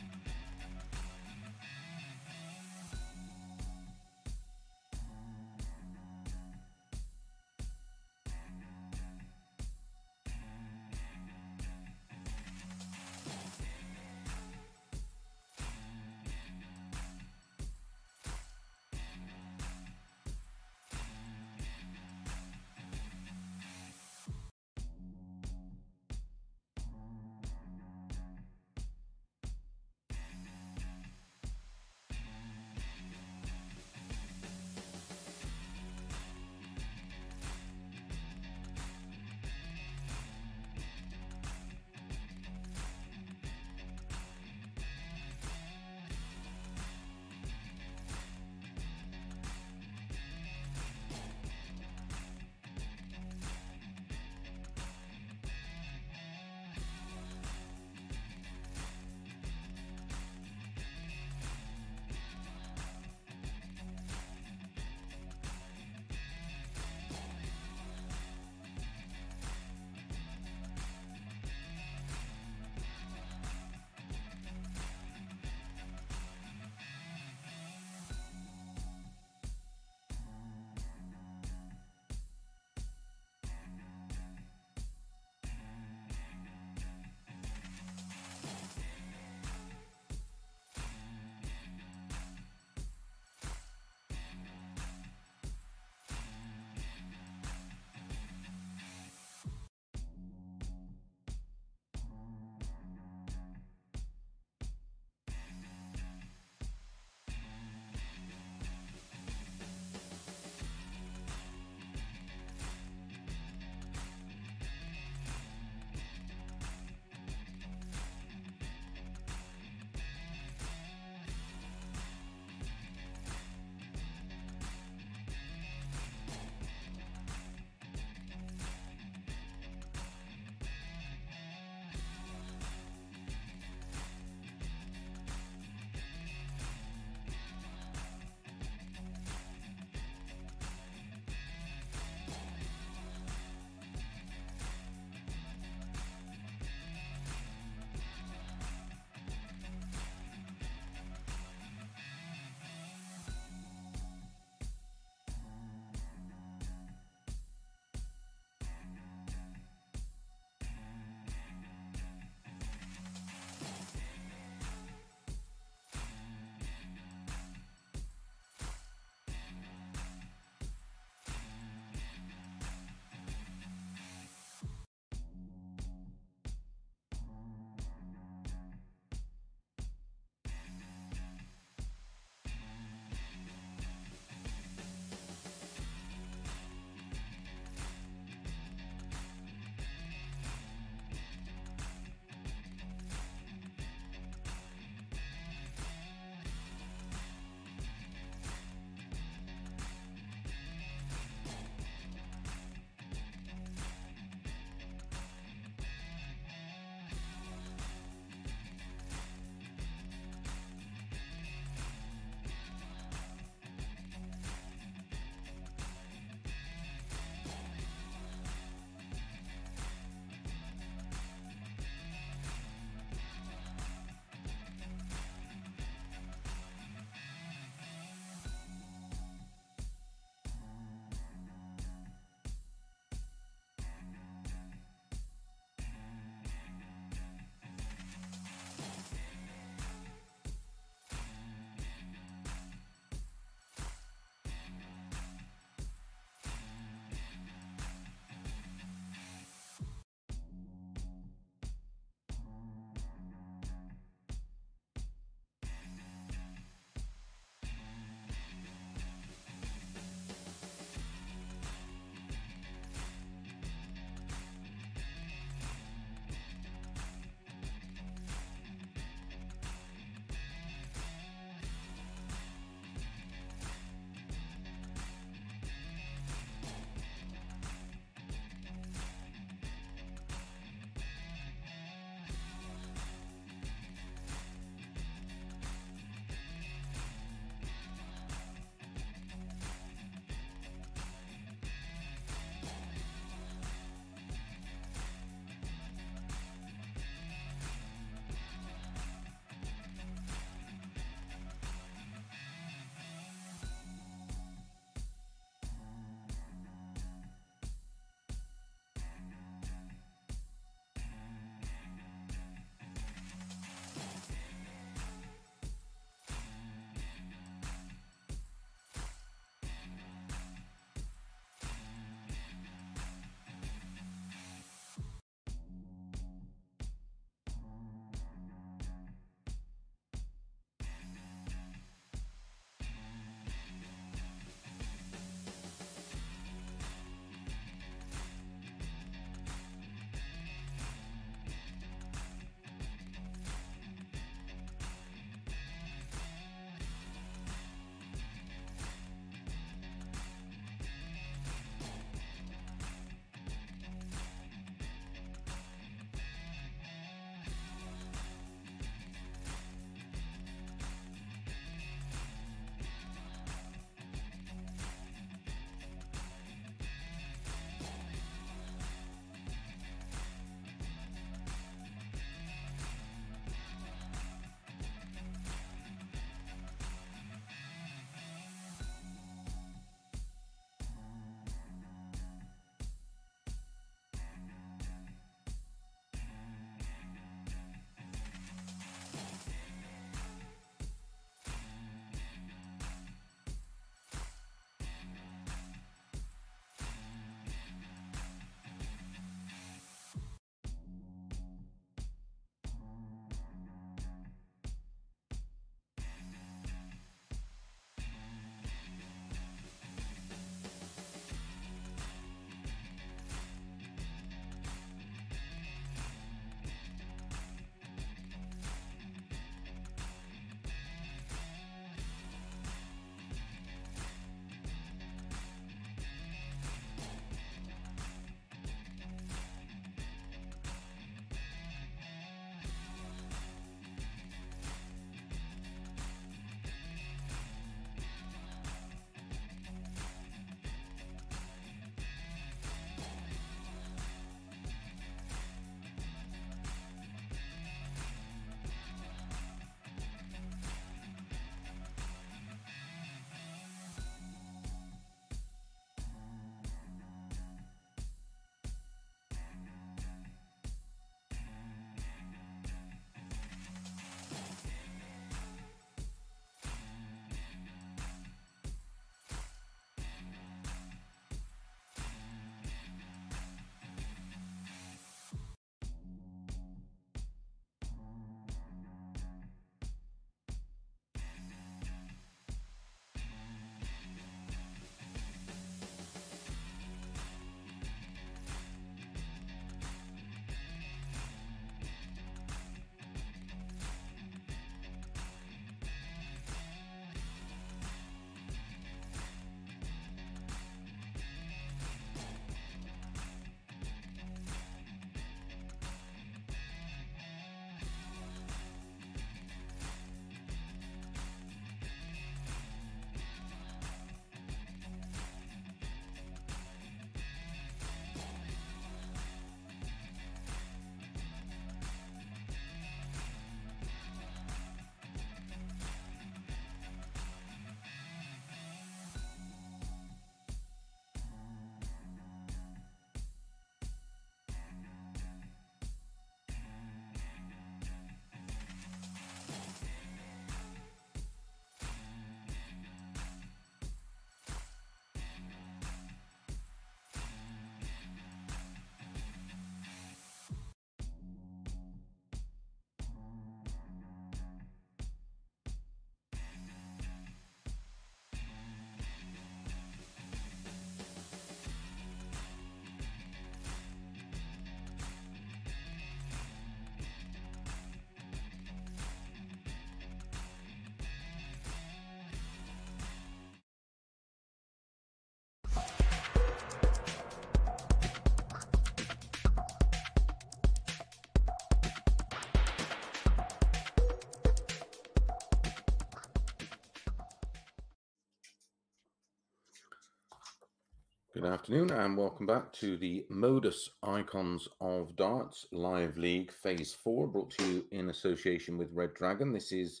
Good afternoon and welcome back to the Modus Icons of Darts Live League Phase 4, brought to you in association with Red Dragon. This is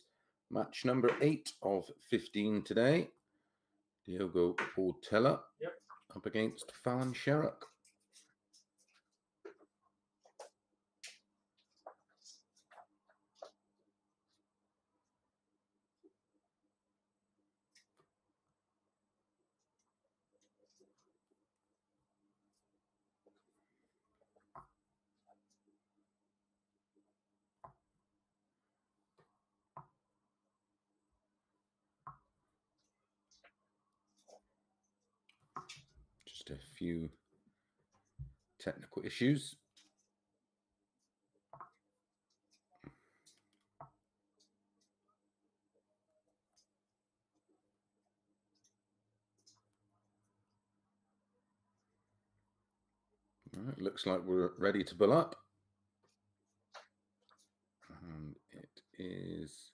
match number 8 of 15 today. Diogo Portela Yep. up against Fallon Sherrock. Just a few technical issues. All right, looks like we're ready to bull up. And it is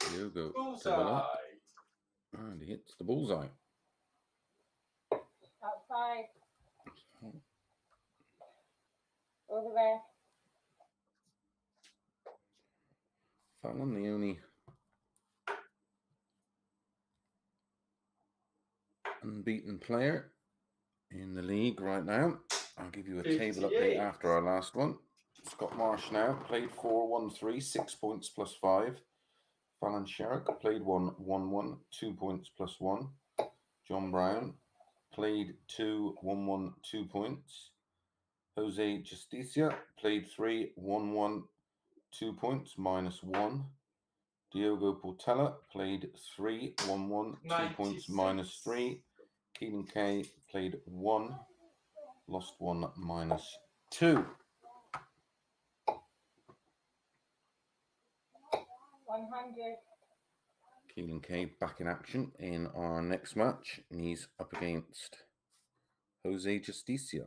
Diogo to bull Bullseye. up. And he hits the bullseye. Outside. Over there. Fallon, the only unbeaten player in the league right now. I'll give you a table update after our last one. Scott Marsh now played 4 1 3, 6 points plus 5. Fallon Sherrock played 1 1 1, 2 points plus 1. John Brown played 2 1 1, 2 points. Jose Justicia played 3 1 1, 2 points minus 1. Diogo Portela played 3 1 1, 2 points minus 3. Keelan Kay played 1, lost 1 minus 2. One hundred. Keelan Kay back in action in our next match, and he's up against Jose Justicia.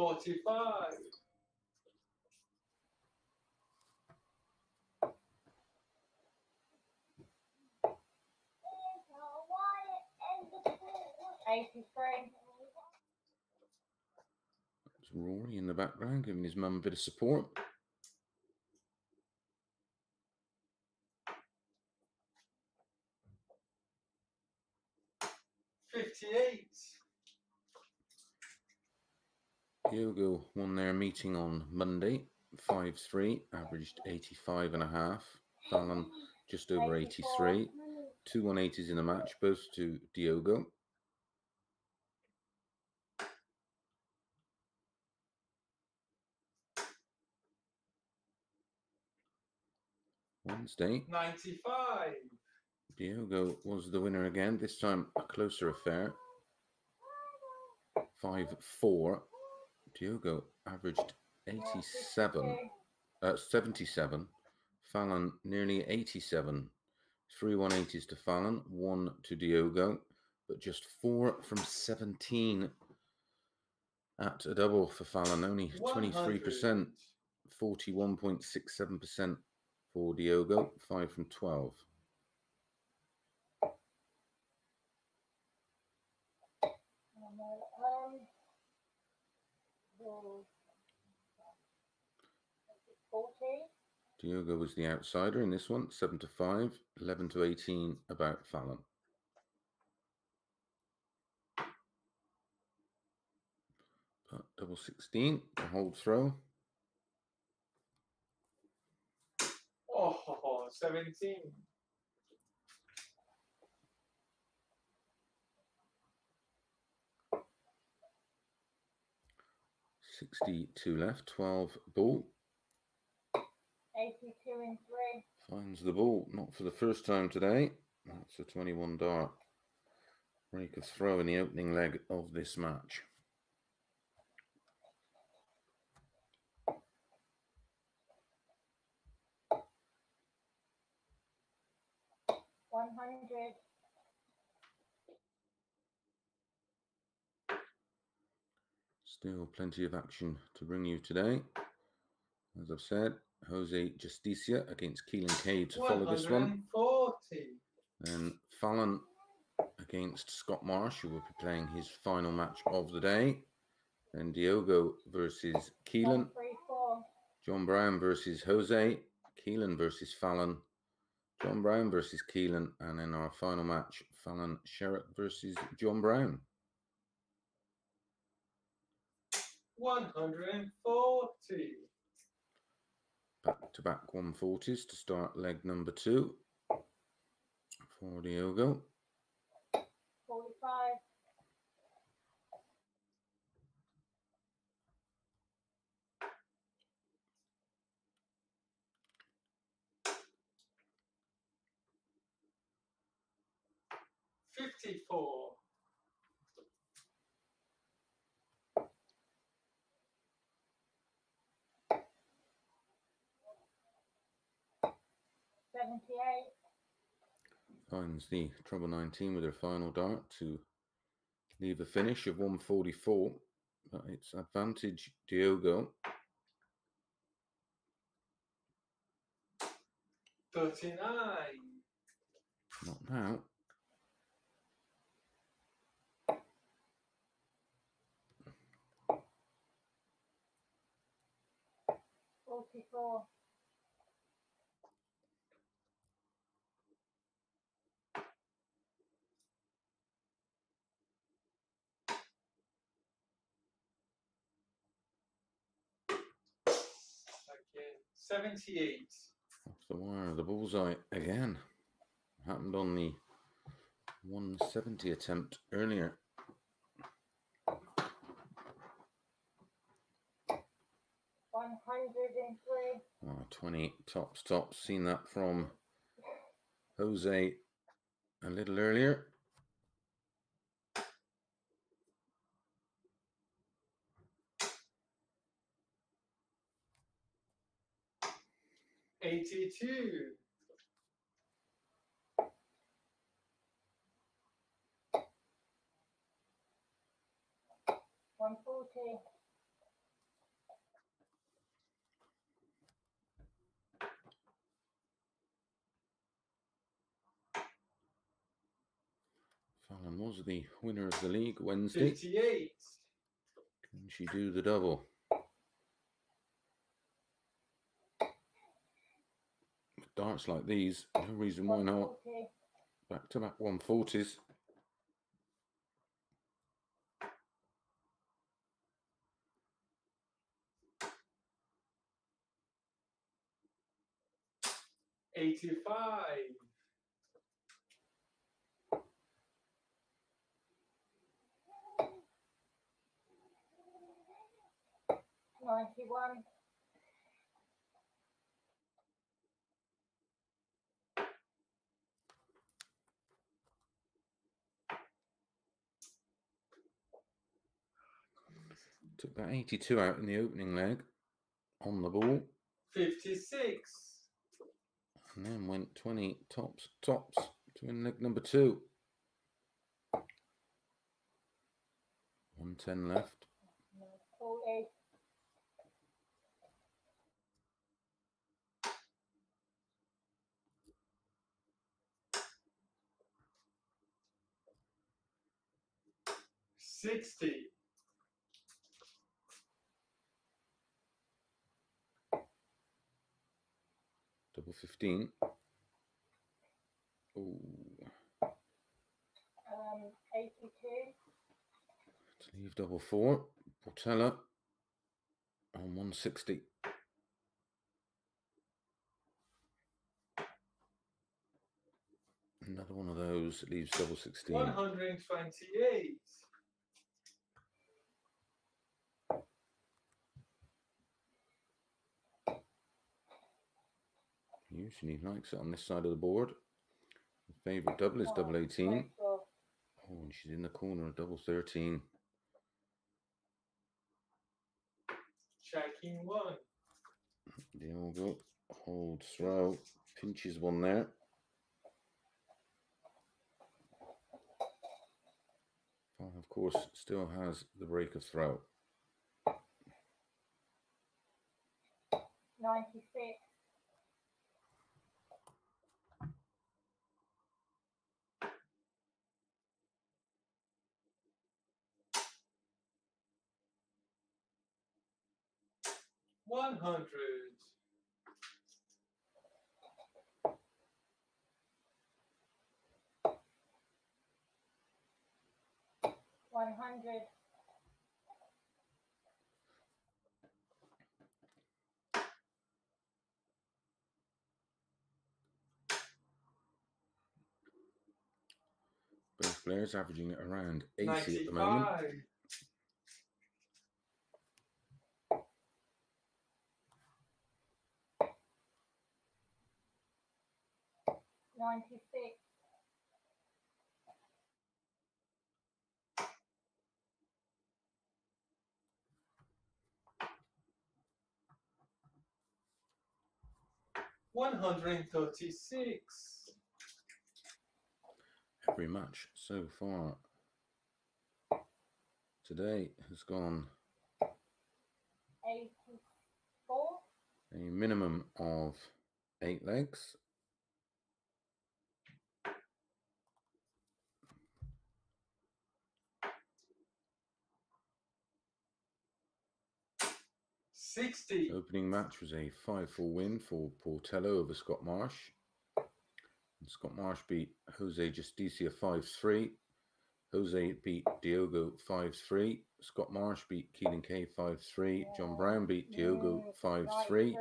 Forty-five. Eighty-three. It's Rory in the background giving his mum a bit of support. Fifty-eight. Diogo won their meeting on Monday, 5 3, averaged 85 and a half. Fallon just over 83. Two 180s in the match, both to Diogo. Wednesday, Ninety-five. Diogo was the winner again, this time a closer affair. 5 4. Diogo averaged 87, uh, 77. Fallon nearly 87. Three 180s to Fallon, one to Diogo, but just four from 17 at a double for Fallon, only 23%, 41.67% for Diogo, five from 12. Um. well, Forty. Diogo was the outsider in this one, 7 to 5, 11 to 18 about Fallon. But double 16, a hold throw. Oh, seventeen. Sixty-two left, twelve ball. Eighty-two and three. Finds the ball, not for the first time today. That's a twenty-one dart. Break of throw in the opening leg of this match. One hundred. Still plenty of action to bring you today. As I've said, Jose Justicia against Keelan Kay to follow this one. 140. Then Fallon against Scott Marsh, who will be playing his final match of the day. Then Diogo versus Keelan. 134. John Brown versus Jose. Keelan versus Fallon. John Brown versus Keelan. And then our final match, Fallon Sherrock versus John Brown. 140. Back to back 140s to start leg number two for Diogo. 45. Fifty-four. Seventy-eight. finds the treble 19 with her final dart to leave a finish of 144 but it's advantage diogo Thirty-nine. not now Forty-four. Again. Seventy-eight. off the wire the bullseye again happened on the 170 attempt earlier One hundred and three. oh, 20 tops tops seen that from jose a little earlier Eighty-two. One forty. fallon was the winner of the league wednesday Fifty-eight. can she do the double darts like these no reason why not back to back 140s Eighty-five. Ninety-one. Took that 82 out in the opening leg on the ball Fifty-six. and then went 20 tops, tops to win leg number two. 110 left. Sixty. 15. Ooh. Um, 82. To leave double four. Portela on 160. Another one of those leaves double 16. 128. Usually likes it on this side of the board. Favorite double is double 18. Oh, and she's in the corner of double 13. Checking one. Diogo holds throw, pinches one there. Fallon, of course, still has the break of throw. Ninety-six. One hundred. One hundred. Both players averaging around 80 at the moment. Ninety-five. Ninety-six. One hundred and thirty-six. Every match so far today has gone Eighty-four. a minimum of eight legs. Sixty. Opening match was a 5 4 win for Portela over Scott Marsh. And Scott Marsh beat Jose Justicia 5 3. Jose beat Diogo 5 3. Scott Marsh beat Keelan Kay 5 3. John Brown beat Diogo Mm, 5 3. ninety-three.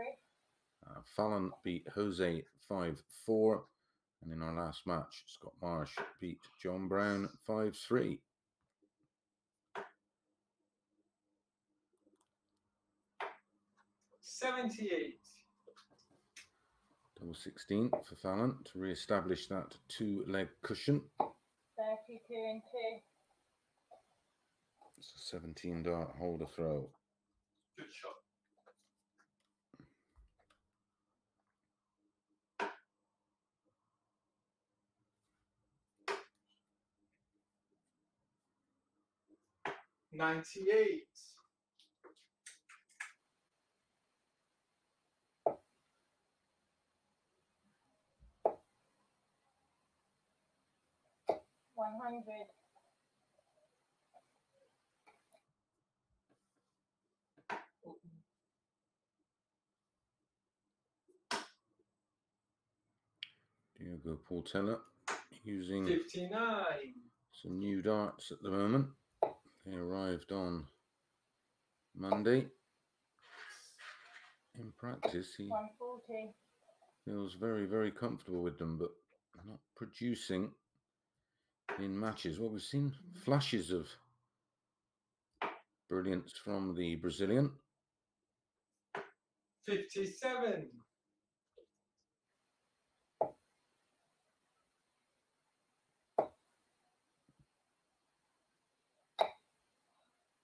Uh, Fallon beat Jose 5 4. And in our last match, Scott Marsh beat John Brown 5 3. Seventy-eight. Double 16 for Fallon to re establish that two leg cushion. Thirty-two and two. It's a 17 dart holder throw. Good shot. Ninety-eight. One hundred. Diogo Portela using Fifty-nine. some new darts at the moment. They arrived on Monday. In practice, he feels very, very comfortable with them, but not producing in matches. Well, we've seen flashes of brilliance from the Brazilian. Fifty-seven.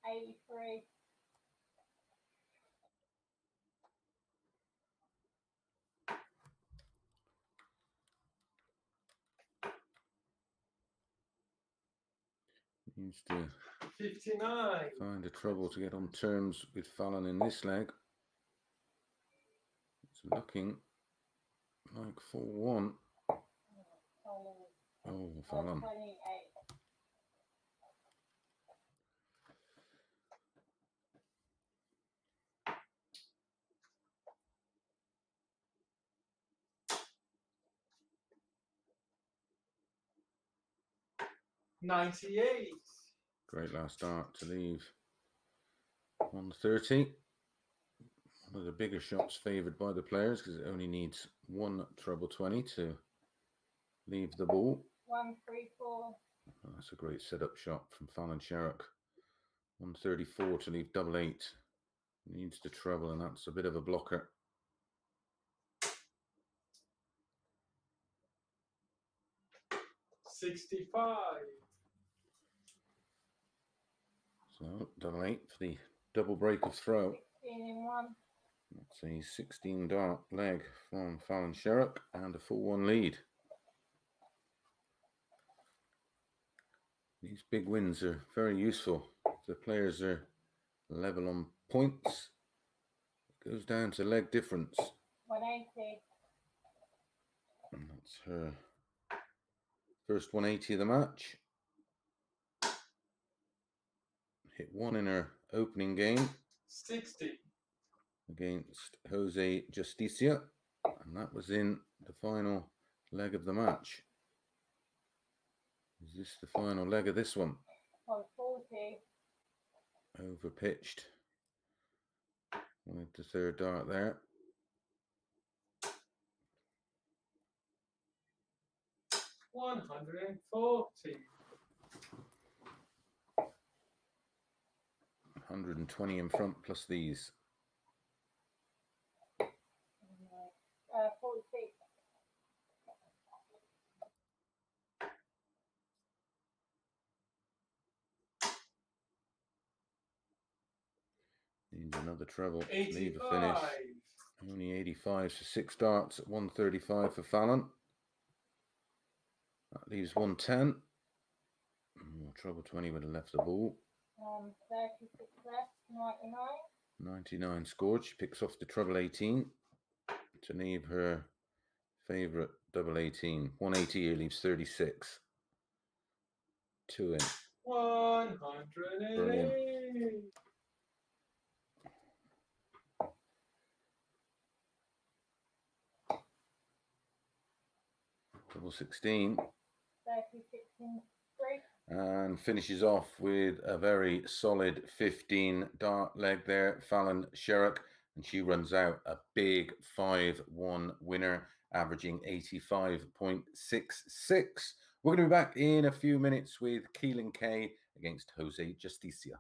Eighty-three. Needs to Fifty-nine. find a treble to get on terms with Fallon in this leg. It's looking like 4 1. Oh, Oh, oh, Fallon. Twenty-eight. Ninety-eight. Great last start to leave 130. One of the bigger shots favoured by the players because it only needs one treble 20 to leave the ball. One three four. Oh, that's a great setup shot from Fallon Sherrock. 134 to leave double eight. Needs to treble, and that's a bit of a blocker. Sixty-five. So eight for the double break of throw. Sixteen and one. That's a 16 dart leg from Fallon Sherrock and a full one lead. These big wins are very useful. If the players are level on points. It goes down to leg difference. One eighty. And that's her first 180 of the match. Hit one in her opening game. Sixty. against Jose Justicia. And that was in the final leg of the match. Is this the final leg of this one? 140. Over pitched. With the third dart there. One hundred and forty. 120 in front plus these. Uh, 46. Needs another treble. Leave a finish. Only 85 for six darts at 135 for Fallon. That leaves 110. Oh, treble 20 would have left the ball. Um, 36 left. 99. 99 scored. She picks off the treble 18 to leave her favourite double 18. 180 here leaves 36. Two in. One hundred and Brilliant. Double 16. 36 in three. And finishes off with a very solid 15 dart leg there, Fallon Sherrock, and she runs out a big 5 1 winner, averaging 85.66. We're going to be back in a few minutes with Keelan Kay against Jose Justicia.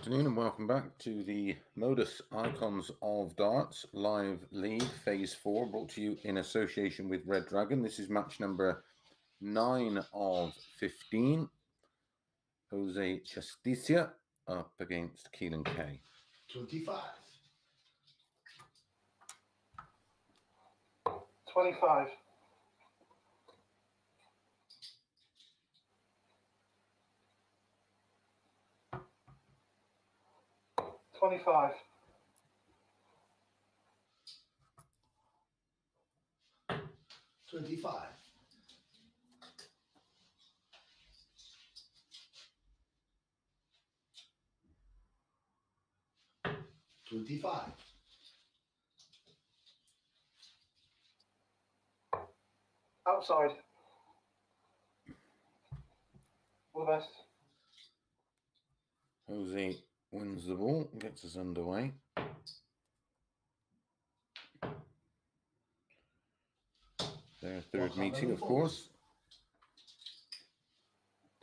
Afternoon and welcome back to the Modus Icons of Darts Live League Phase 4 brought to you in association with Red Dragon. This is match number 9 of 15. Jose Justicia up against Keelan Kay. 25. 25. 25. Twenty-five. Twenty-five. outside. All the best. Jose wins the ball, gets us underway. Their third meeting, of course,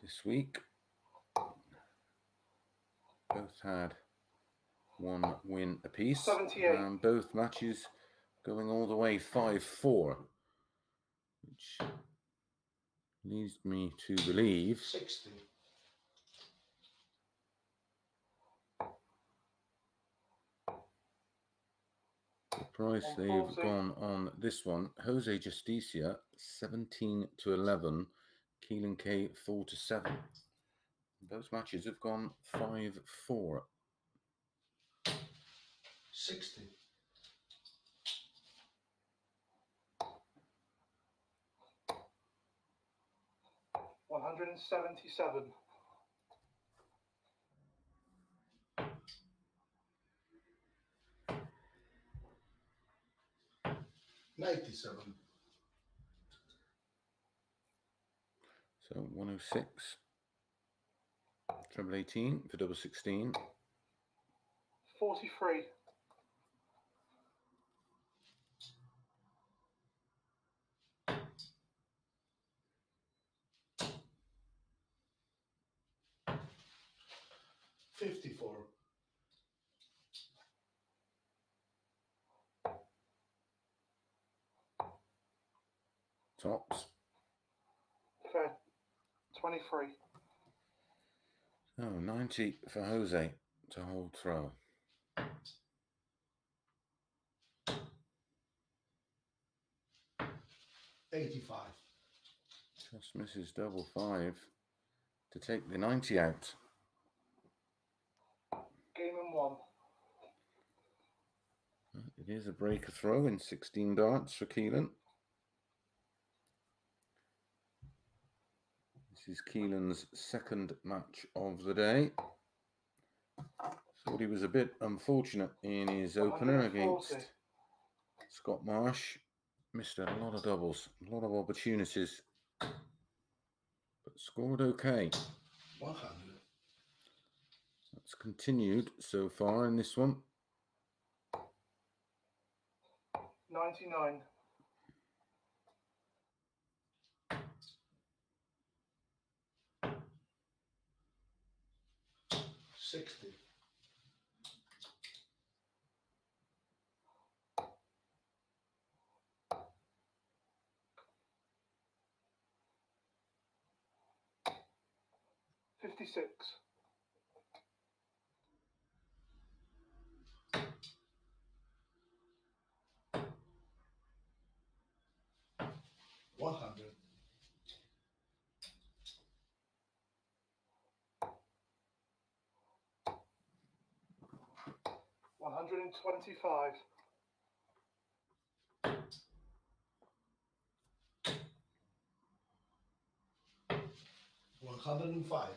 this week. Both had one win apiece. And both matches going all the way 5 4, which leads me to believe 60. The price On they've 40. gone on this one, Jose Justicia, 17 to 11, Keelan Kay 4 to 7. Those matches have gone 5 4. 60. One hundred and seventy-seven. 97. So 106. Treble 18 for double 16. 43. Tops. Fair. Twenty-three. Oh, 90 for Jose to hold throw. Eighty-five. Just misses double five to take the 90 out. Game and one. It is a breaker throw in 16 darts for Keelan. This is Keelan's second match of the day. Thought he was a bit unfortunate in his opener against Scott Marsh. Missed a lot of doubles, a lot of opportunities, but scored okay. One hundred. That's continued so far in this one. Ninety-nine. Sixty. Fifty-six. 125. One hundred and five.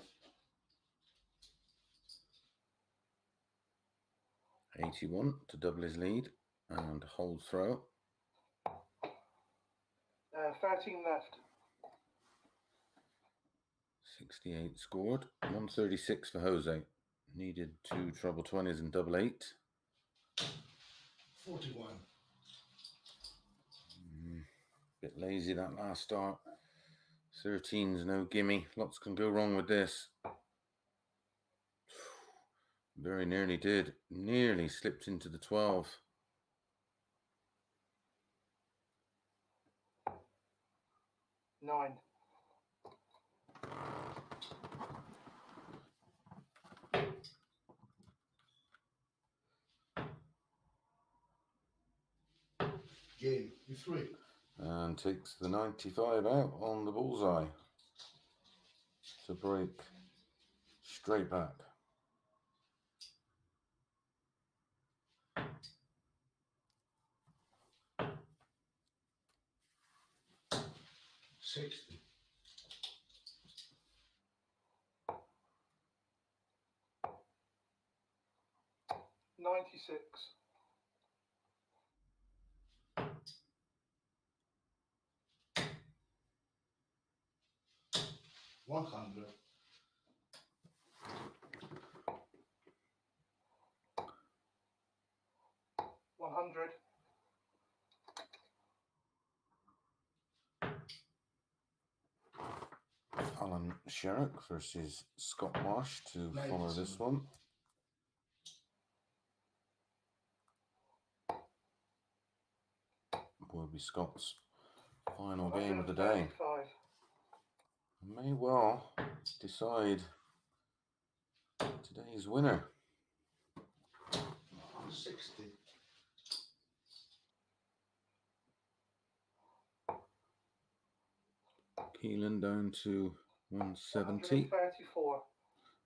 Eighty-one to double his lead and hold throw. Uh, Thirteen left. Sixty-eight scored. One thirty-six for Jose. Needed two treble twenties and double eight. Forty-one. Mm, bit lazy that last start. 13's no gimme. Lots can go wrong with this. Very nearly did. Nearly slipped into the 12. Nine. Game. You three. And takes the 95 out on the bullseye to break straight back. Sixty. Ninety-six. One hundred. One hundred. Fallon Sherrock versus Scott Marsh to follow this one. Will be Scott's final game of the day. 135. May well decide today's winner. Sixty. Keelan down to 170. 134.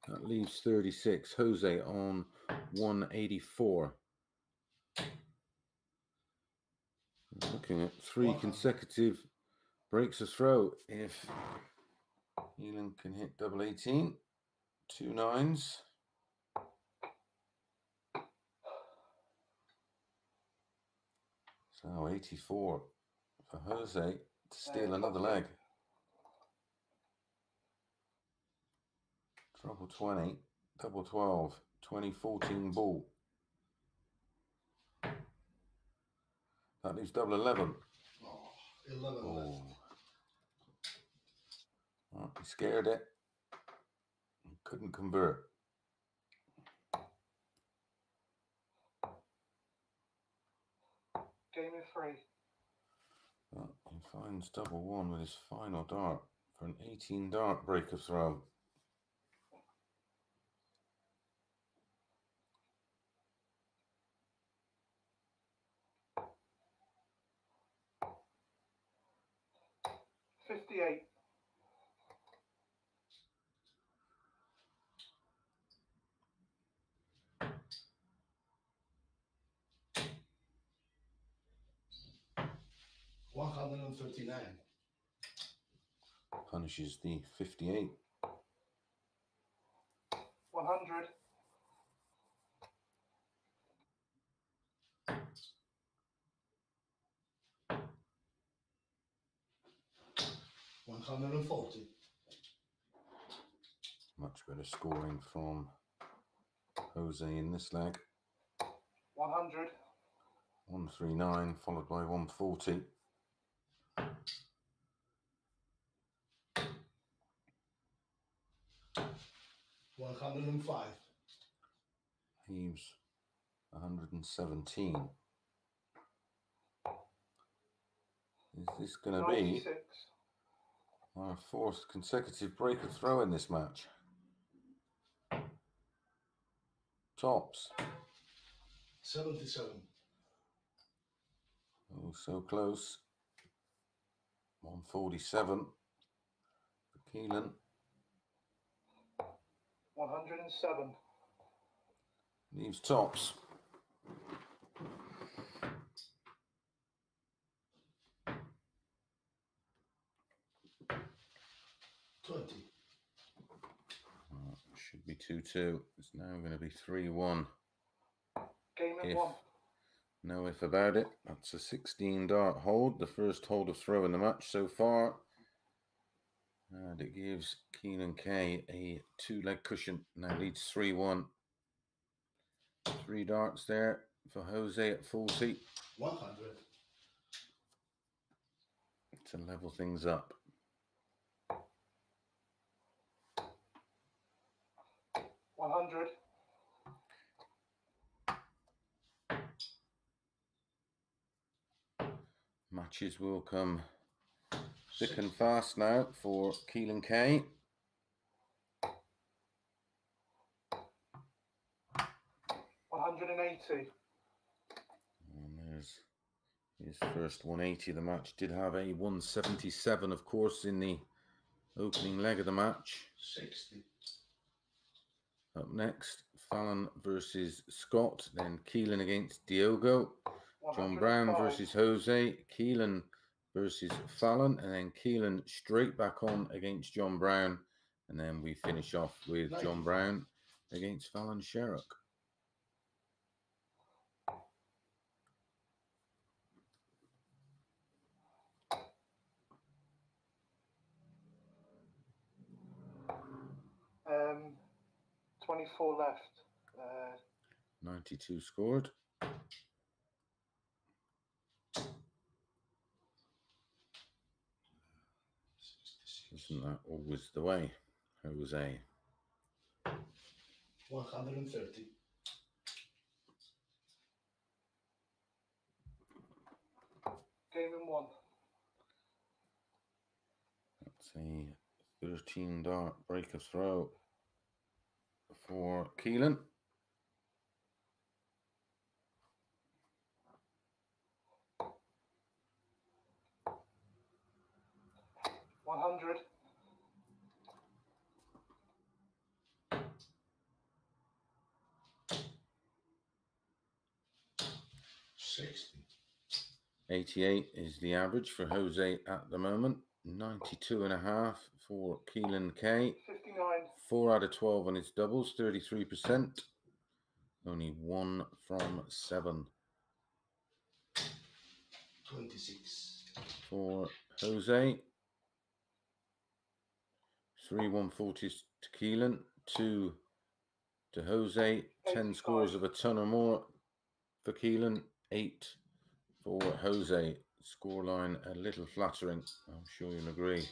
That leaves 36. Jose on 184. Looking at three Wow. consecutive breaks of throw. If Keelan can hit double 18, two nines. So 84 for Jose to steal another leg. Treble 20, double 12, 2014 ball. That leaves double 11. Oh, eleven left. Oh. Well, he scared it. Couldn't convert. Game of three. But he finds double one with his final dart for an 18 dart breaker throw. Fifty-eight. 139. Punishes the 58. 100. One hundred and forty. Much better scoring from Jose in this leg. One hundred. One three nine, followed by one forty. 105. Heaves 117. Is this going to be our fourth consecutive break of throw in this match? Tops. 77. Oh, so close. 147 for Keelan. One hundred and seven. Leaves tops. Twenty. Should be 2 2. It's now going to be 3 1. Game of If one. No if about it. That's a 16 dart hold, the first hold of throw in the match so far. And it gives Keelan Kay a two leg cushion. Now leads 3 1. Three darts there for Jose at full seat One hundred. to level things up. One hundred. Matches will come thick and fast now for Keelan Kay. One hundred and eighty. And there's his first 180 of the match. Did have a 177, of course, in the opening leg of the match. 60. Up next, Fallon versus Scott. Then Keelan against Diogo. John Brown versus Jose. Keelan versus Fallon. And then Keelan straight back on against John Brown. And then we finish off with John Brown against Fallon Sherrock. Um, twenty-four left. Uh, 92 scored. Isn't that always the way? Jose. 130. game in one. That's a 13 dart break of throw for Keelan. One hundred. Sixty. 88 is the average for Jose at the moment. 92 and a half for Keelan Kay. Fifty-nine. 4 out of 12 on his doubles, 33%. Only one from 7. 26. for Jose. Three 140s to Keelan, two to Jose, 10 scores of a ton or more for Keelan, eight for Jose. Scoreline a little flattering, I'm sure you'll agree.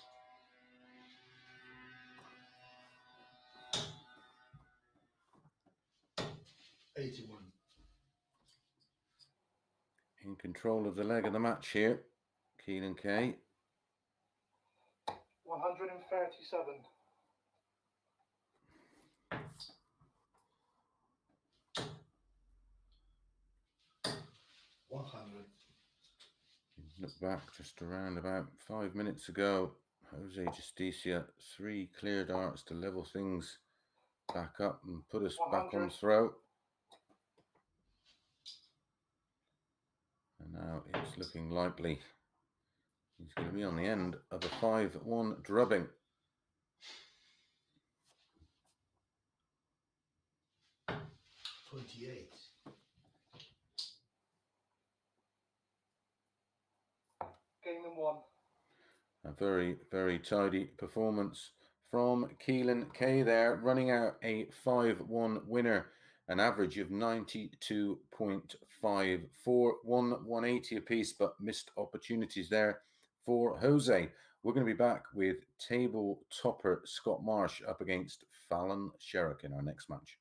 Eighty-one. In control of the leg of the match here, Keelan Kay. One hundred and thirty-seven. One hundred. Look back just around about five minutes ago. Jose Justicia, three clear darts to level things back up and put us back on 100. throw. And now it's looking likely he's going to be on the end of a 5 1 drubbing. Twenty-eight. In one. A very, very tidy performance from Keelan Kay there, running out a 5 1 winner, an average of 92.54, one 180 apiece, but missed opportunities there for Jose. We're going to be back with table topper Scott Marsh up against Fallon Sherrock in our next match.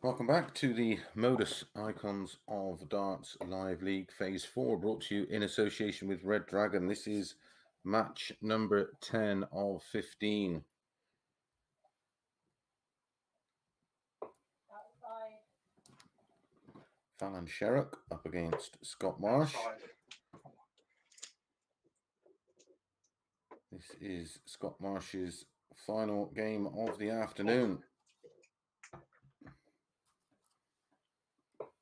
Welcome back to the Modus Icons of Darts Live League Phase 4, brought to you in association with Red Dragon. This is match number 10 of 15. Outside. Fallon Sherrock up against Scott Marsh. This is Scott Marsh's final game of the afternoon. Outside.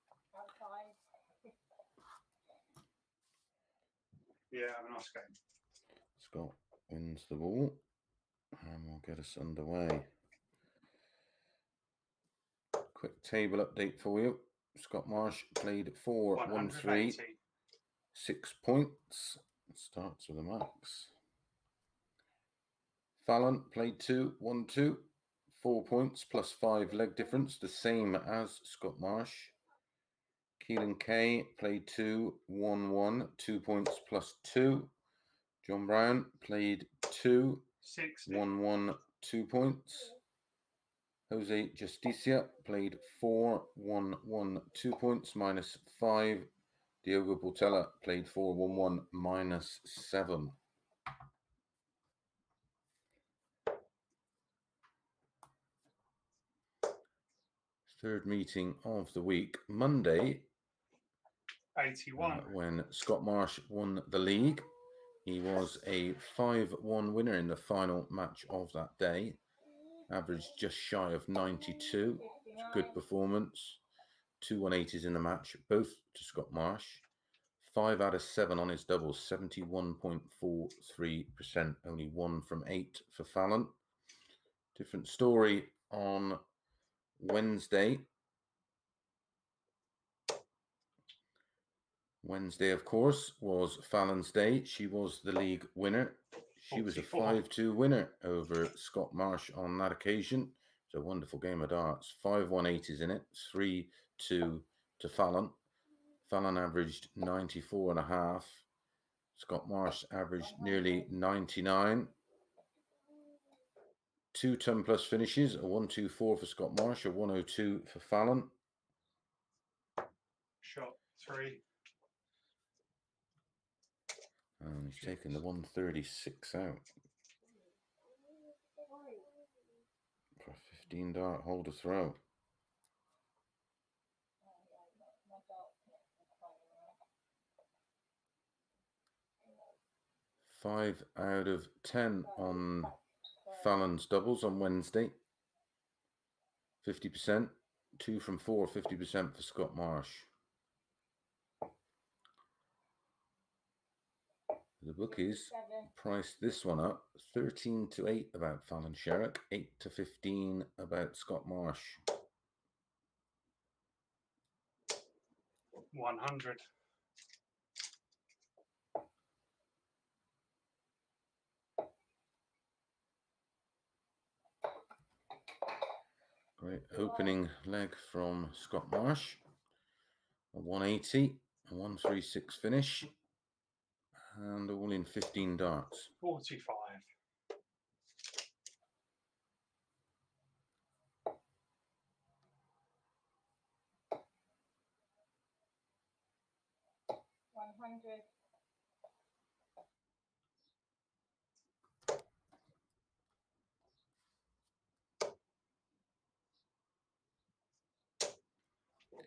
Yeah, have a nice game. Scott wins the ball and we'll get us underway. Quick table update for you. Scott Marsh played four, one, three, 180. six points. Starts with a max. Fallon played two, one, two, four points plus five leg difference, the same as Scott Marsh. Keelan Kay played two, one, one, two points plus two. John Brown played two, 60. one, one, two points. Jose Justicia played four, one, one, two points minus five. Diogo Portela played four, one, one, minus seven. Third meeting of the week, Monday, uh, 81. when Scott Marsh won the league. He was a 5 1 winner in the final match of that day, averaged just shy of 92. Good performance. Two 180s in the match, both to Scott Marsh. Five out of seven on his doubles, 71.43%. Only one from eight for Fallon. Different story on Wednesday. Wednesday, of course, was Fallon's day. She was the league winner. She was a 5 2 winner over Scott Marsh on that occasion. It's a wonderful game of darts. Five 180s in it, 3 2 to Fallon. Fallon averaged 94 and a half. Scott Marsh averaged nearly 99. Two ton plus finishes, a 124 for Scott Marsh, a 102 for Fallon. Shot three. And he's taken the 136 out for a 15 dart hold to throw. Five out of 10 on Fallon's doubles on Wednesday. 50%. Two from four, 50% for Scott Marsh. The bookies Seven. priced this one up 13 to 8 about Fallon Sherrock, 8 to 15 about Scott Marsh. 100. Great opening leg from Scott Marsh. A 180, a 136 finish, and all in 15 darts. 45. One hundred.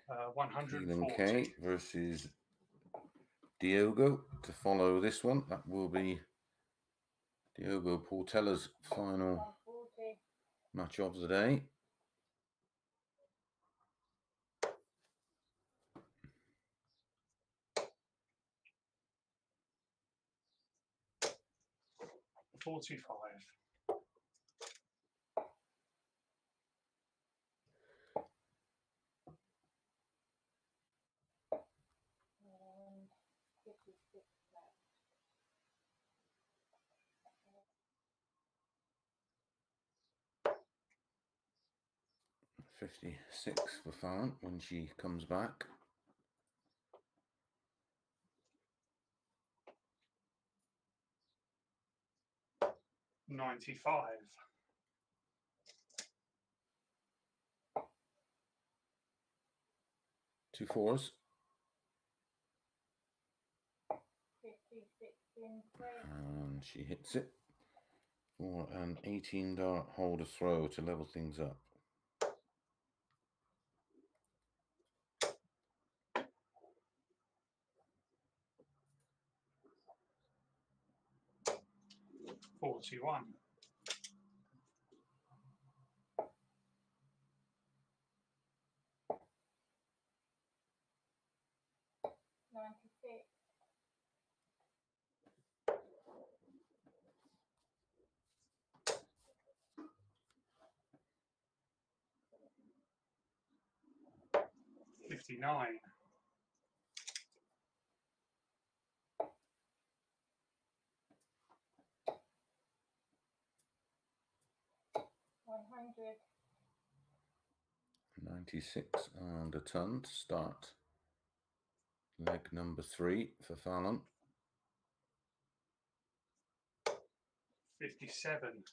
Uh, Keelan 140. Kay versus Diogo to follow this one. That will be Diogo Portela's final match of the day. Forty-five. 56 for Fallon when she comes back. Ninety-five. Two fours. Fifty, sixteen, three. And she hits it for an 18 dart hold a throw to level things up. Forty-one. Ninety-six. Fifty-nine. 96 and a ton to start. Leg number three for Fallon. Fifty-seven.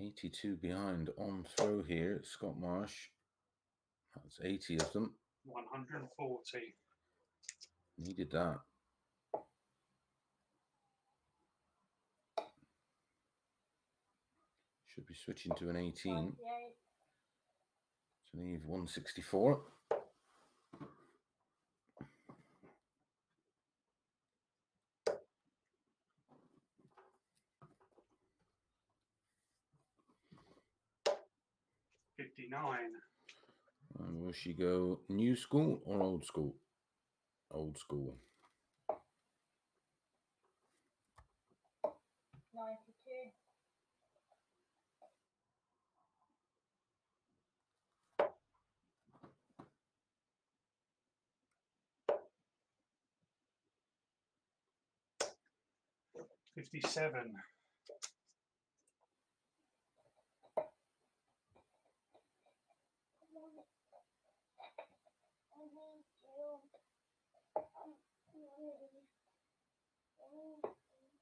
82 behind on throw here. Scott Marsh. That's 80 of them. 140. Needed that. Should be switching to an 18. So leave 164. Fifty-nine. And will she go new school or old school? Old school. Ninety-two. Fifty-seven.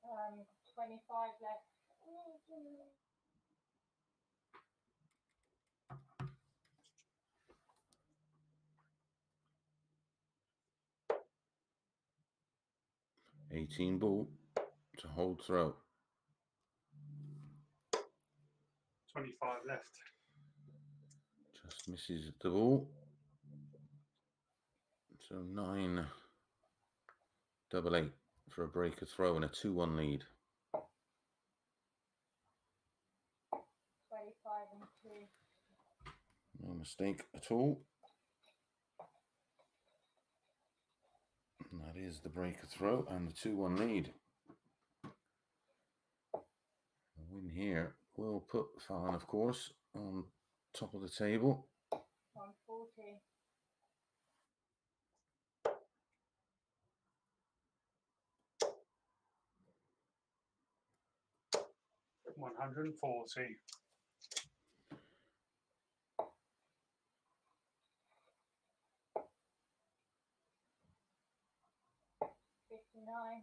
Um, twenty-five left. Eighteen ball to hold throw. Twenty-five left. Just misses the ball. So nine double eight for a breaker throw and a two one lead. Twenty-five and two. No mistake at all. And that is the breaker throw and the 2 1 lead. A win here will put Fallon, of course, on top of the table. One forty. One hundred and forty. Fifty-nine.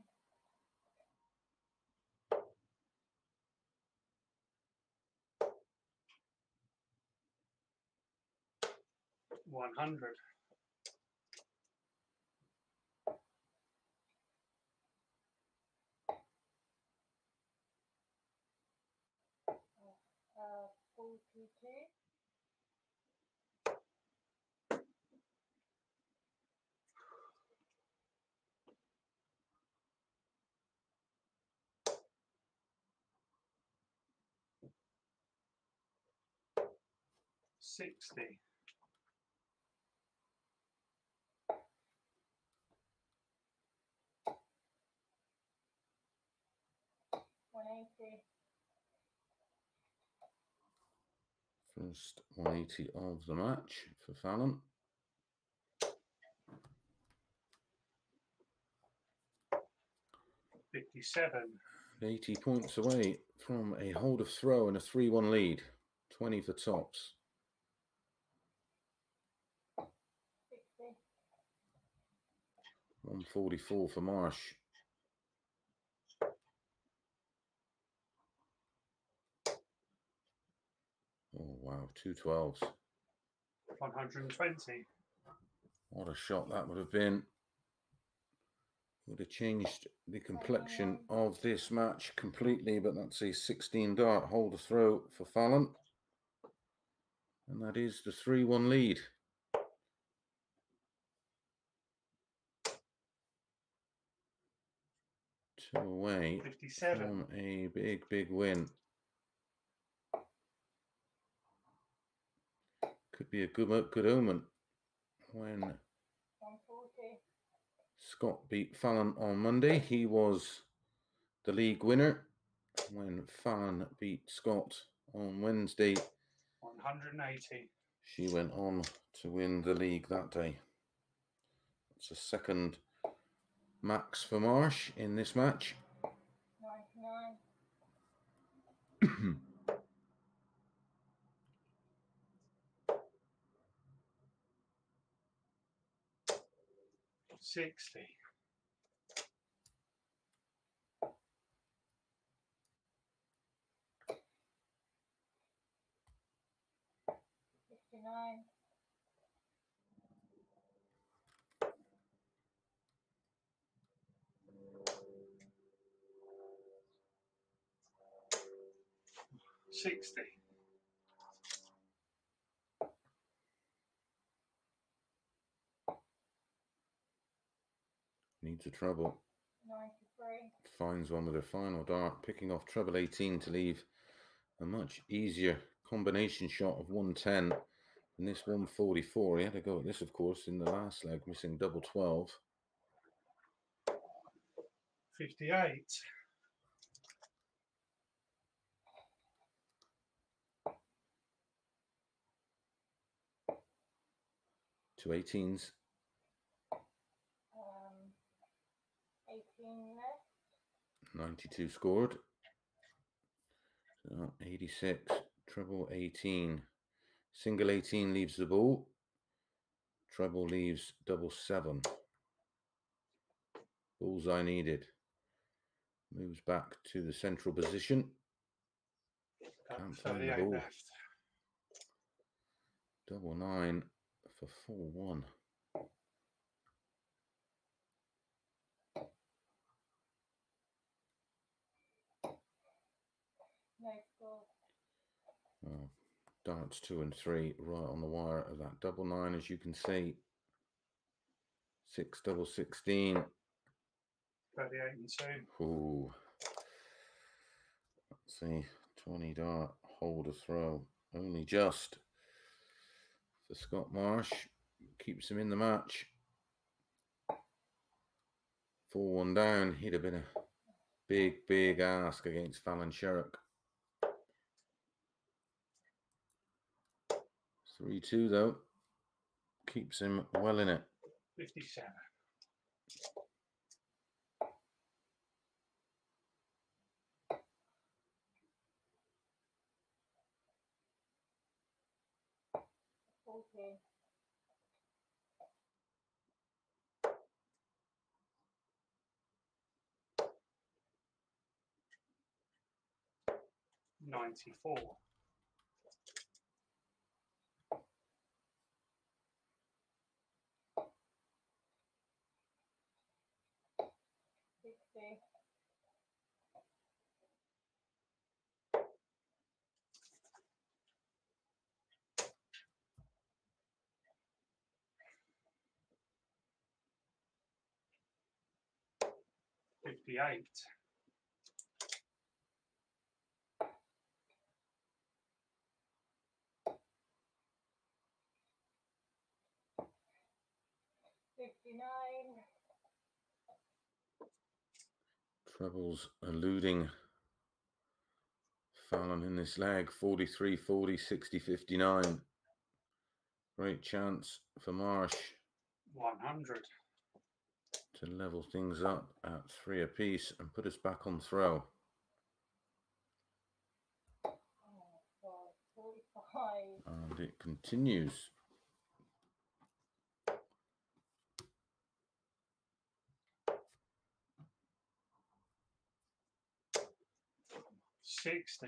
One hundred. Forty-two. Sixty. One eighty. First 180 of the match for Fallon. Fifty-seven. Eighty points away from a hold of throw and a three-one lead. Twenty for tops. 144 for Marsh. Oh wow, two twelves. One hundred and twenty. What a shot that would have been. Would have changed the complexion of this match completely, but that's a 16 dart hold a throw for Fallon. And that is the 3 1 lead. Two away Fifty-seven. from a big, big win. Could be a good, good omen when Scott beat Fallon on Monday. He was the league winner when Fallon beat Scott on Wednesday. One hundred and eighty. She went on to win the league that day. It's a second max for Marsh in this match. 99. Sixty. Fifty-nine. Sixty. Needs trouble. Ninety-three. Finds one with a final dart, picking off treble 18 to leave a much easier combination shot of 110 than this 144. He had to go at this, of course, in the last leg, missing double 12. Fifty-eight. Two 18s. Um, eighteen left. 92 scored. So 86, treble 18. Single 18 leaves the ball. Treble leaves double seven. Bullseye needed. Moves back to the central position. Can't find the ball. left. Double nine for 4 1. Darts two and three right on the wire of that double nine, as you can see. Six double 16. Thirty-eight and two. Ooh. Let's see. 20 dart, hold a throw. Only just for Scott Marsh. Keeps him in the match. 4 1 down. He'd have been a big, big ask against Fallon Sherrock. 3 2 though. Keeps him well in it. Fifty-seven. Forty. Ninety-four. Fifty-eight. Trebles eluding Fallon in this leg 43 40 60 59. Great chance for Marsh One hundred. to level things up at three apiece and put us back on throw. Oh, God. Forty-five. And it continues. Sixty.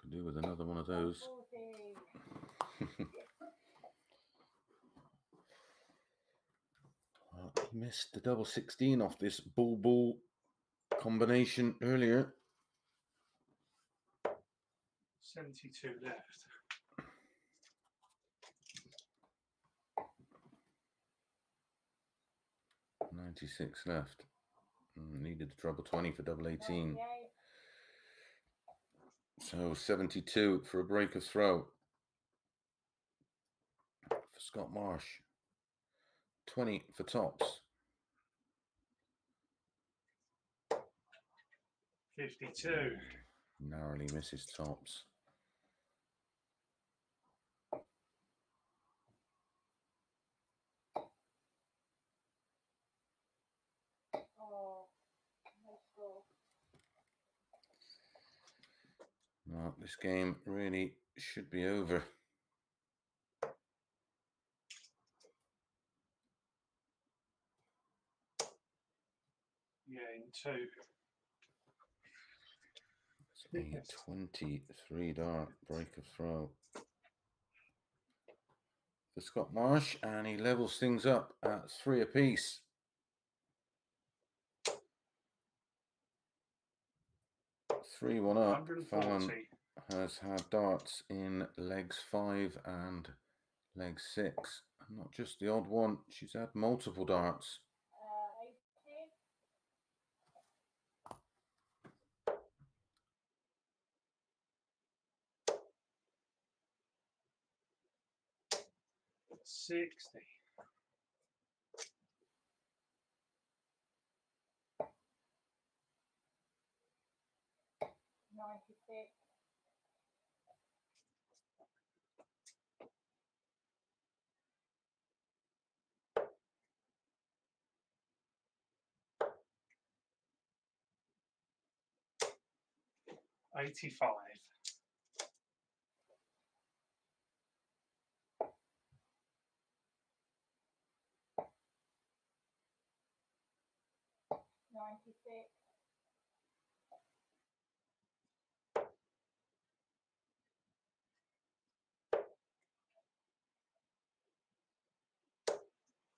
Could do with another one of those. Forty. Well, he missed the double 16 off this bull bull combination earlier. Seventy-two left. Ninety-six left. Mm, needed the treble twenty for double eighteen. 98. So seventy-two for a break of throw for Scott Marsh. Twenty for tops. Fifty-two. Narrowly misses tops. Well, this game really should be over. Yeah, in two. It's a twenty-three dart break of throw for Scott Marsh, and he levels things up at three apiece. Three one up. Fallon has had darts in legs five and leg six. And not just the odd one, she's had multiple darts. 18. Sixty. Ninety-six. Eighty-five. Ninety-six.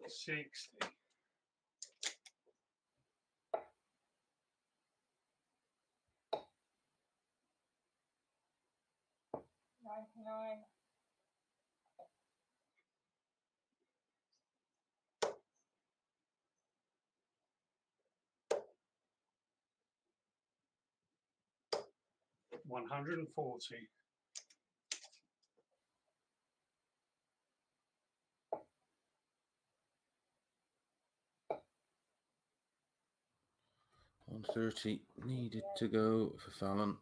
Sixty. Ninety-nine. One hundred and forty. One thirty needed to go for Fallon.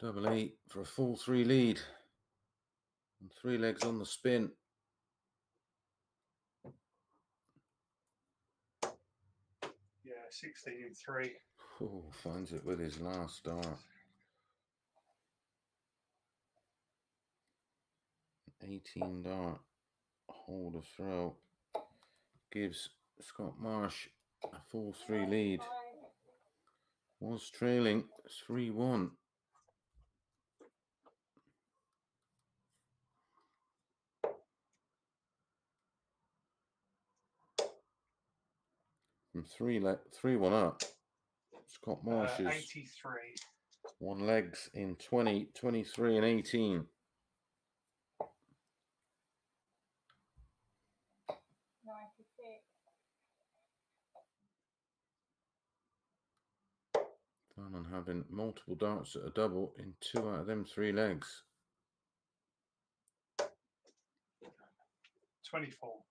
Double eight for a full three lead. And three legs on the spin. Yeah, sixteen and three. Oh, finds it with his last dart. 18 dart hold of throw gives Scott Marsh a full three lead. Was trailing 3 1. From three le- three one up. Scott Uh, Marsh is Eighty-three. one legs in 20, 23 and 18. and on having multiple darts at a double in two out of them three legs. 24.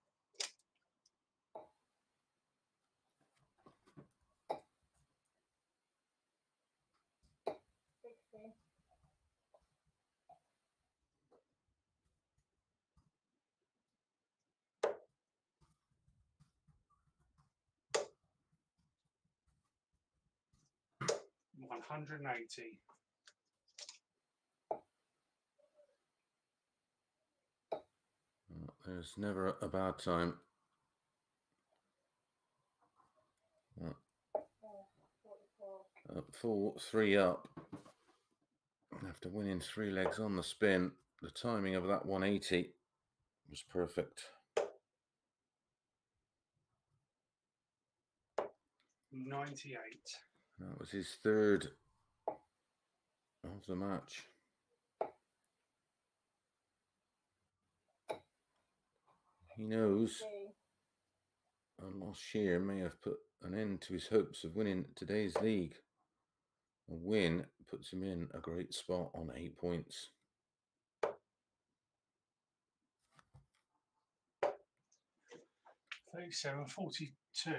180. There's never a bad time. Uh, three up. After winning three legs on the spin, the timing of that 180 was perfect. Ninety-eight. That was his third of the match. He knows a lost share may have put an end to his hopes of winning today's league. A win puts him in a great spot on eight points. Thirty-seven, forty-two.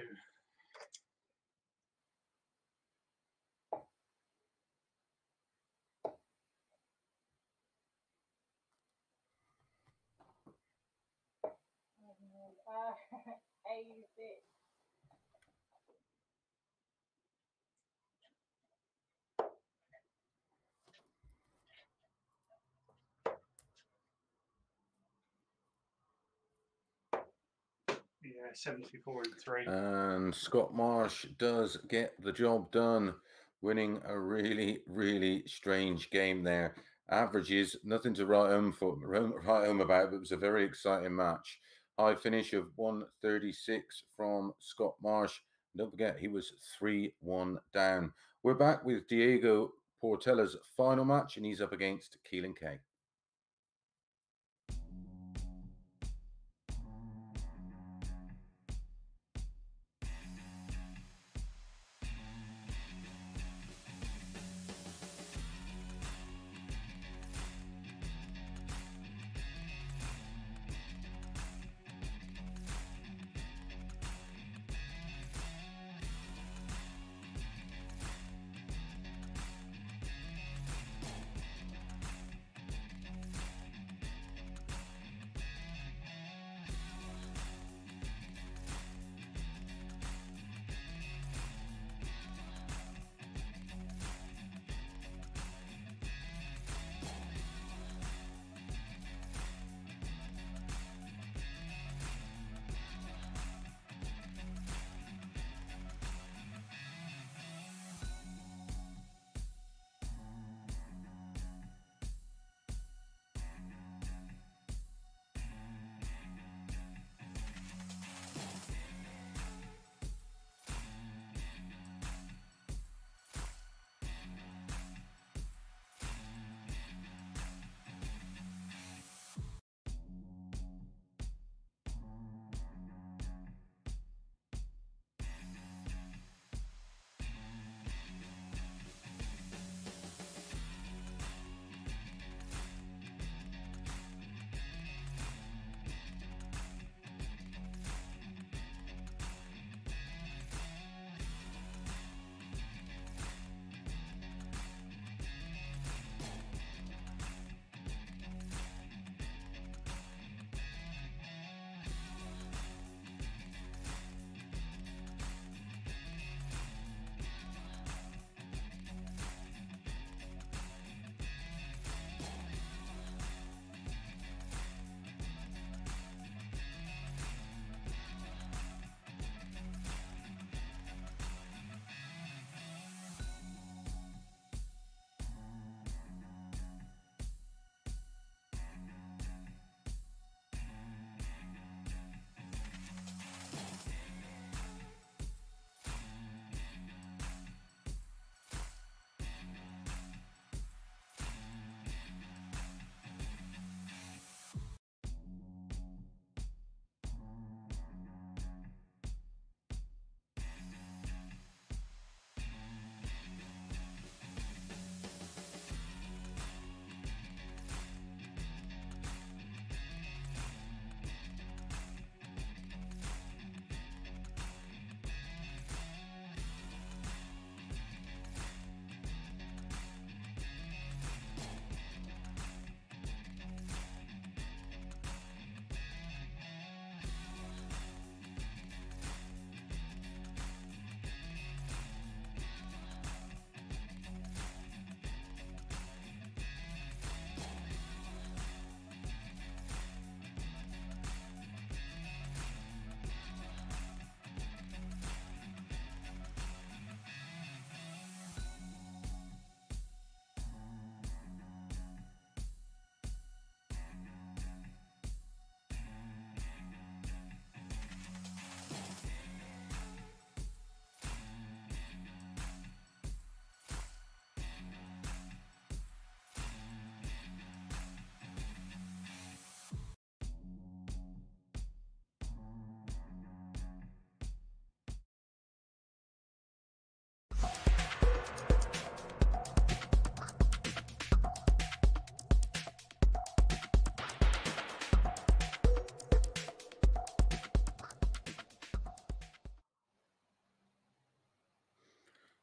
Uh, eighty-six, Yeah, seventy-four and three. And Scott Marsh does get the job done, winning a really, really strange game there. Averages, nothing to write home for write home about, but it was a very exciting match. High finish of 136 from Scott Marsh. Don't forget, he was 3 1 down. We're back with Diogo Portela's final match, and he's up against Keelan Kay.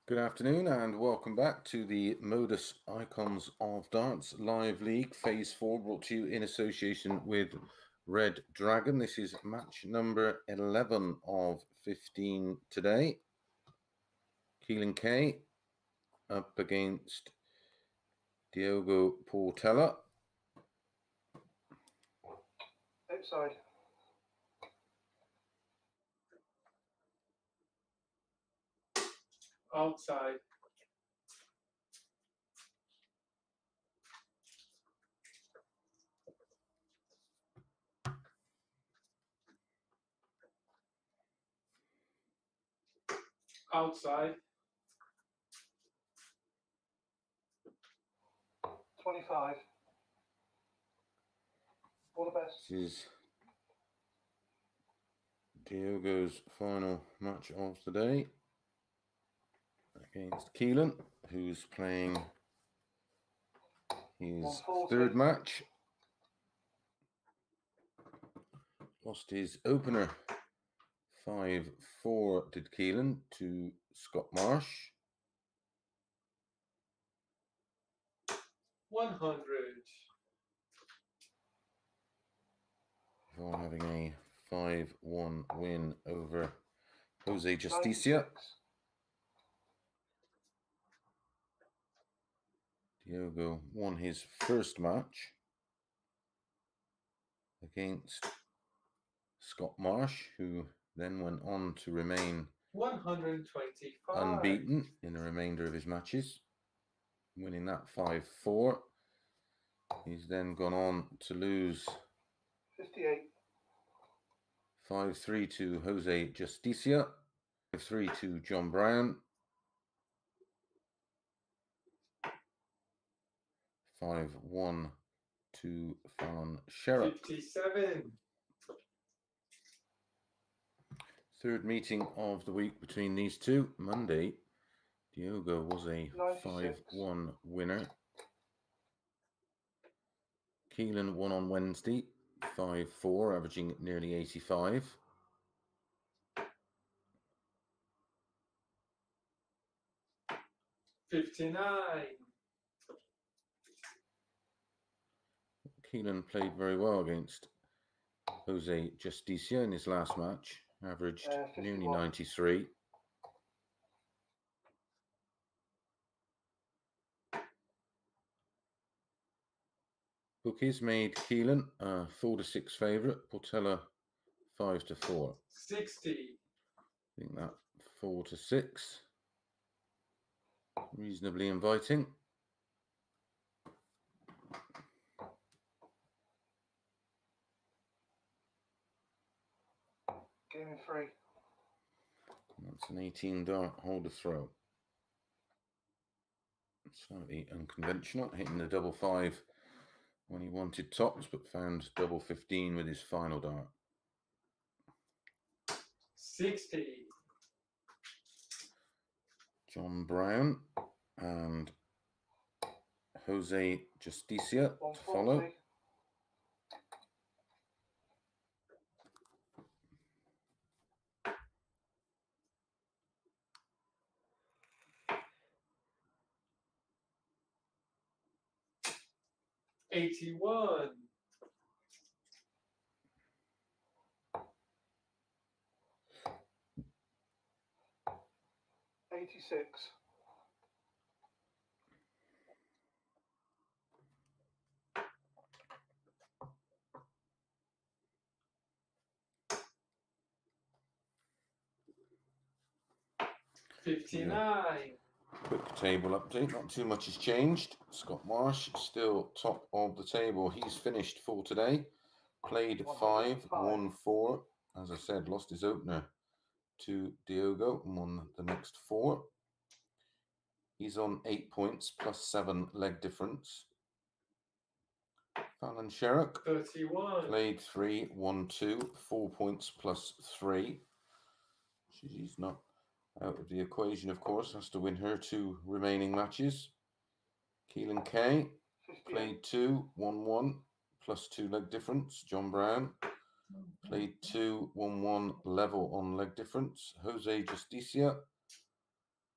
Good afternoon and welcome back to the Modus Icons of Darts Live League Phase 4 brought to you in association with Red Dragon. This is match number 11 of 15 today. Keelan Kay up against Diogo Portela. Outside. Outside. Outside. 25. All the best. This is Diogo's final match of the day against Keelan, who's playing his third match. Lost his opener 5 4 did Keelan to Scott Marsh. One hundred. Before having a 5 1 win over Jose Justicia. 96. Diogo won his first match against Scott Marsh, who then went on to remain One hundred and twenty-five. unbeaten in the remainder of his matches, winning that 5 4. He's then gone on to lose 58. 5 3 to Jose Justicia, 5 3 to John Brown, 5 1 to Fallon Sherrock. Fifty-seven. Third meeting of the week between these two. Monday, Diogo was a 5 1 winner. Keelan won on Wednesday, 5 4, averaging nearly 85. Fifty-nine. Keelan played very well against Jose Justicia in his last match, averaged Uh, nearly 93. Bookies made Keelan a 4 to 6 favourite, Portela 5 to 4. Sixty. I think that 4 to 6. Reasonably inviting. Game in three. That's an 18 dart holder throw. Slightly unconventional, hitting the double five when he wanted tops, but found double 15 with his final dart. Sixty. John Brown and Jose Justicia to follow. 140. Eighty-one. Eighty-six. Fifty-nine. Quick table update, not too much has changed. Scott Marsh still top of the table. He's finished for today. Played five, won four. As I said, lost his opener to Diogo and won the next four. He's on eight points plus seven leg difference. Fallon Sherrock Thirty-one. played three, won two, four points plus three. She's not out of the equation, of course, has to win her two remaining matches. Keelan Kay played two, won one, plus two leg difference. John Brown played two, won one, level on leg difference. Jose Justicia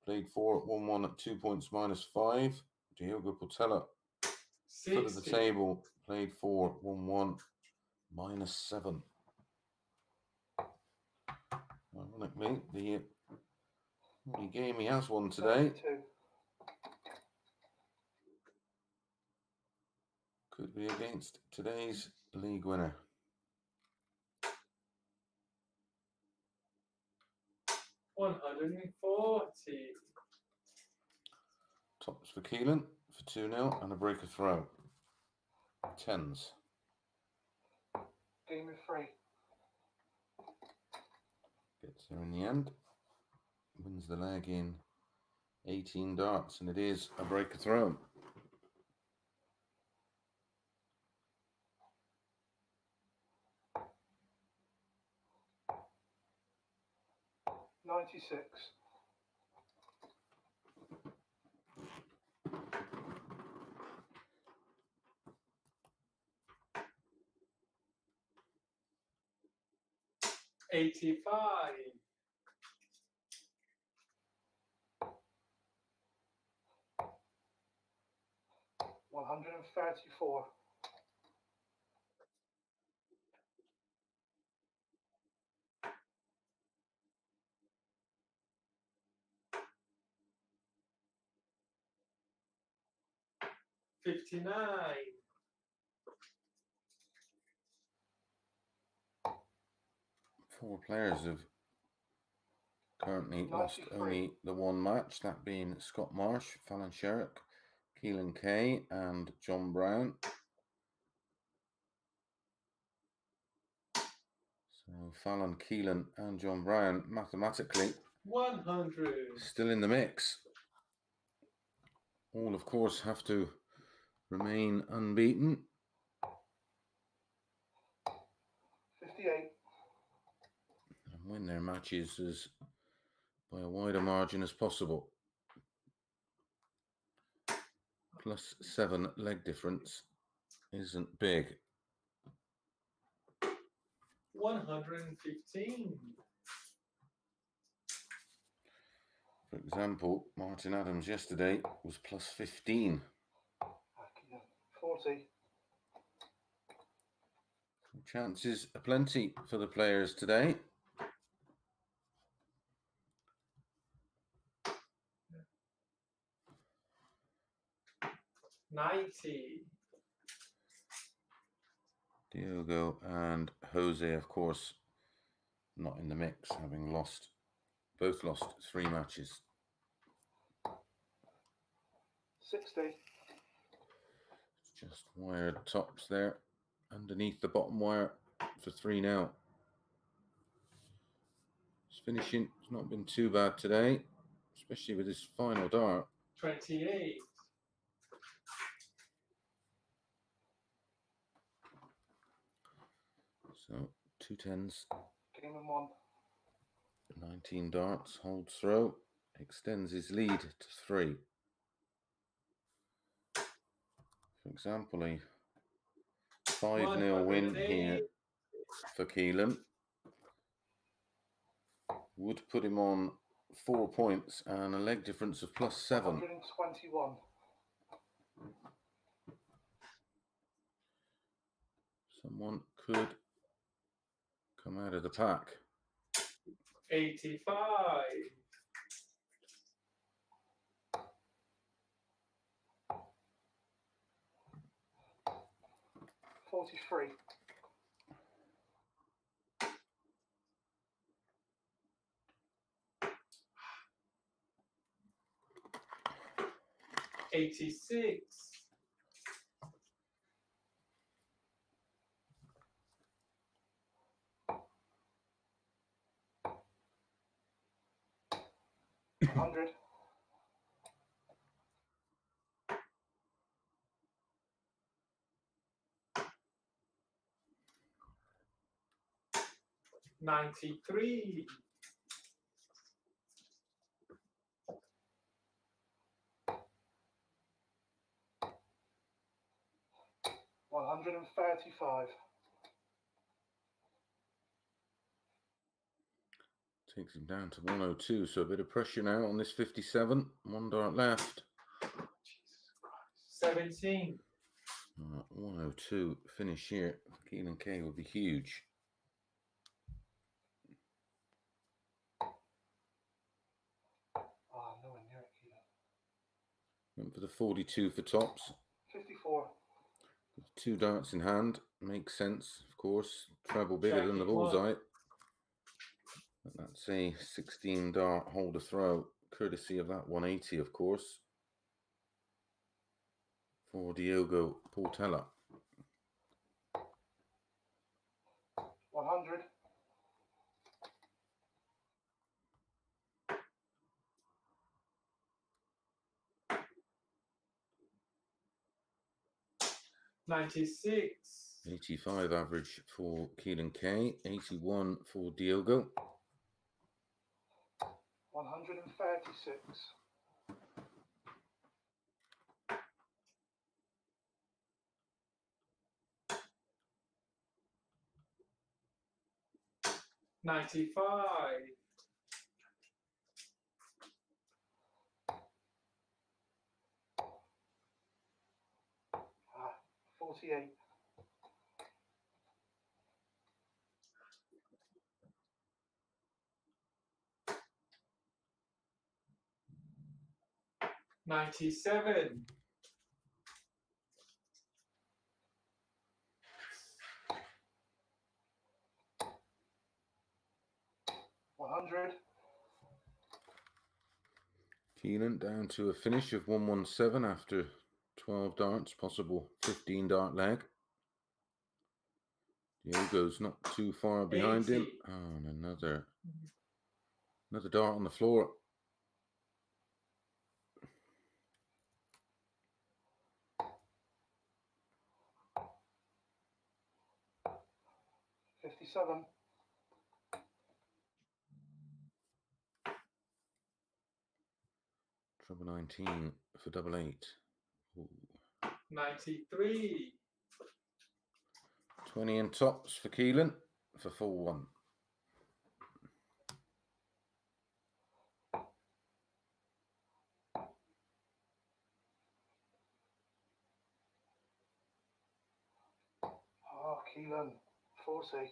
played four, one one at two points minus five. Diogo Portela, foot of the table, played four, one one, minus seven. Ironically, the only game he has won today could be against today's league winner. One hundred and forty. Tops for Keelan for 2 0 and a break of throw. Tens. Game in three. Gets there in the end. Wins the leg in 18 darts, and it is a break of throw. Ninety-six. Eighty-five. One hundred and thirty-four. Fifty-nine. Four players have currently lost only the one match, that being Scott Marsh, Fallon Sherrock, Keelan Kay, and John Brown. So Fallon, Keelan, and John Brown mathematically One hundred. still in the mix. All, of course, have to remain unbeaten. Fifty-eight. and win their matches as by a wider margin as possible. Plus seven leg difference isn't big. One hundred and fifteen. For example, Martin Adams yesterday was plus 15. Forty. Chances are plenty for the players today. 90. Diogo and Jose, of course, not in the mix, having lost, both lost three matches. 60. Just wired tops there, underneath the bottom wire for three now. His finishing it's not been too bad today, especially with his final dart. 28. Two tens, Game in one. 19 darts, holds throw, extends his lead to three. For example, a 5 0 win here for Keelan would put him on four points and a leg difference of plus seven. Hundred and twenty-one. Someone could come out of the pack. Eighty-five. Forty-three. Eighty-six. Hundred. Ninety-three. One hundred and thirty-five. Takes him down to 102. So a bit of pressure now on this 57. One dart left. Jesus Christ. 17. Uh, 102 finish here. Keelan Kay would be huge. Ah, nowhere near it, Keelan. Went for the 42 for tops. 54. Two darts in hand. Makes sense, of course. Treble bigger than the bullseye. That's a 16 dart holder throw, courtesy of that 180, of course. For Diogo Portela. 100. Ninety-six. 85 average for Keelan Kay, 81 for Diogo one hundred and thirty six. Ninety five. Ah, forty eight. 97. One hundred. Keelan down to a finish of 117 after 12 darts, possible 15 dart leg. Diogo's not too far behind 80. him. Oh, and another another dart on the floor. Fifty-seven. Treble 19 for double eight. Ooh. Ninety-three. 20 in tops for Keelan for full one. Oh, Keelan. Forty.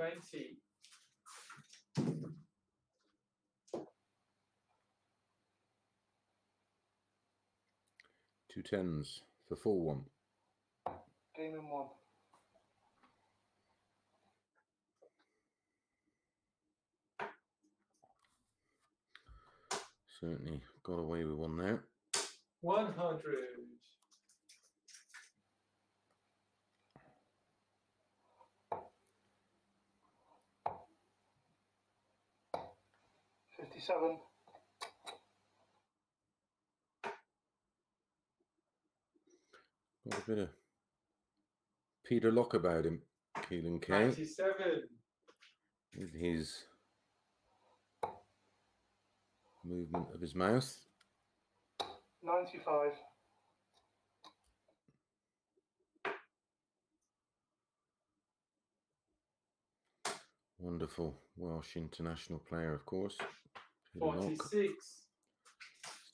Twenty. Two tens for full one. Game in one. Certainly got away with one there. One hundred. Fifty-seven. Got a bit of Peter Lock about him, Keelan Kay, Ninety-seven. with his movement of his mouth. Ninety-five. Wonderful Welsh international player, of course. Peter Lock Forty-six.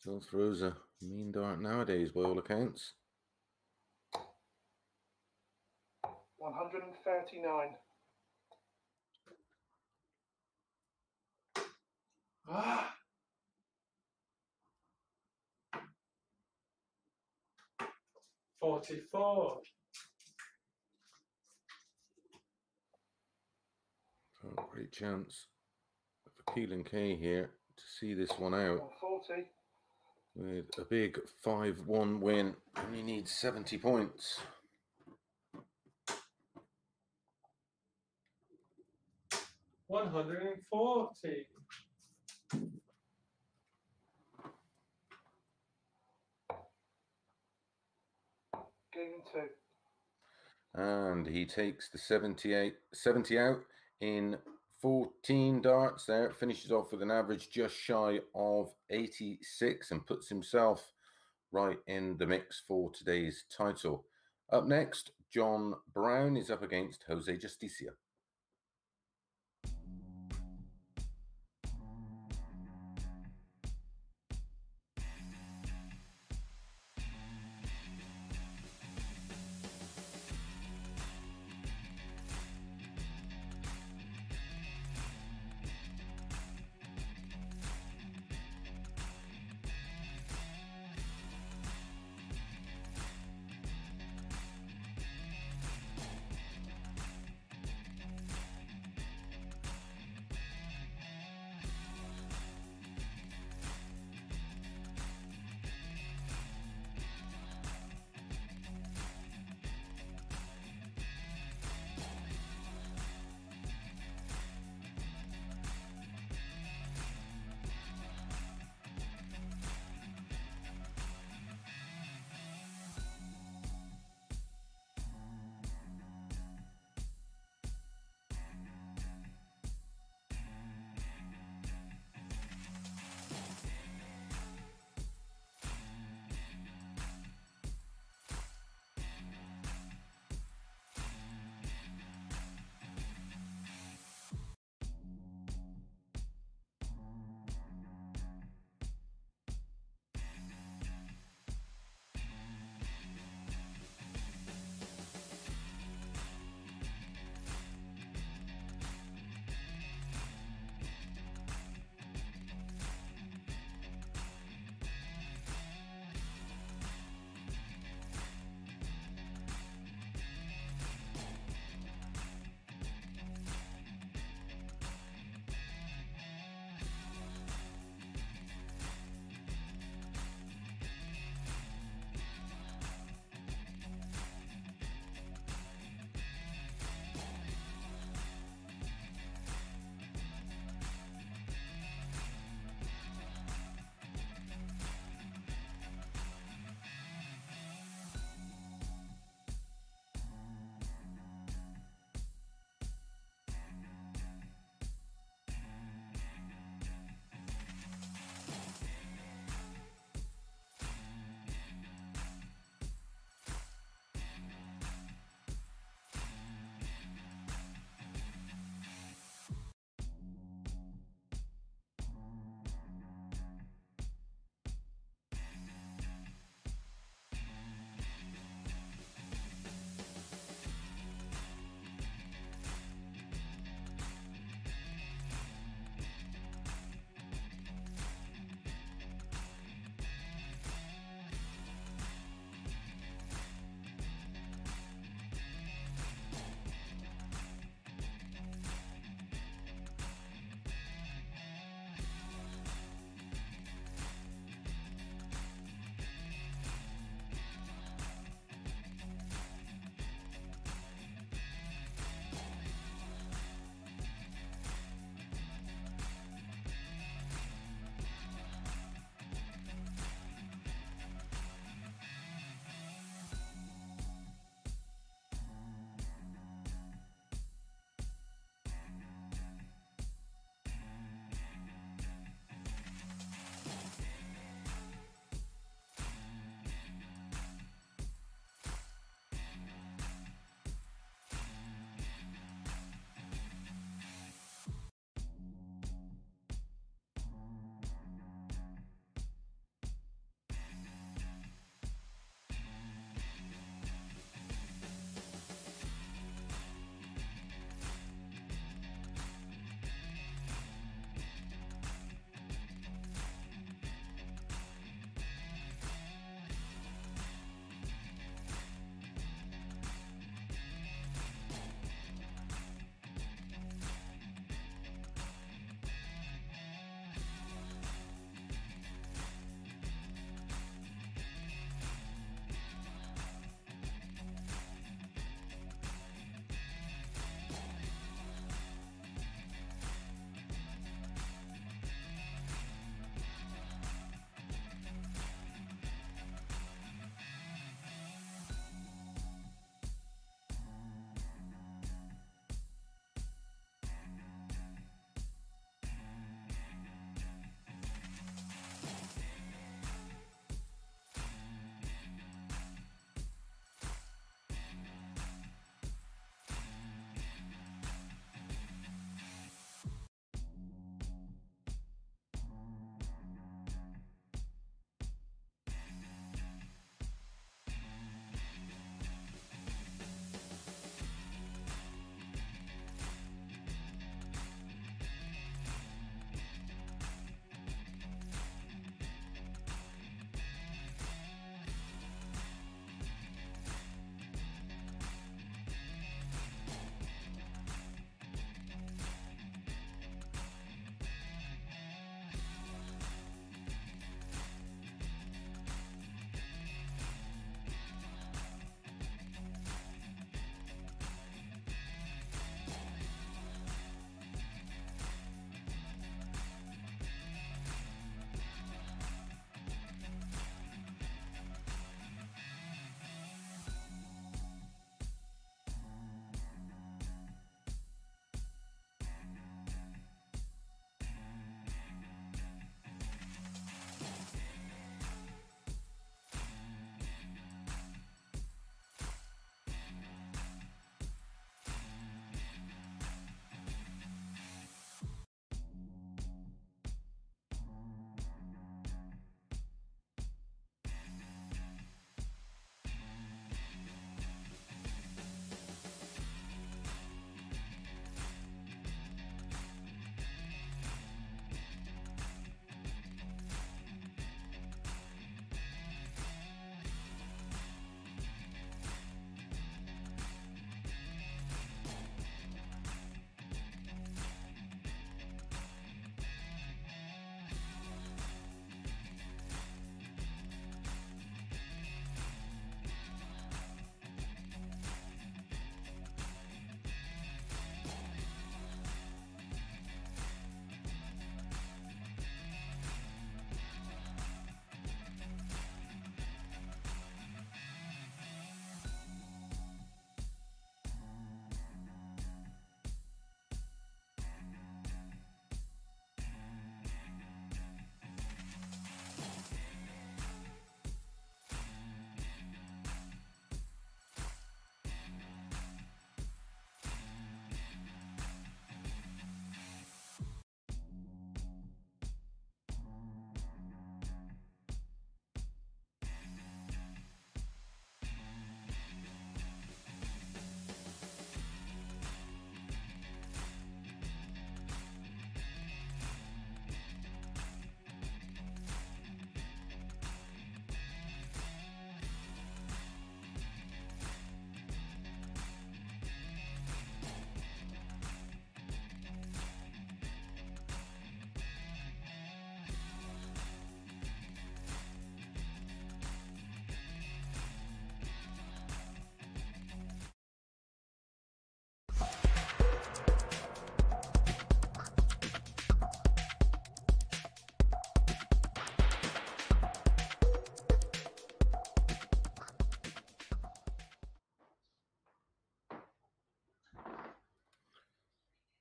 still throws a mean dart nowadays, by all accounts. One hundred and thirty-nine. Ah. Forty-four. Oh, great chance for Keelan Kay here to see this one out One forty. with a big 5 1 win. And he needs 70 points. One hundred and forty. Game two. And he takes the 78, 70 out in 14 darts there. Finishes off with an average just shy of 86 and puts himself right in the mix for today's title. Up next, John Brown is up against Jose Justicia.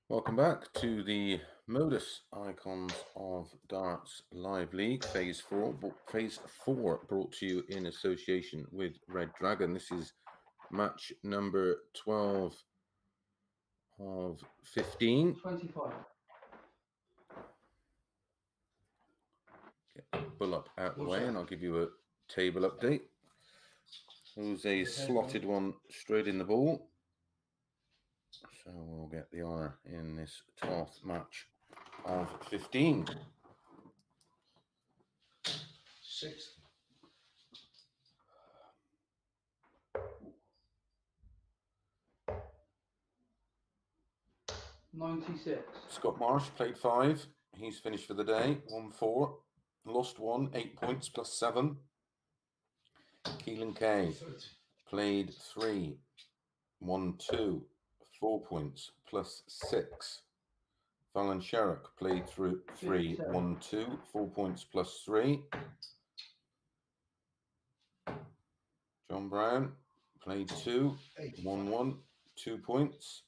Welcome back to the Modus Icons of Darts Live League Phase 4. Phase 4 brought to you in association with Red Dragon. This is match number 12 of 15. 25. Get the bull up out the way and I'll give you a table update. Jose slotted one straight in the bull. So get the honour in this 12th match of 15. Sixty. Ninety-six. Scott Marsh played five. He's finished for the day. Won four. Lost one. Eight points plus seven. Keelan Kay played three. Won two. Four points plus six. Fallon Sherrock played through three. Won two. Four points plus three. John Brown played two. One one, two points.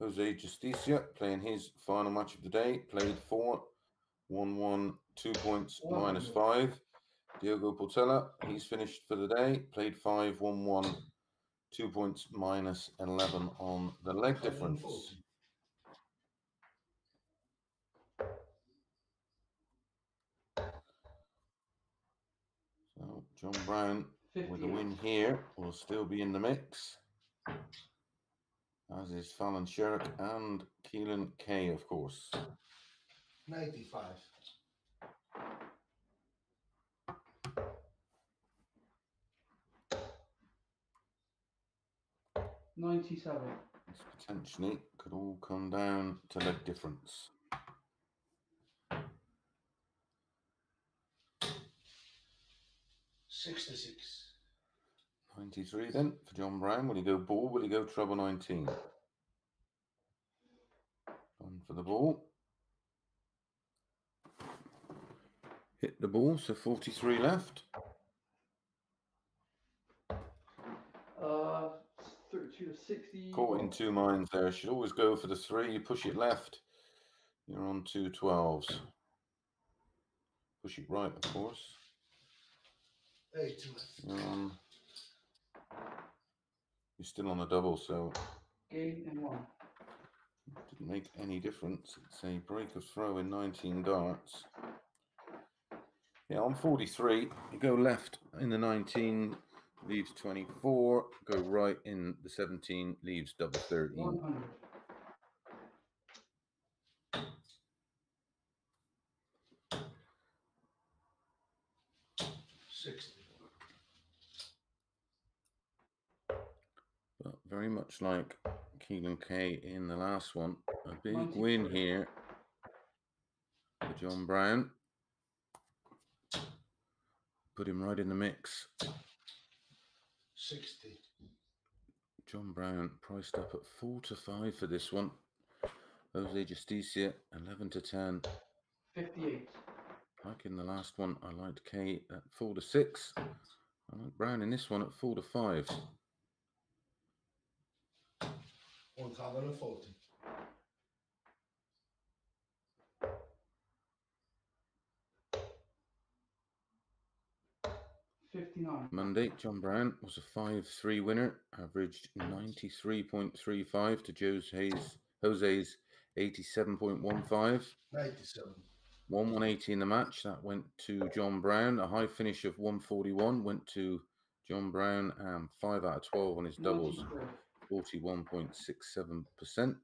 Jose Justicia playing his final match of the day, played four, one one, two points, One minus five. Diogo Portela, he's finished for the day, played five, one one, two points, minus eleven on the leg difference. So John Brown with a win here will still be in the mix. As is Fallon Sherrock and Keelan Kay, of course. Ninety-five. Ninety-seven. This potentially could all come down to leg difference. Sixty-six. 93 then for John Brown. Will he go bull? Will he go treble 19? On for the bull. Hit the bull, so 43 left. Uh, thirty-two to sixty. Caught in two minds there. Should always go for the three. You push it left. You're on two 12s. Push it right, of course. Eighty left. You're on. You're still on a double, so Game and one. Didn't make any difference. It's a break of throw in 19 darts. Yeah, on 43, you go left in the 19, leaves 24. Go right in the 17, leaves double 13. One hundred. Sixty. But very much like Keelan Kay in the last one, a big win here for John Brown. Put him right in the mix. Sixty. John Brown priced up at four to five for this one. Jose Justicia, 11 to 10. Fifty-eight. Like in the last one, I liked Kay at four to six. I like Brown in this one at four to five. One hundred and forty. Fifty-nine. Monday, John Brown was a 5 3 winner, averaged 93.35 to Jose's, Jose's 87.15. Ninety-seven. 1 180 in the match. That went to John Brown. A high finish of 141 went to John Brown. And 5 out of 12 on his doubles, 41.67%.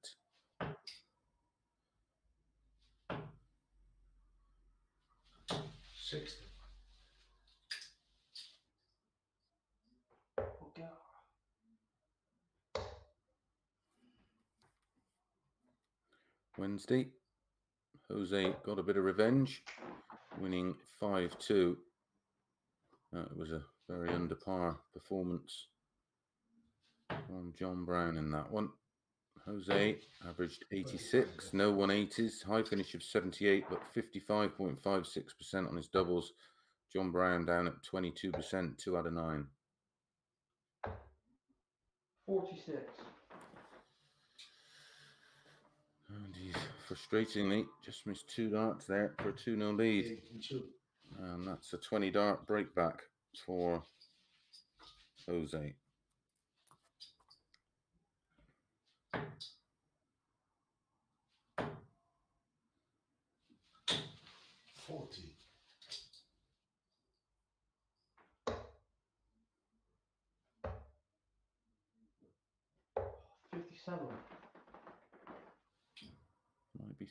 Sixty. Wednesday, Jose got a bit of revenge, winning 5 2. Uh, it was a very under par performance from John Brown in that one. Jose averaged 86, no 180s, high finish of 78, but 55.56% on his doubles. John Brown down at 22%, 2 out of 9. Forty-six. frustratingly, just missed two darts there for a 2 0 lead. And. And that's a 20 dart breakback for Jose. Forty. Fifty-seven.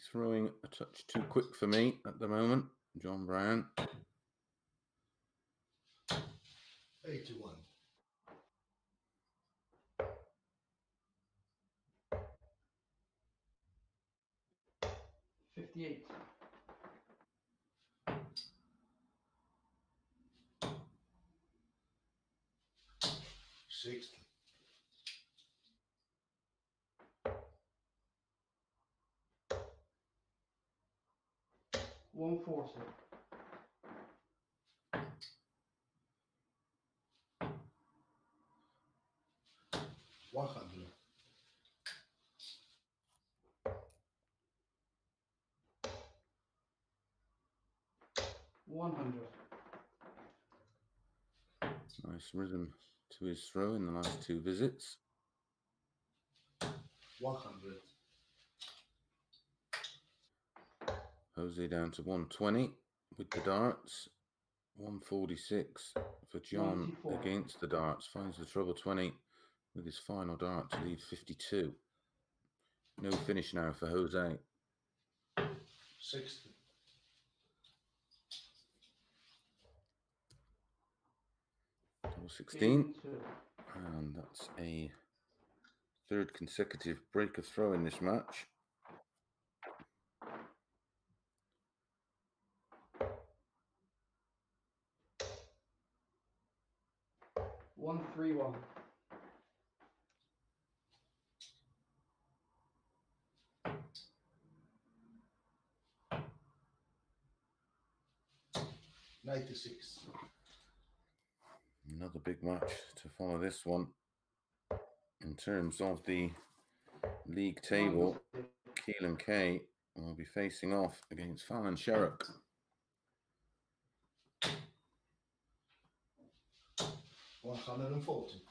Might be throwing a touch too quick for me at the moment. John Brown. Eighty-one. Fifty-eight. Sixty. One forty. One hundred. One hundred. Nice rhythm to his throw in the last two visits. One hundred. Jose down to 120 with the darts. 146 for John 94. against the darts. Finds the treble 20 with his final dart to leave 52. No finish now for Jose. Sixty. Double 16. Game. And that's a third consecutive break of throw in this match. One three one. Ninety-six. Another big match to follow this one. In terms of the league table, Keelan Kay will be facing off against Fallon Sherrock. One hundred and forty.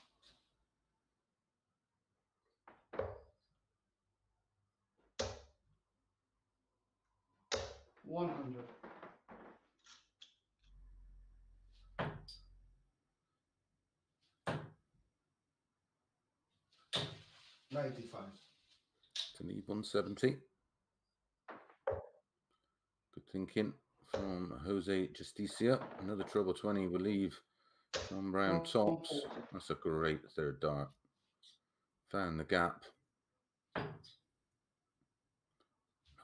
One hundred. Ninety-five. to leave 170. Good thinking from Jose Justicia. Another treble 20 will leave John Brown oh, tops. That's a great third dart. Found the gap. Another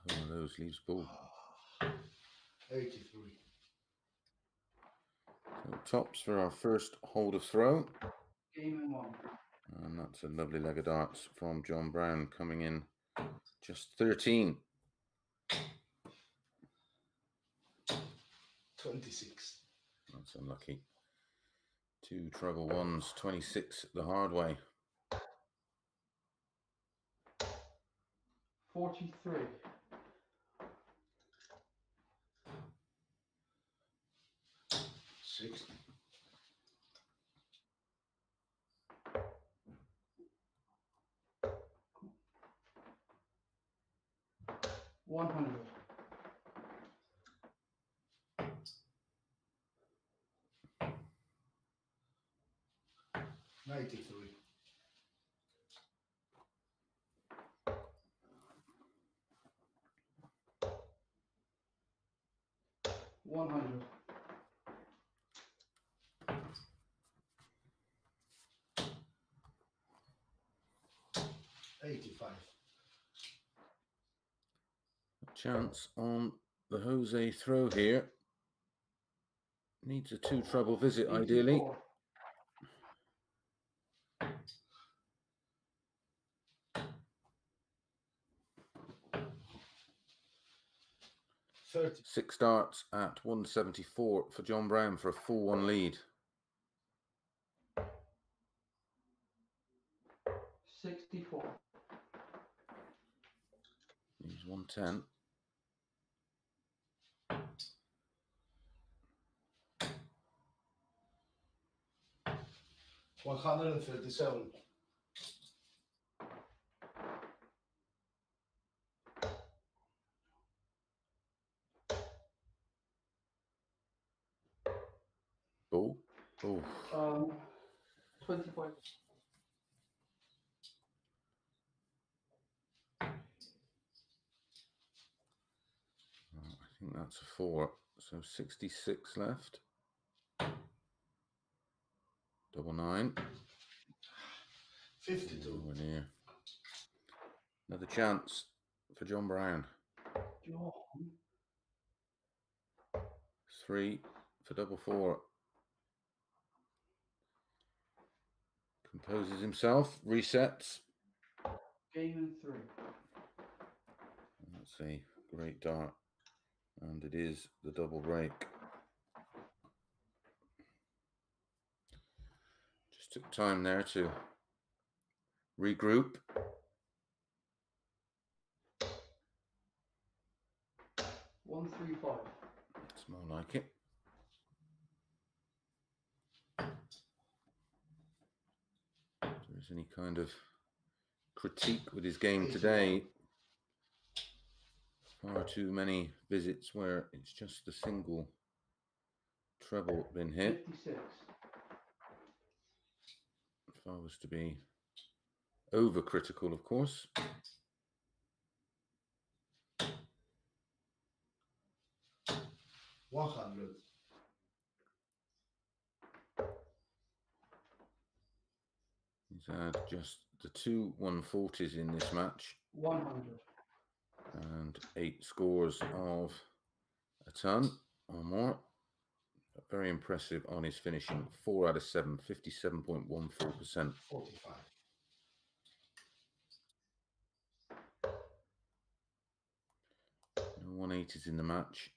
one of those leaves bull. Eighty-three. So tops for our first hold of throw. Game and one. And that's a lovely leg of darts from John Brown coming in just 13. Twenty-six. That's unlucky. Two treble ones, 26 the hard way. Forty-three. Sixty. One hundred. Ninety-three. One hundred. Eighty-five. Chance on the Jose throw here. Needs a two treble visit ideally. 84. Thirty. Six starts at 174 for John Brown for a 4 1 lead. Sixty-four. He's 110. One hundred and thirty-seven. Oh, Oh, Um, 25. I think that's a four. So 66 left. Double nine. Fifty-two. Nowhere near. Another chance for John Brown. John. Three for double four. Composes himself, resets. Game and three. Let's see. great dart. And it is the double break. Took time there to regroup. One three five. It's more like it. If there's any kind of critique with his game today, far too many visits where it's just a single treble been hit. 56. If I was to be overcritical, of course. One hundred. He's had just the two 140s in this match 100. and eight scores of a ton or more. Very impressive on his finishing. Four out of seven, 57.14%. Forty-five. No 180s in the match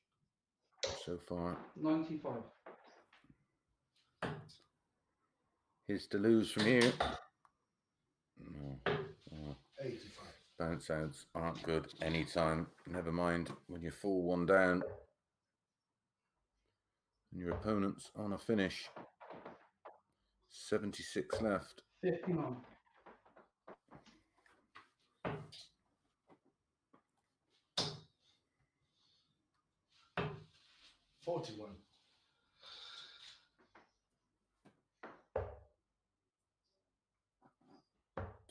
so far. 95. Here's to lose from here. No, oh, Eighty-five. bounce outs aren't good anytime. Never mind when you fall one down and your opponent's on a finish. 76 left. 59. Forty-one.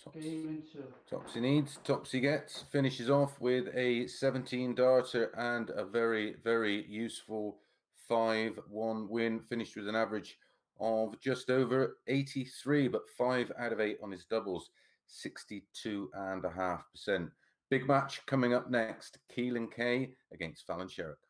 Tops, Game in two. Topsy needs, Topsy gets, finishes off with a 17 darter and a very, very useful 5 1 win. Finished with an average of just over 83, but 5 out of 8 on his doubles, 62.5%. Big match coming up next Keelan Kay against Fallon Sherrock.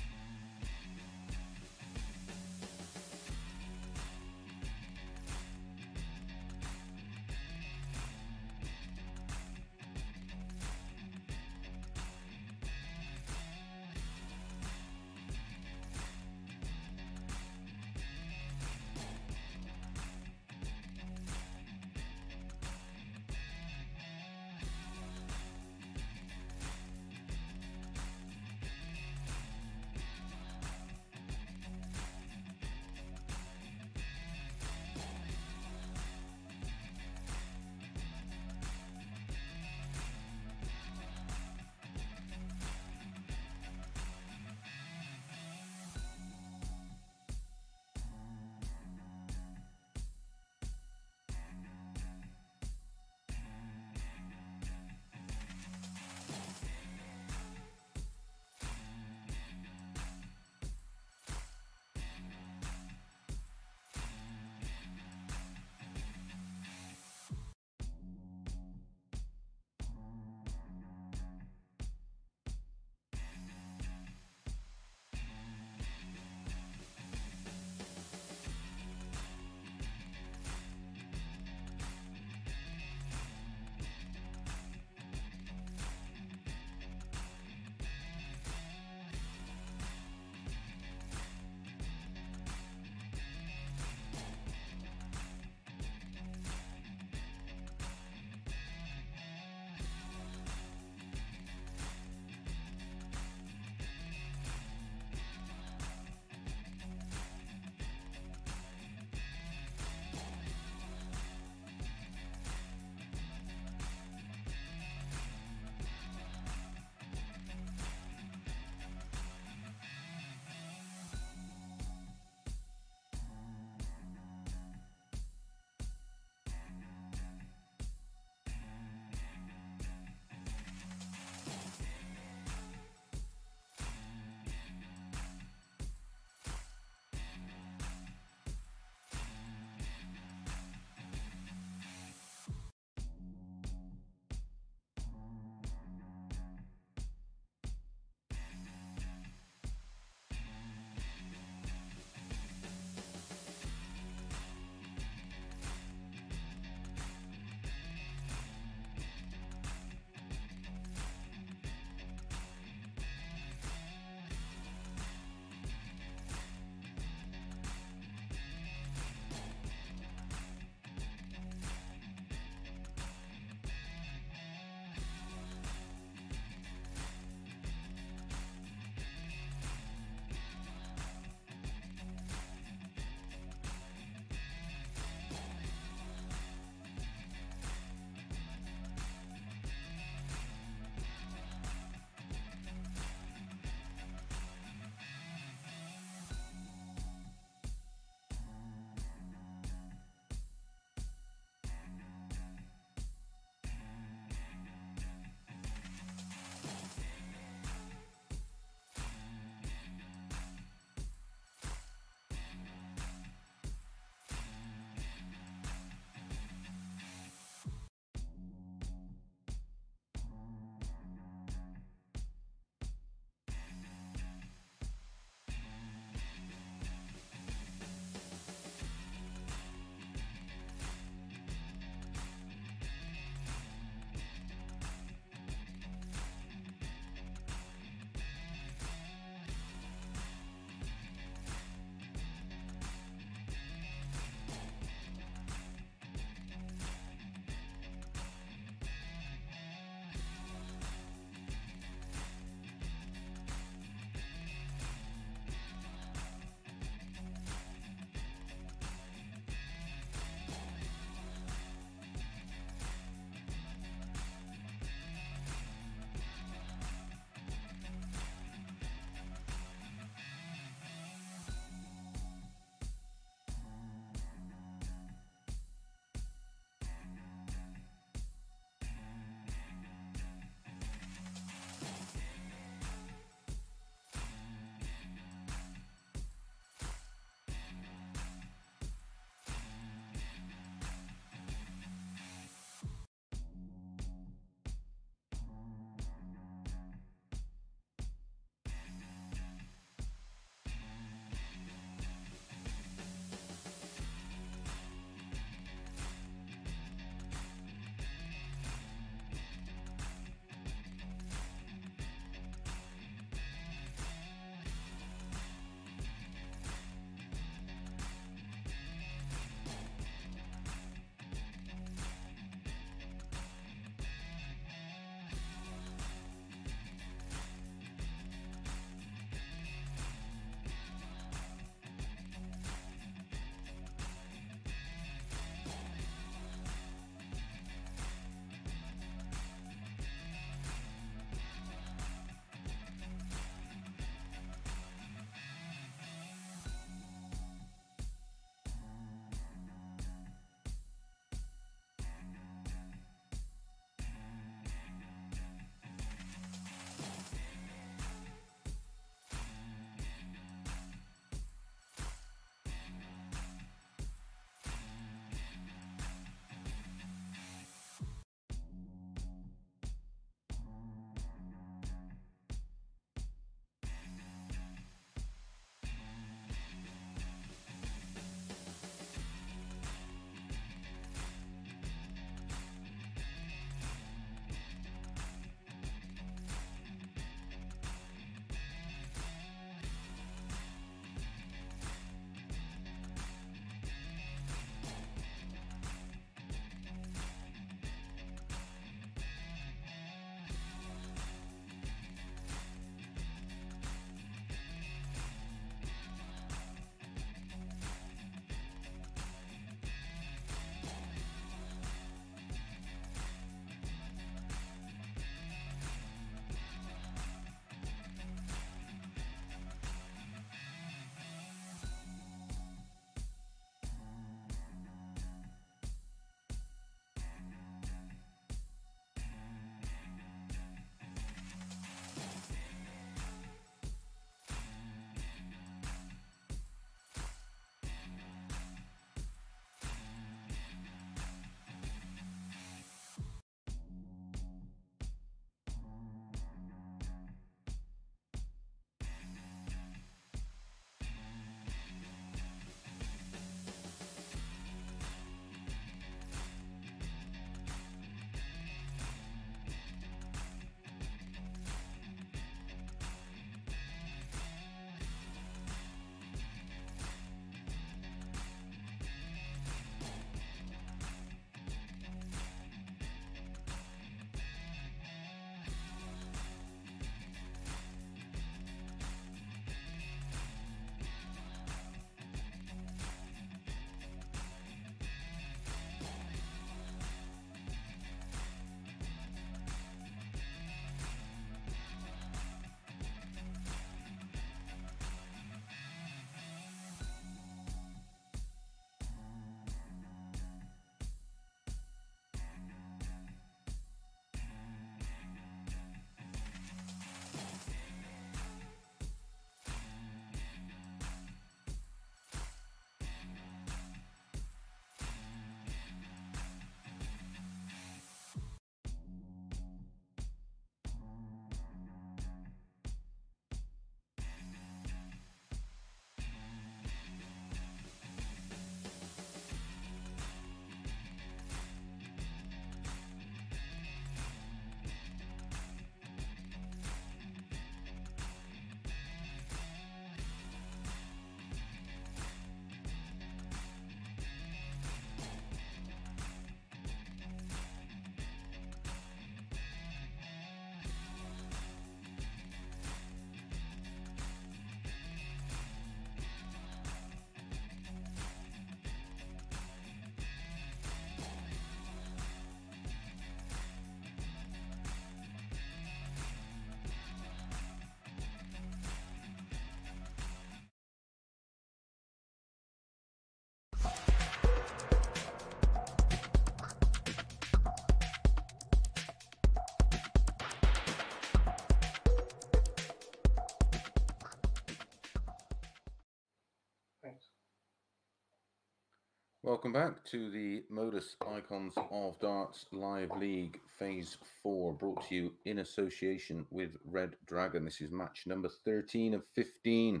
Welcome back to the Modus Icons of Darts Live League Phase 4, brought to you in association with Red Dragon. This is match number 13 of 15.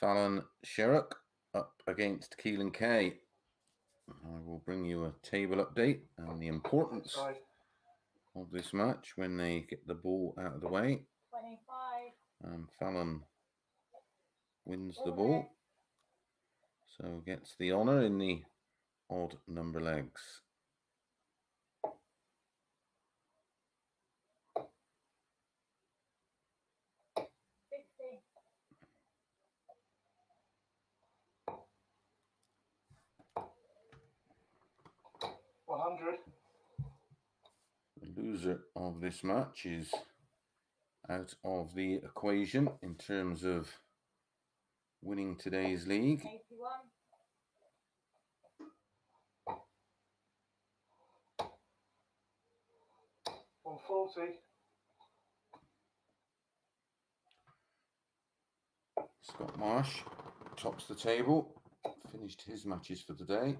Fallon Sherrock up against Keelan Kay. I will bring you a table update and the importance of this match when they get the bull out of the way. Twenty-five. And Fallon wins the bull. So gets the honour in the odd number legs. One hundred. The loser of this match is out of the equation in terms of winning today's league. One forty. Scott Marsh tops the table, finished his matches for the day.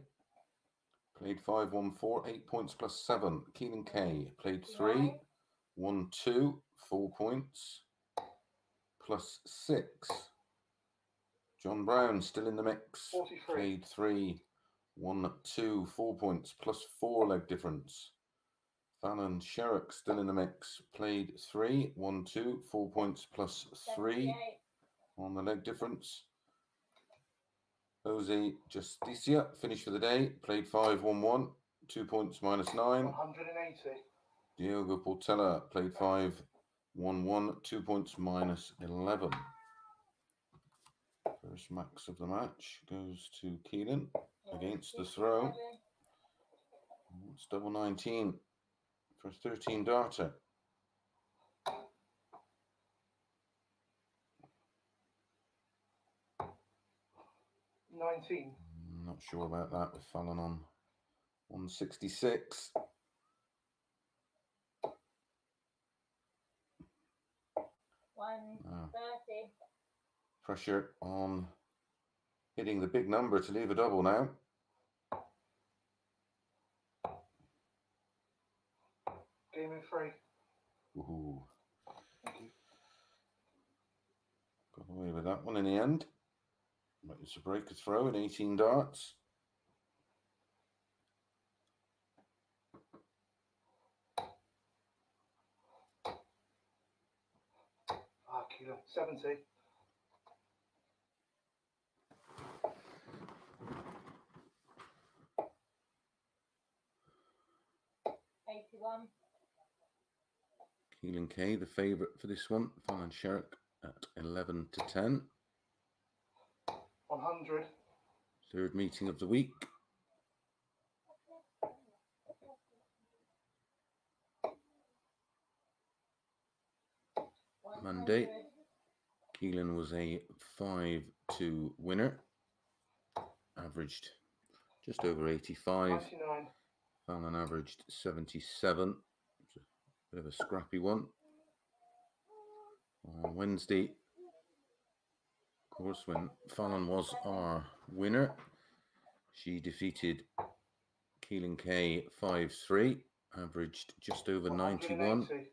Played 5 1 4, 8 points plus 7. Keelan Kay played 3, 1 2, 4 points plus 6. John Brown still in the mix. 43. Played 3, 1 2, 4 points plus 4 leg difference. Fallon Sherrock still in the mix. Played 3, 1 2, 4 points plus 3 on the leg difference. Jose Justicia finished for the day, played 5 1 1, 2 points minus 9. One hundred and eighty. Diogo Portela played 5 1 1, 2 points minus 11. First max of the match goes to Keelan against the throw. It's double 19 for 13 darter. Nineteen. Not sure about that with Fallon on 166. One Ah. thirty. Pressure on hitting the big number to leave a double now. Game in three. Ooh. Got away with that one in the end. But it's a break a throw in 18 darts. Ah, kilo. Seventy. Eighty-one. Keelan Kay, the favourite for this one. Fallon Sherrock at 11 to 10. One hundred. Third meeting of the week. One Monday. Keelan was a 5 2 winner. Averaged just over 85. Ninety-nine. Fallon averaged 77. It's a bit of a scrappy one. On Wednesday, of course, when Fallon was our winner, she defeated Keelan Kay 5 3, averaged just over 91, 180.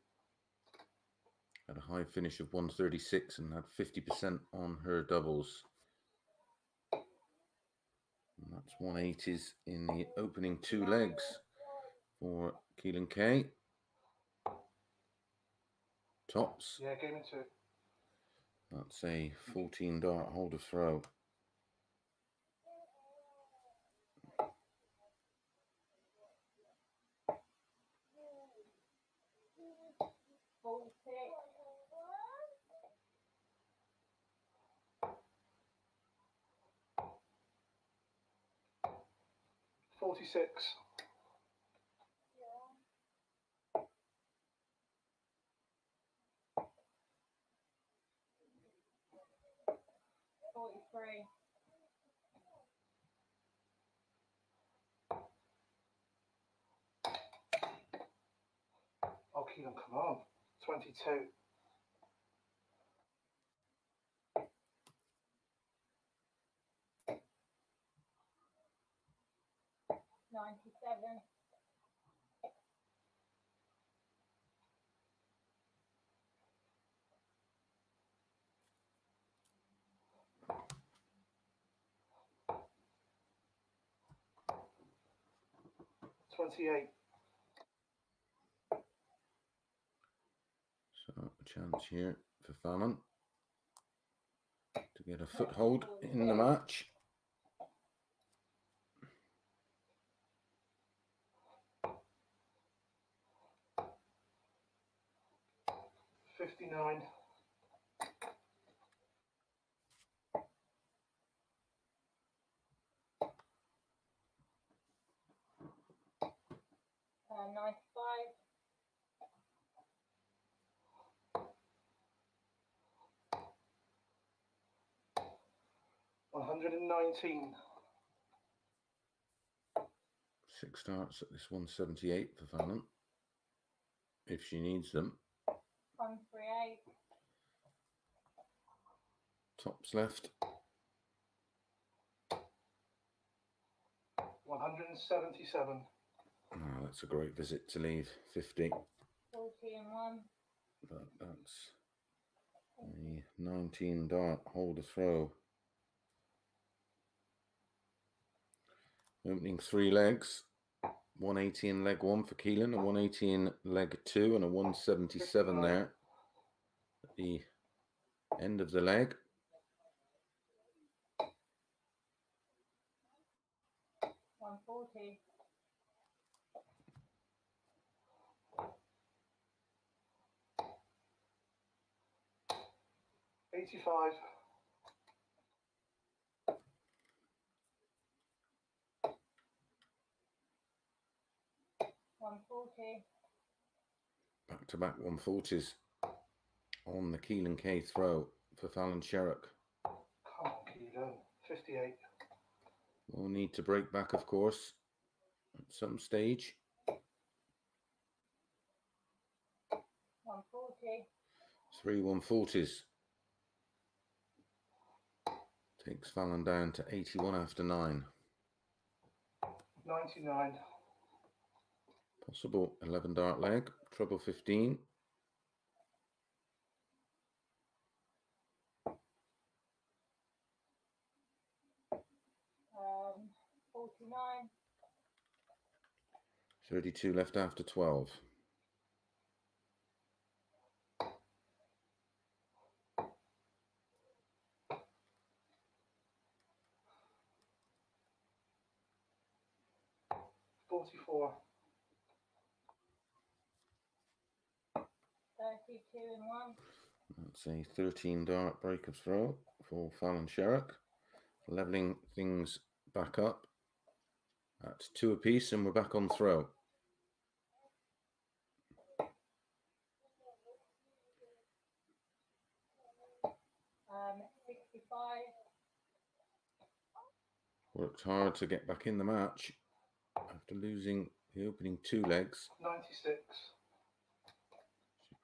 had a high finish of 136, and had 50% on her doubles. And that's 180s in the opening two legs for Keelan Kay. Tops. Yeah, game in two. That's a 14 dart hold holder throw. 46. Forty-three. Oh, okay, then come on. Twenty-two. 97. Twenty-eight. So a chance here for Fallon to get a foothold in the match. Fifty-nine. Uh, 95. One hundred and nineteen. Six starts at this 178 for Fallon. If she needs them. 138. Tops left. One hundred and seventy-seven. Oh, that's a great visit to leave 50. 40 and 1. But that's a 19 dart hold a throw. Opening three legs. 180 in leg one for Keelan, a 180 in leg two, and a 177 there at the end of the leg. One forty. Eighty-five. Back to back 140s on the Keelan Kay throw for Fallon Sherrock. Come on, Keelan. Fifty-eight. We'll need to break back, of course, at some stage. One forty. Three 140s. Takes Fallon down to 81 after nine. Ninety-nine. Possible 11 dart leg, treble 15. Um, 49. 32 left after 12. Forty-four. Two and one. Let's see, 13 break of throw for Fallon Sherrock, leveling things back up at two apiece, and we're back on throw. Um, Worked hard to get back in the match after losing the opening two legs. 96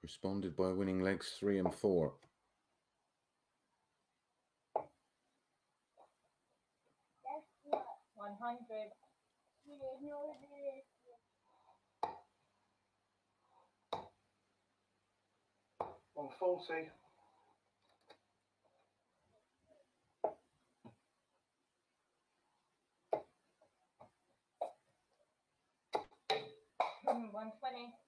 responded by winning legs three and four. One hundred. One forty. Hmm, one twenty.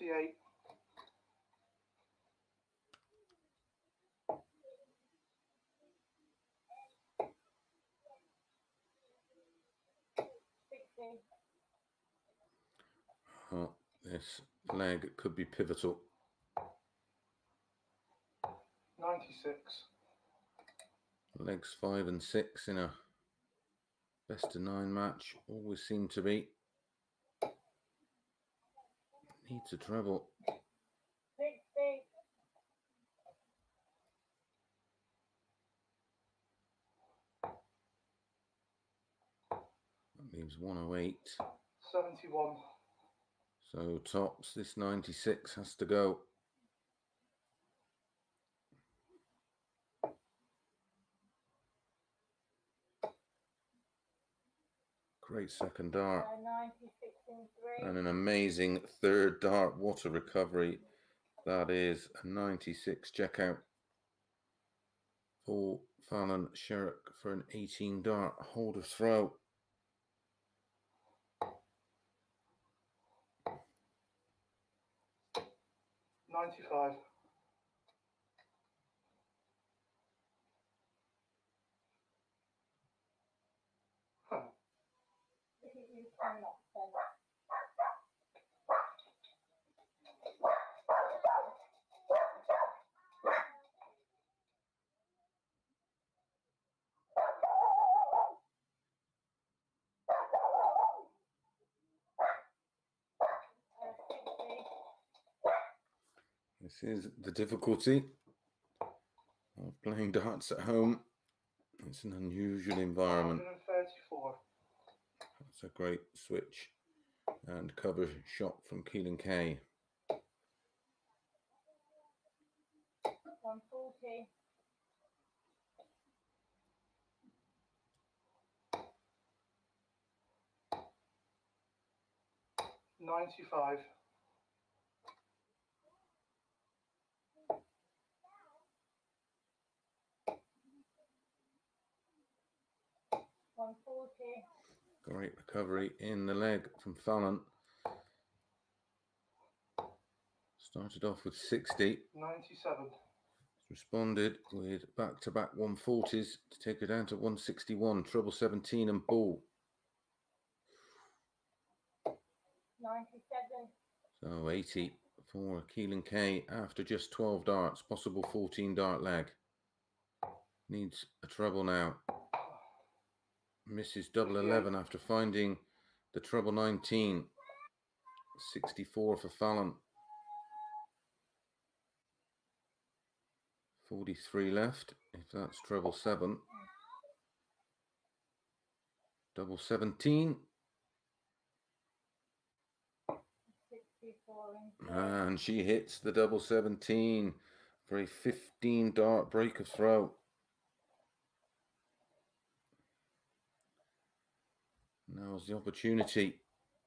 Fifty-eight. Oh, this leg could be pivotal. Ninety-six. Legs five and six in a best of nine match always seem to be. Needs a treble. That leaves 108. Seventy-one. So tops, this 96 has to go. Great second dart. 96 in. And an amazing third dart. What a recovery. That is a 96 checkout for Fallon Sherrock for an 18 dart hold of throw. Ninety-five. Huh. This is you coming up then. Uh, 60. This is the difficulty of playing darts at home. It's an unusual environment. Hundred and thirty-four. That's a great switch and cover shot from Keelan Kay. 140. Ninety-five. One forty. Great recovery in the leg from Fallon. Started off with 60, Ninety-seven. responded with back to back 140s to take her down to 161, treble 17 and bull. Ninety-seven. So 80 for Keelan Kay after just 12 darts, possible 14 dart leg. Needs a treble now. Misses double 11 after finding the treble 19. 64 for Fallon. 43 left, if that's treble 7. Double 17. Sixty-four in three. And she hits the double 17 for a 15 dart break of throw. Now's the opportunity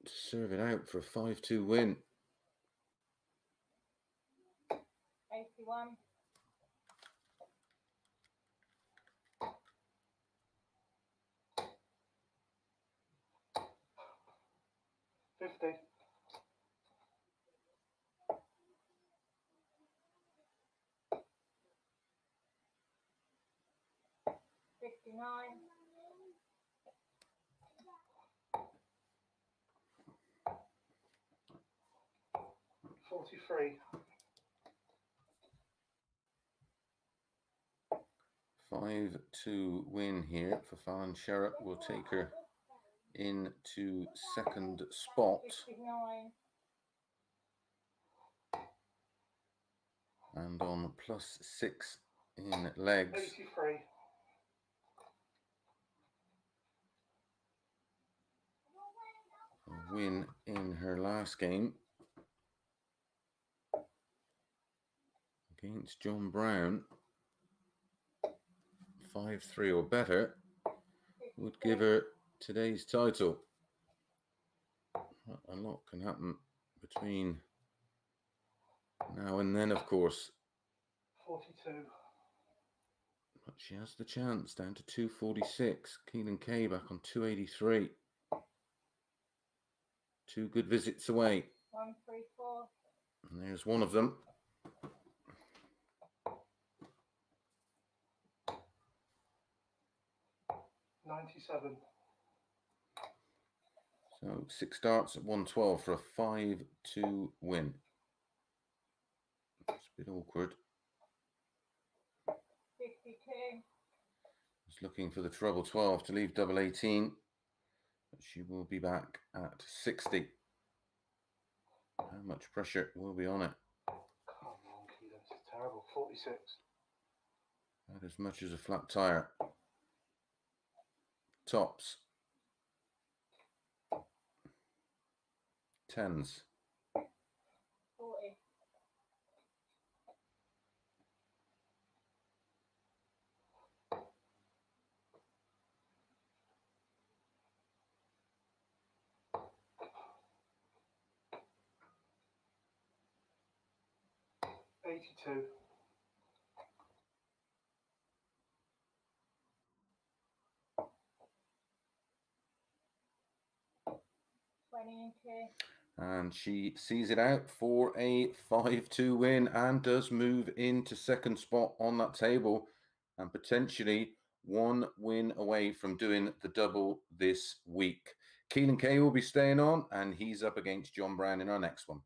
to serve it out for a 5 2 win. Eighty-one. Fifty. Fifty-nine. Forty-three. 5 2 win here for Fallon Sherrock. will take her into second spot. And on plus 6 in legs. Win in her last game against John Brown. 5 3 or better would give her today's title. A lot can happen between now and then, of course, Forty-two. but she has the chance down to 246. Keelan Kay back on 283. Two good visits away. One, three, four. And there's one of them. Ninety-seven. So six starts at 112 for a 5 2 win. It's a bit awkward. Fifty-two. Just looking for the treble 12 to leave double 18. But she will be back at 60. How much pressure will be on it? Come on, Keelan. This is terrible. Forty-six. About as much as a flat tire tops, tens. 40. Eighty-two. And she sees it out for a 5 2 win and does move into second spot on that table and potentially one win away from doing the double this week. Keelan Kay will be staying on and he's up against John Brown in our next one.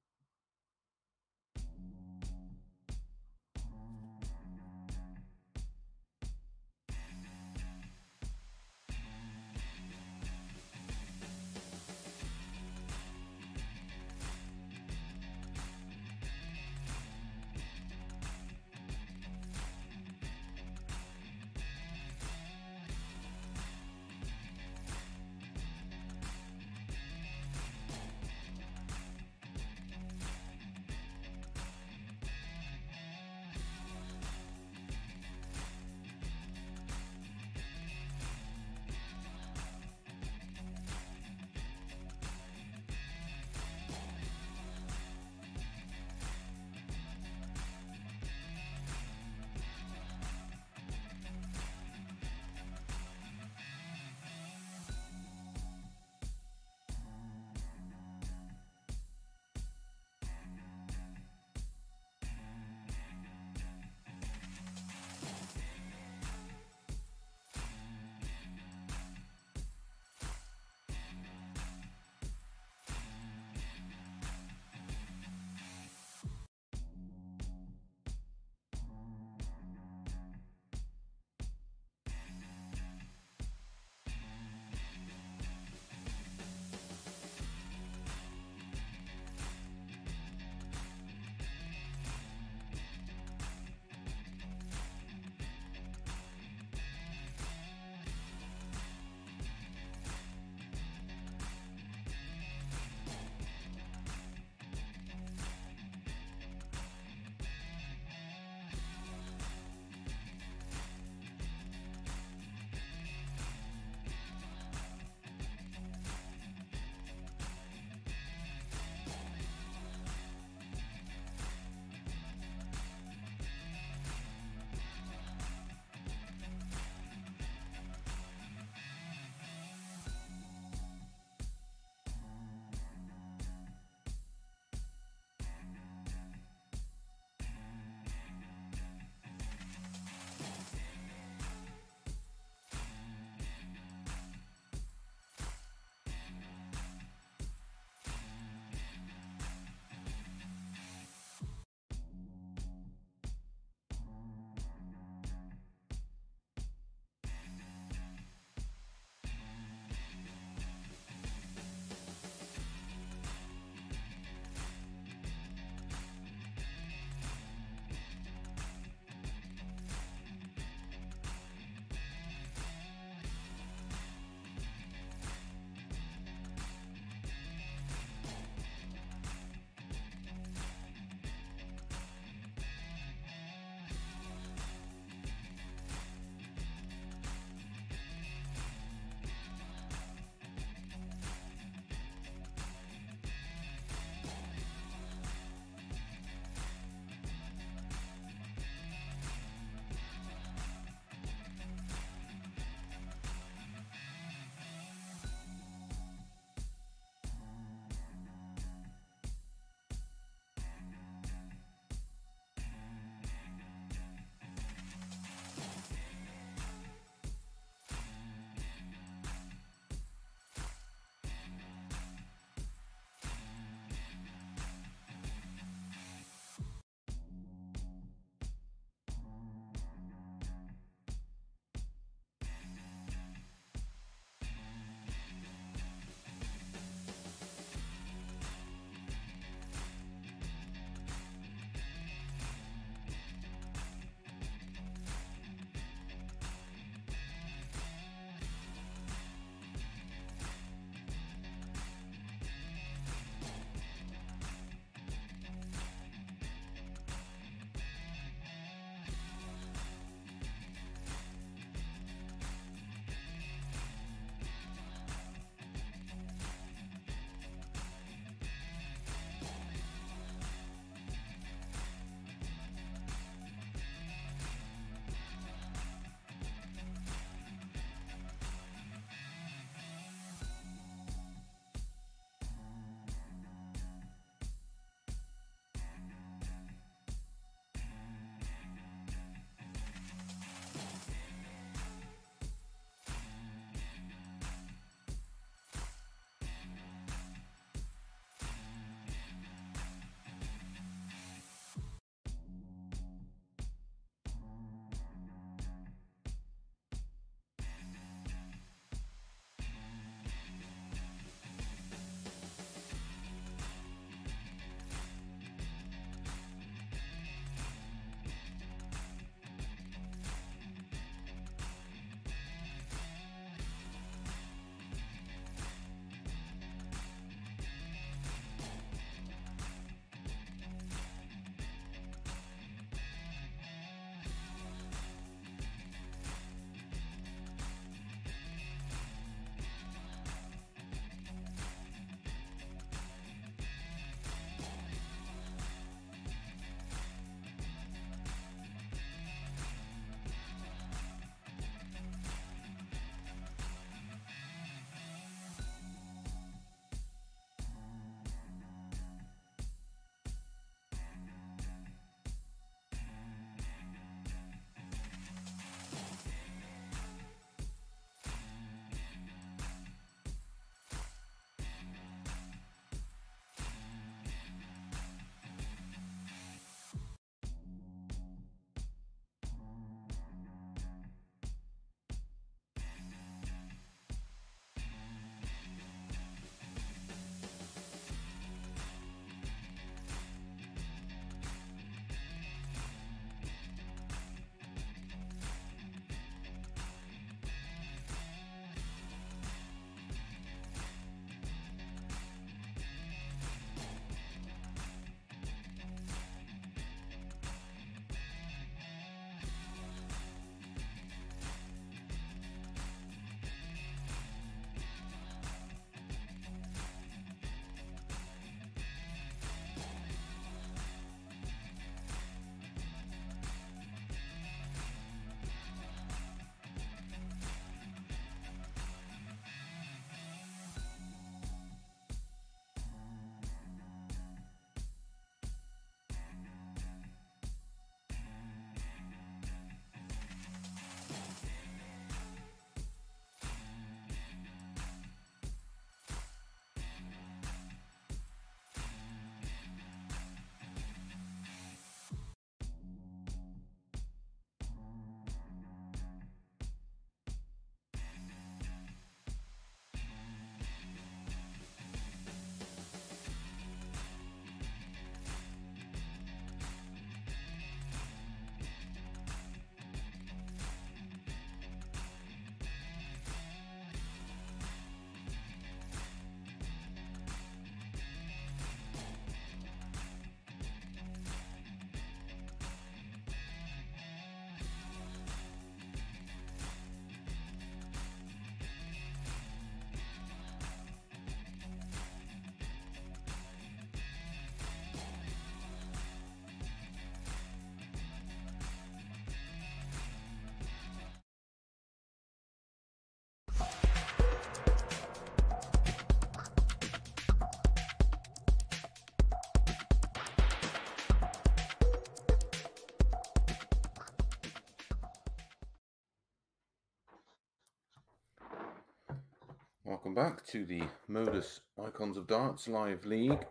Welcome back to the Modus Icons of Darts Live League.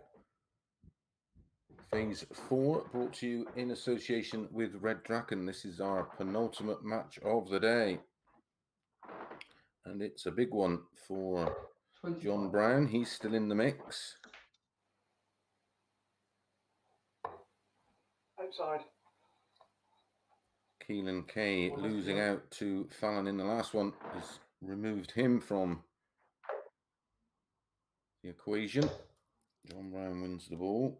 Phase 4 brought to you in association with Red Dragon. This is our penultimate match of the day. And it's a big one for John Brown. He's still in the mix. Outside. Keelan Kay losing out to Fallon in the last one has removed him from the equation. John Brown wins the bull.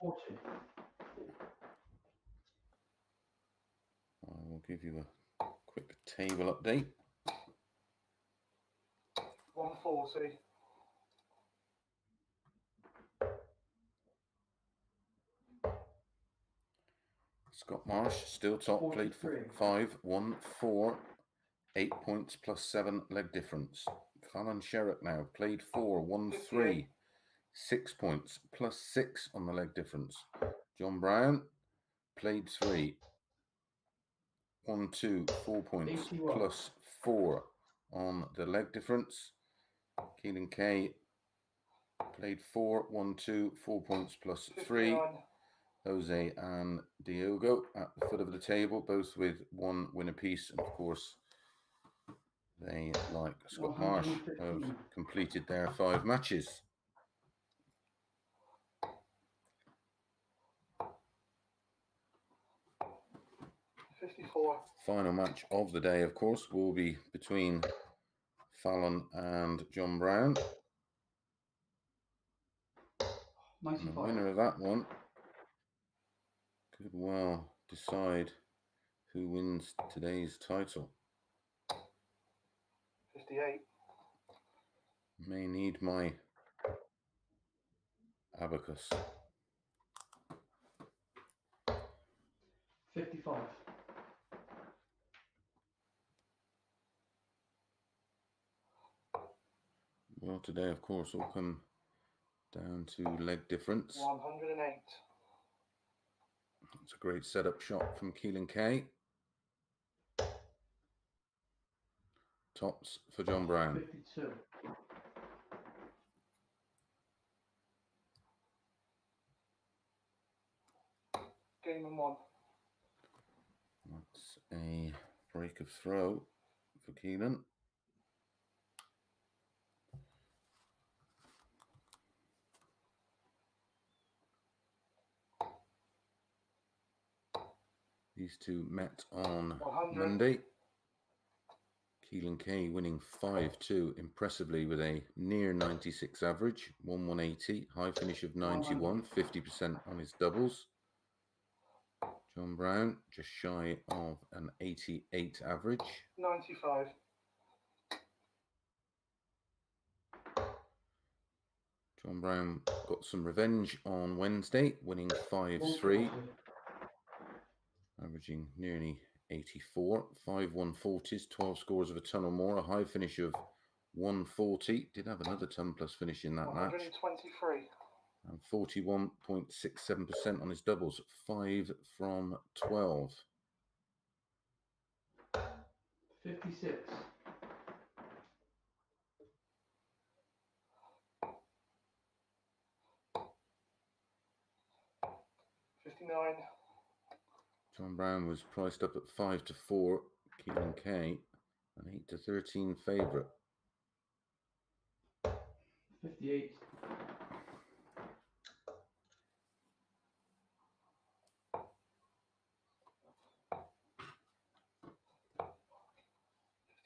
40. I will give you a quick table update. 140. Scott Marsh still top, played for 43. five, one, four, eight points plus seven leg difference. Fallon Sherrock now played four, one, three, six points plus six on the leg difference. John Brown played three, one, two, four points plus four on the leg difference. Keelan Kay played four, one, two, four points plus three. Jose and Diogo at the foot of the table, both with one win apiece. And of course, they, like Scott Marsh, have completed their five matches. Fifty-four. Final match of the day, of course, will be between Fallon and John Brown. And the winner of that one could well decide who wins today's title. Fifty-eight. May need my abacus. 55. Well, today, of course, will come down to leg difference. One hundred and eight. It's a great setup shot from Keelan Kay. Tops for John Brown. 52. Game and one. That's a break of throw for Keelan. These two met on 100. Monday. Keelan Kay winning 5 2 impressively with a near 96 average, 1 180, high finish of 91, 50% on his doubles. John Brown just shy of an 88 average. Ninety-five. John Brown got some revenge on Wednesday, winning 5 3, averaging nearly 84. 5 140s, 12 scores of a ton or more, a high finish of 140. Did have another ton plus finish in that One match. hundred and twenty-three. And 41.67% on his doubles, 5 from 12. 56. Fifty-nine. John Brown was priced up at 5 to 4. Keelan Kay, an 8 to 13 favourite. 58.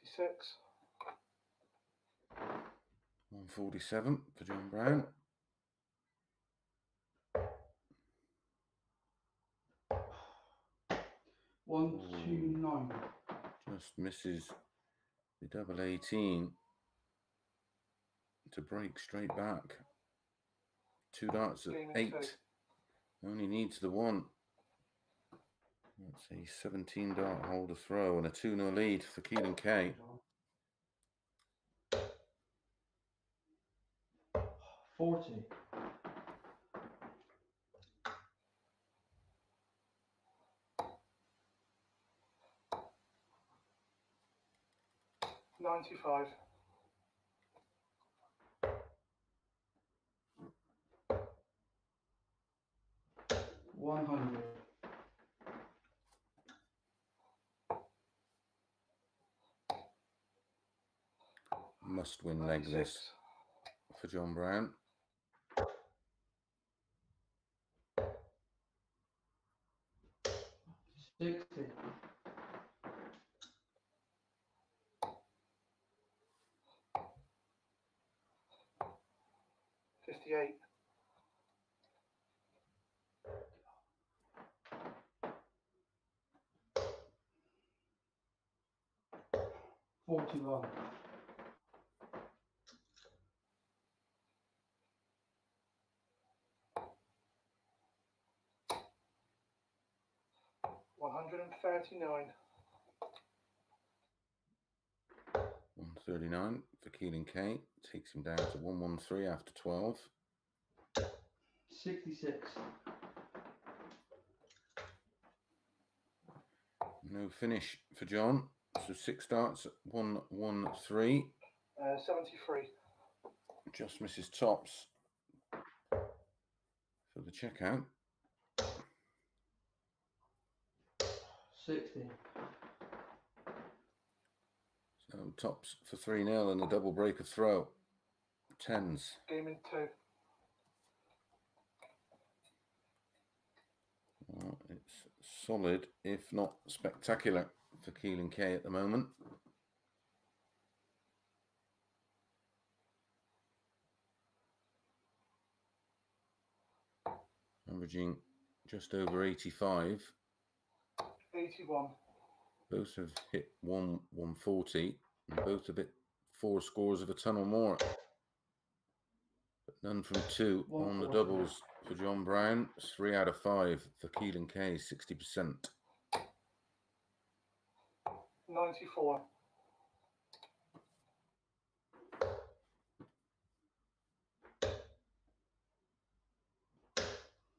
Fifty-six. 147 for John Brown. One two nine. Just misses the double 18 to break straight back. Two darts at eight. Only needs the one. That's a 17 dart holder throw and a 2 0 lead for Keelan Kay. Forty. Twenty-five, One hundred. Must win leg this for John Brown. Sixty. Forty-one. One hundred and thirty-nine. 139 for Keelan Kay. Takes him down to 113 after 12. Sixty-six. No finish for John. So six starts at 113. Uh, seventy-three. Just misses tops for the checkout. Sixty. So tops for 3 0 and a double break of throw. Tens. Game in two. Well, it's solid, if not spectacular, for Keelan Kay at the moment. Averaging just over 85. Eighty-one. Both have hit one 140 and both have hit four scores of a ton or more. But none from two on the doubles for John Brown. Three out of five for Keelan Kay, 60%. Ninety-four.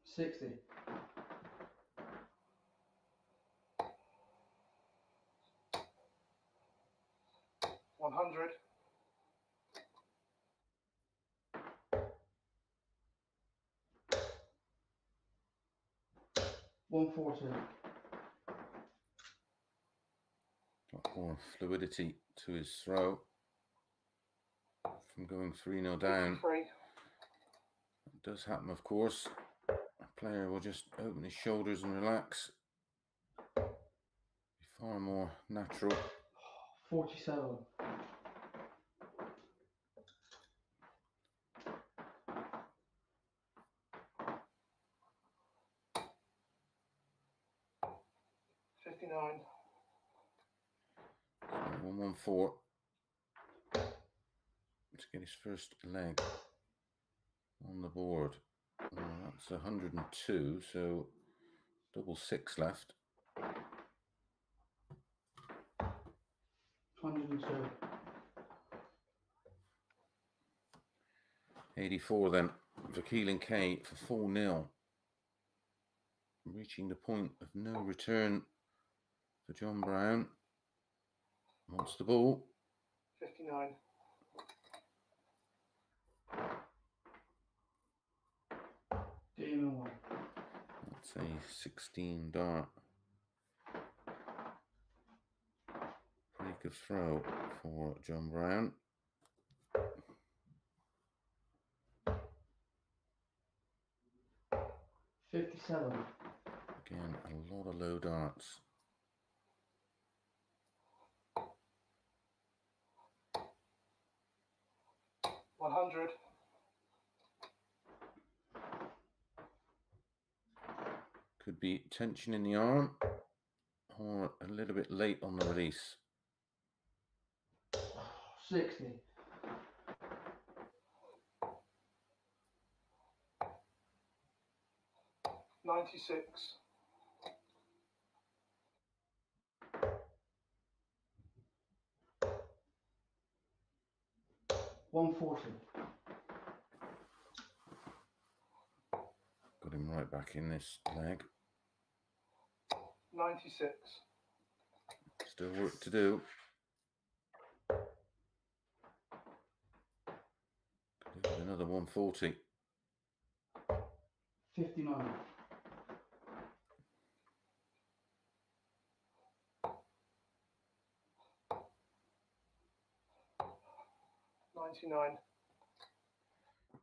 Sixty. One hundred. One forty. more fluidity to his throw from going 3 0 down. It does happen, of course. A player will just open his shoulders and relax. Be far more natural. 47. 114 to get his first leg on the board. Oh, that's 102, so double six left. Hundred and two. 84 then for Keelan Kay for 4 0. Reaching the point of no return for John Brown. Wants the ball. Fifty-nine. Game and one. That's a 16 dart. Pretty good throw for John Brown. Fifty-seven. Again, a lot of low darts. One hundred. Could be tension in the arm or a little bit late on the release. Sixty. Ninety-six. One forty. Got him right back in this leg. Ninety-six. Still work to do. Could do with another 140. Fifty-nine. 99.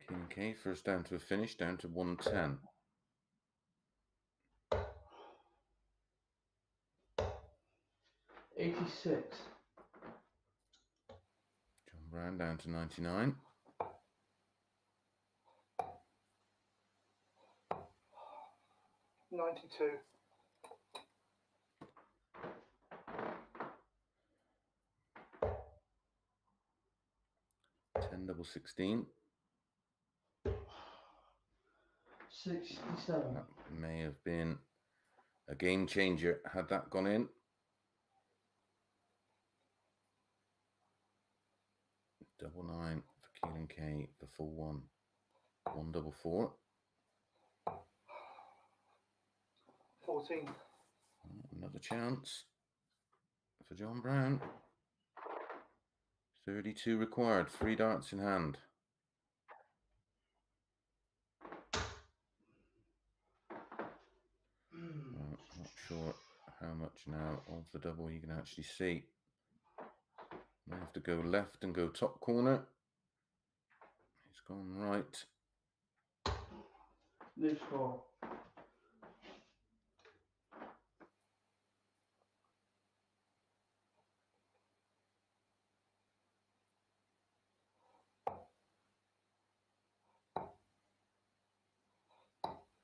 Keelan Kay first down to a finish, down to 110. Eighty-six. John Brown down to 99. Ninety-two. Ten double sixteen. Sixty-seven. That may have been a game changer had that gone in. Double nine for Keelan Kay, the full one. One double four. Fourteen. Another chance for John Brown. 32 required, three darts in hand. Hmm. Well, not sure how much now of the double you can actually see. May have to go left and go top corner. He's gone right. New score.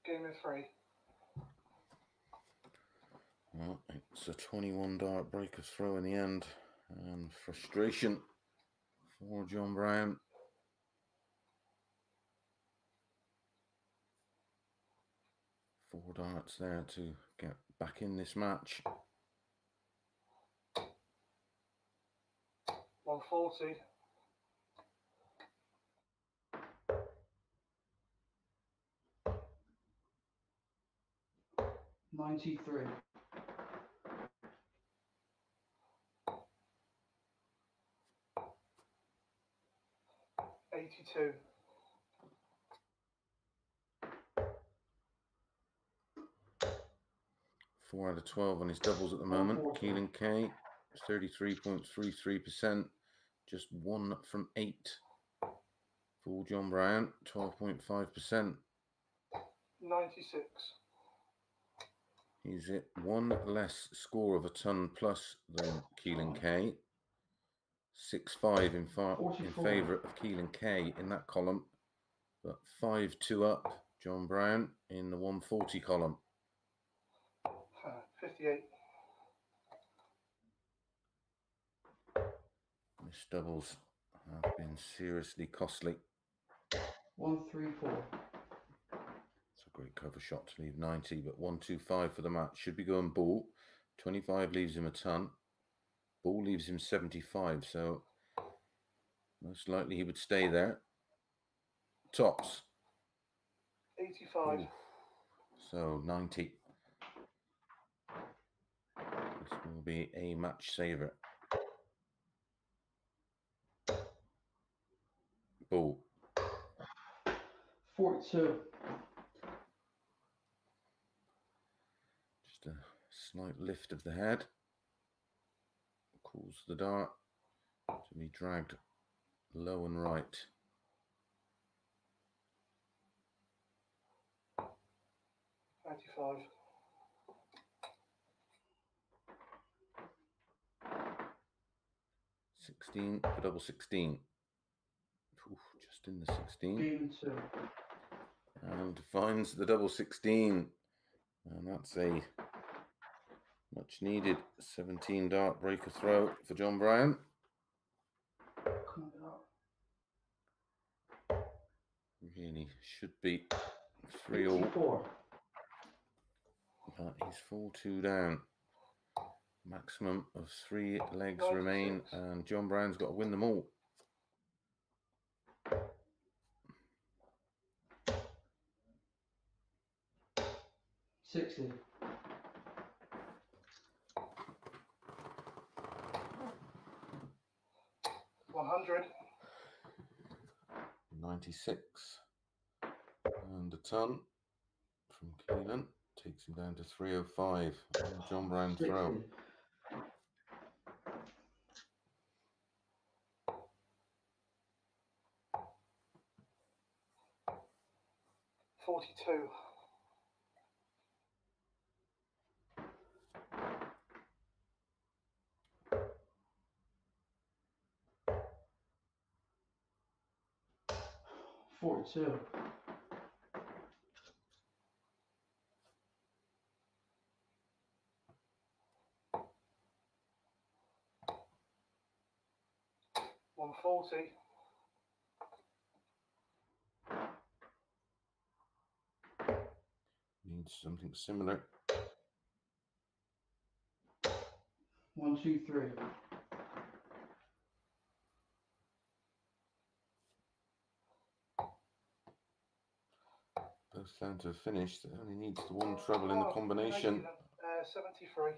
Game of three. Well, it's a 21 dart breaker throw in the end, and frustration for John Brown. Four darts there to get back in this match. One forty. Ninety-three. Eighty-two. Four out of 12 on his doubles at the moment. Keelan Kay, 33.33%, just one from eight. For John Brown, 12.5%. Ninety-six. Is it one less score of a ton plus than Keelan Kay. 6 5 in, far, in favour of Keelan Kay in that column, but 5 2 up John Brown in the 140 column. Uh, 58. Miss doubles have been seriously costly. 134. Great cover shot to leave 90, but 125 for the match. Should be going ball. 25 leaves him a ton. Ball leaves him 75, so most likely he would stay there. Tops. 85. Ooh. So 90. This will be a match saver. Ball. 42. Slight lift of the head. Calls the dart to be dragged low and right. Ninety-five. Sixteen for double sixteen. Oof, just in the sixteen. And finds the double 16 and that's a much needed. 17 dart breaker throw for john brown really should be three all. Four. but he's 4 two down. Maximum of three legs remain and john brown's got to win them all. Sixty. 100. 96. And a ton from Keelan takes him down to 305. John Brown throw. Forty-two. 42. Forty-two. One forty. Needs something similar. One, two, three. Down to a finish. That only needs the one treble in the combination. Uh, 73.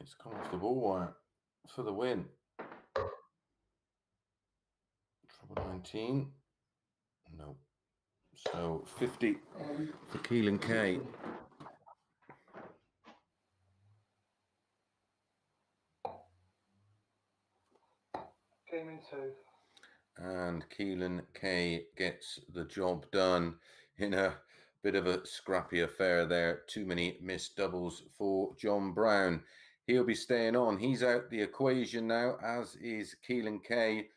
It's come off the ball wire for the win. Treble 19. No. So 50 Um, for Keelan Kay. Game in two. And Keelan Kay gets the job done in a bit of a scrappy affair there. Too many missed doubles for John Brown. He'll be staying on. He's out the equation now, as is Keelan Kay.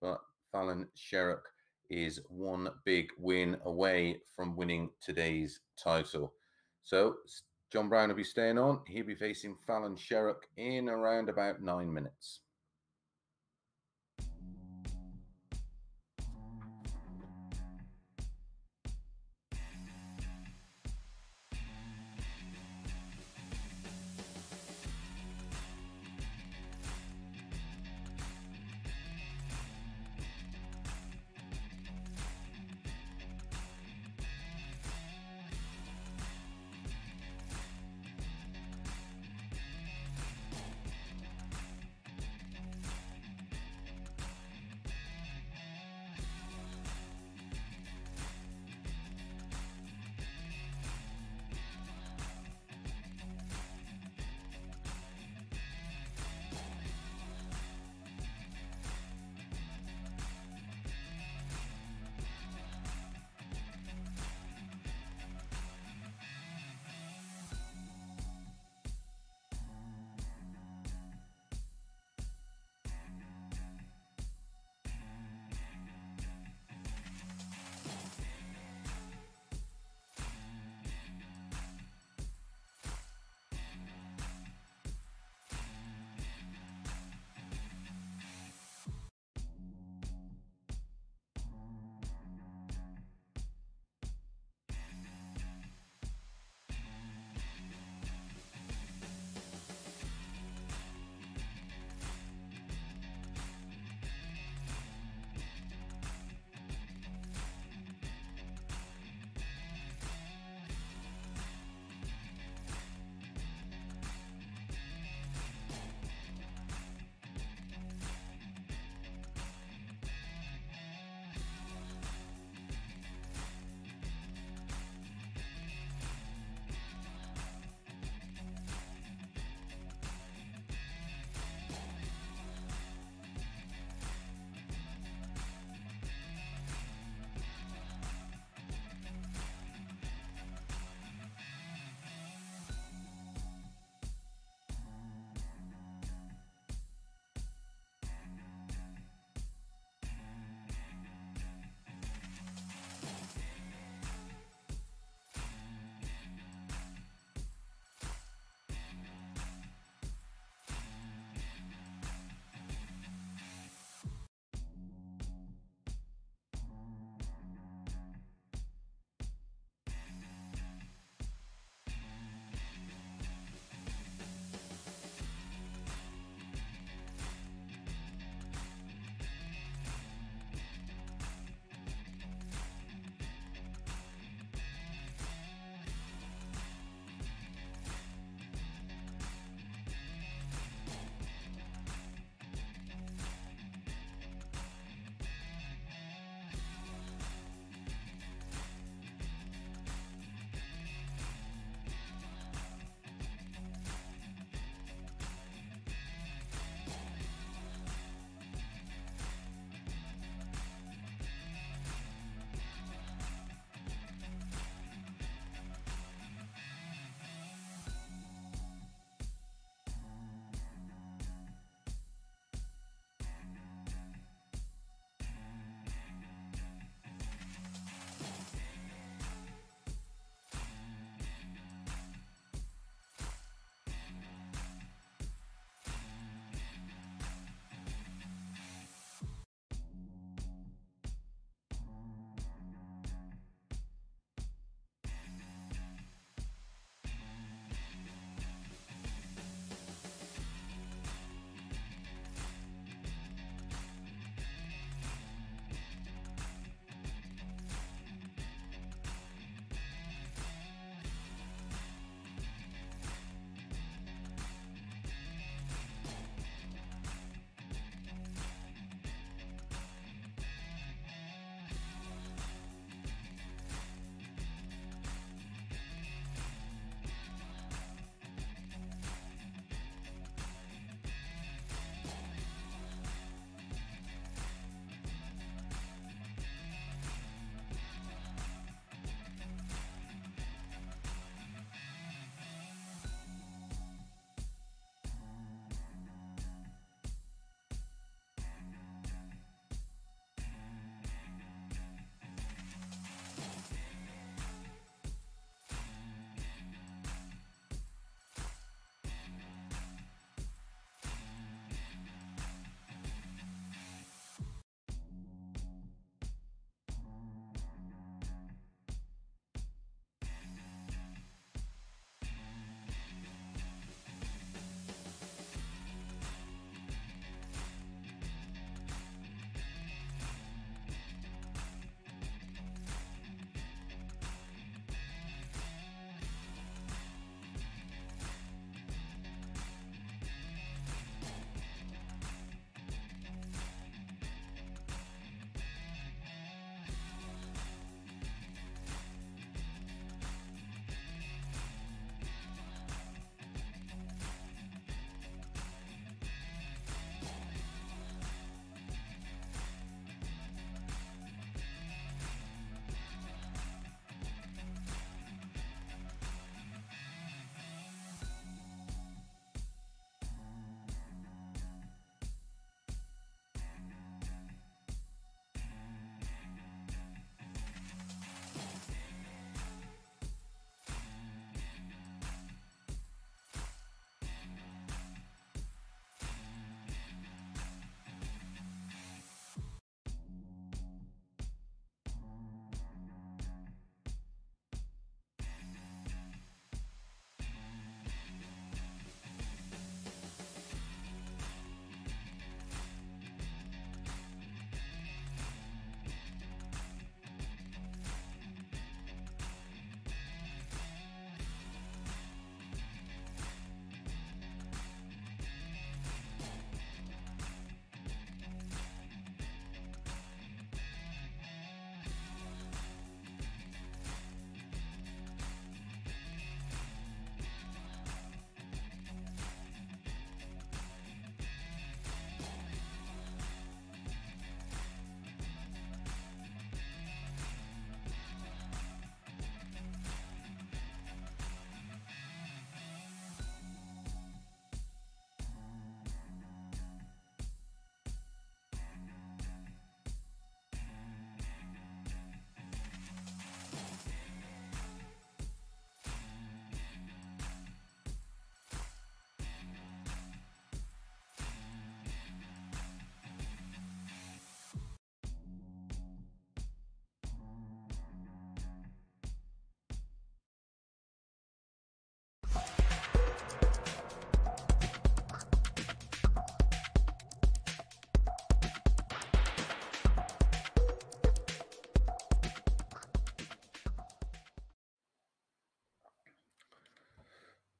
But Fallon Sherrock is one big win away from winning today's title. So John Brown will be staying on. He'll be facing Fallon Sherrock in around about nine minutes.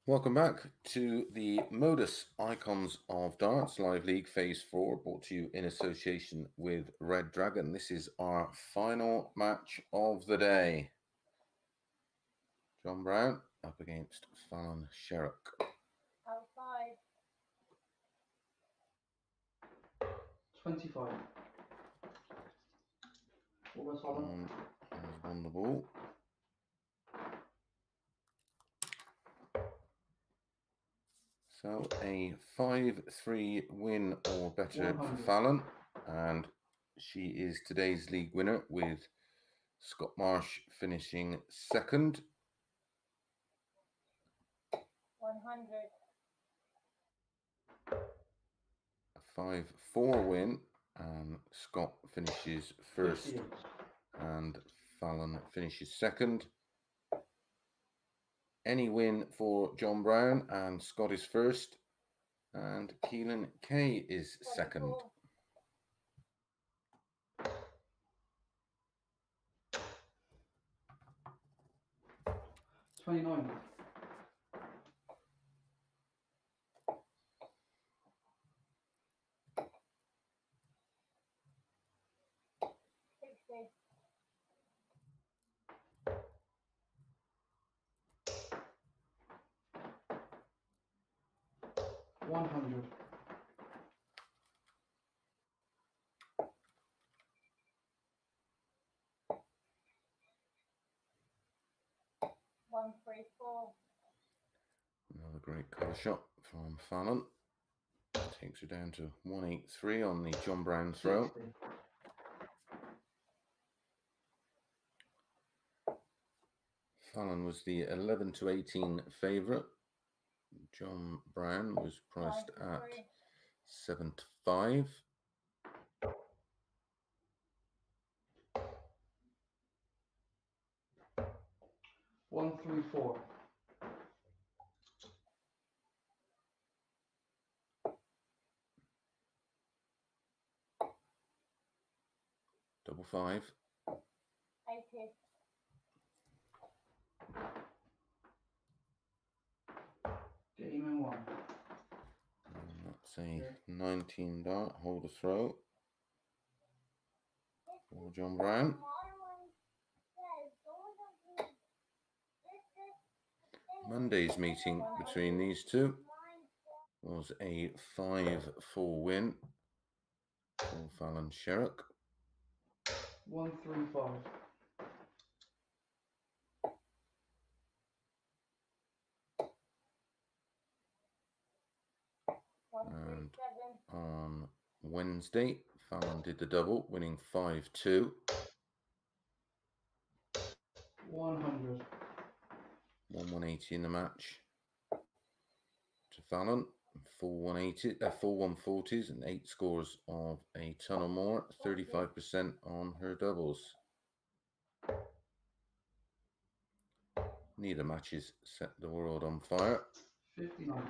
Welcome back to the Modus Icons of Darts Live League Phase 4, brought to you in association with Red Dragon. This is our final match of the day. John Brown up against Fallon Sherrock. L five. 25. What was Holland? Um, won the ball. So a 5-3 win or better for 100. Fallon. And she is today's league winner with Scott Marsh finishing second. One hundred. A 5-4 win. And Scott finishes first and Fallon finishes second. Any win for John Brown and Scott is first, and Keelan Kay is second. Twenty-nine. 100. One, three, four. Another great call shot from Fallon. Takes you down to 183 on the John Brown throw. 60. Fallon was the 11 to 18 favourite. John Brown was priced at 93. 7 to 5. One three four. Double five. Eighty. Game aiming one. Let's see. Okay. 19 dot. Hold the throat. Or John Brown. Monday's meeting between these two was a 5 4 win for Fallon Sherrock. 135. And on Wednesday, Fallon did the double, winning 5 2. 100. 180 in the match to Fallon. Four 180, uh, four 140s and eight scores of a ton or more, 35% on her doubles. Neither matches set the world on fire. 59.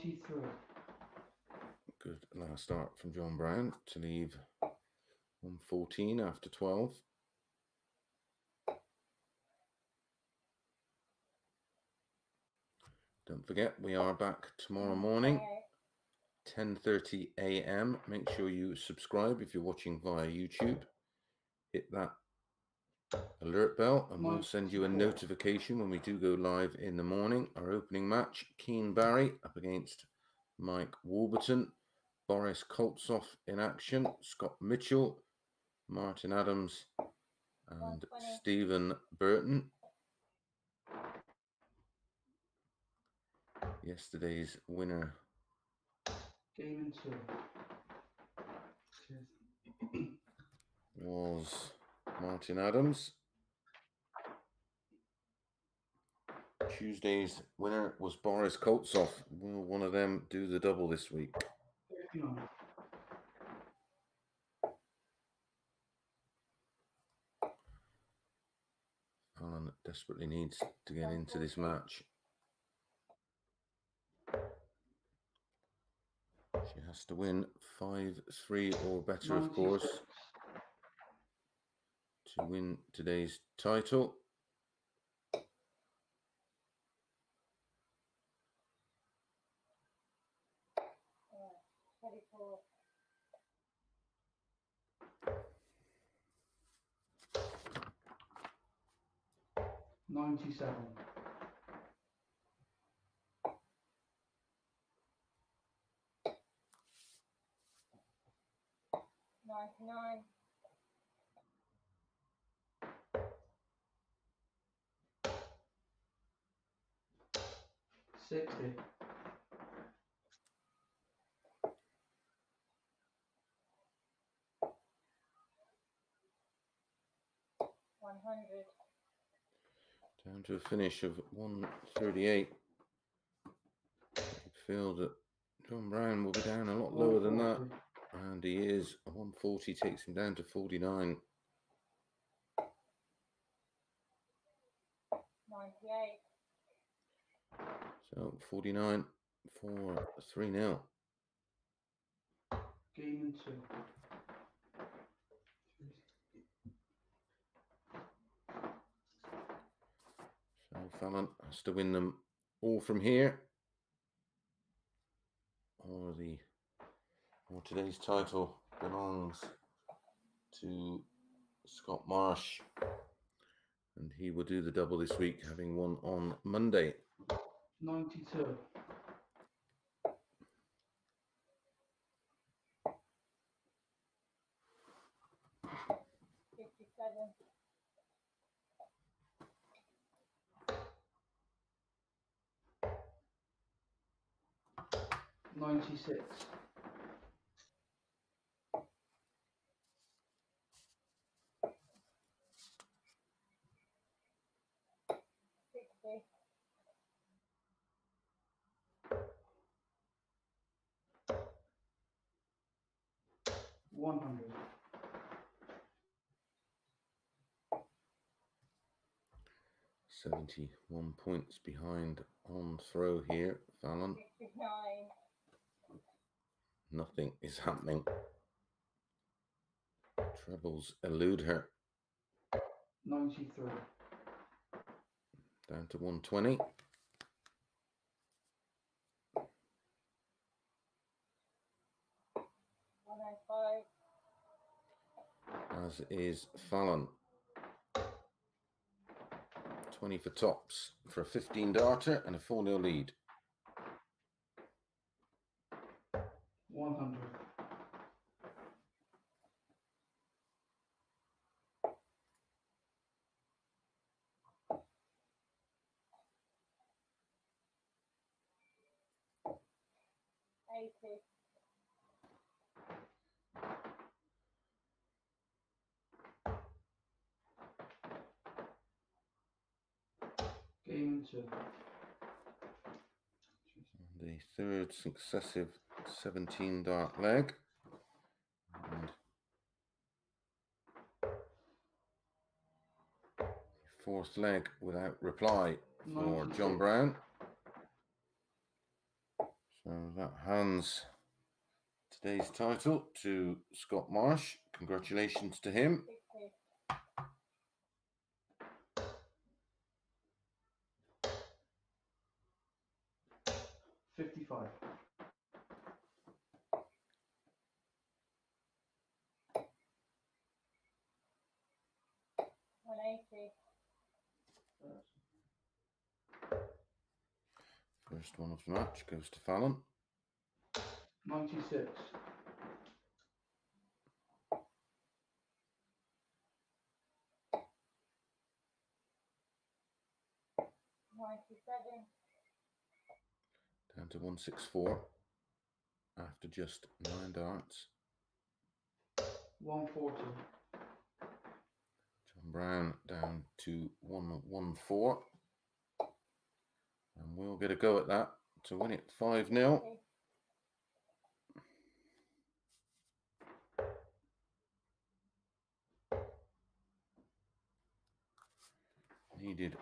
23. Good last start from John Brown to leave 114 after 12. Don't forget, we are back tomorrow morning, 10.30 a.m. Make sure you subscribe if you're watching via YouTube. Hit that alert bell and we'll send you a notification when we do go live in the morning. Our opening match, Keane Barry up against Mike Warburton, Boris Koltsov in action, Scott Mitchell, Martin Adams, and Stephen Burton. Yesterday's winner Game two. Was Martin Adams. Tuesday's winner was Boris Koltsov. Will one of them do the double this week? Fallon desperately needs to get into this match. She has to win 5 3 or better, of course, 96. To win today's title. Yeah, thirty-four. Ninety-seven. Ninety-nine. Sixty. One hundred. Down to a finish of 138. Feel that John Brown will be down a lot lower than that. And he is. 140 takes him down to 49. Ninety-eight. So 49 for 3 0. Game two. So Fallon has to win them all from here. Or the or today's title belongs to Scott Marsh. And he will do the double this week, having won on Monday. Ninety-two. Fifty-seven. Ninety-six. 100. Seventy-one points behind on throw here, Fallon. Nothing is happening. Trebles elude her. 93. Down to 120. One nine five as is Fallon. 20 for tops for a 15 darter and a 4 0 lead. 100. The third successive 17 dart leg. And fourth leg without reply for John Brown. So that hands today's title to Scott Marsh. Congratulations to him. Sixty. Fifty-five. One eighty. First one of the match goes to Fallon. Ninety-six. Ninety-seven. Down to 164 after just nine darts. One forty. John Brown down to 114. And we'll get a go at that to win it 5 0. Needed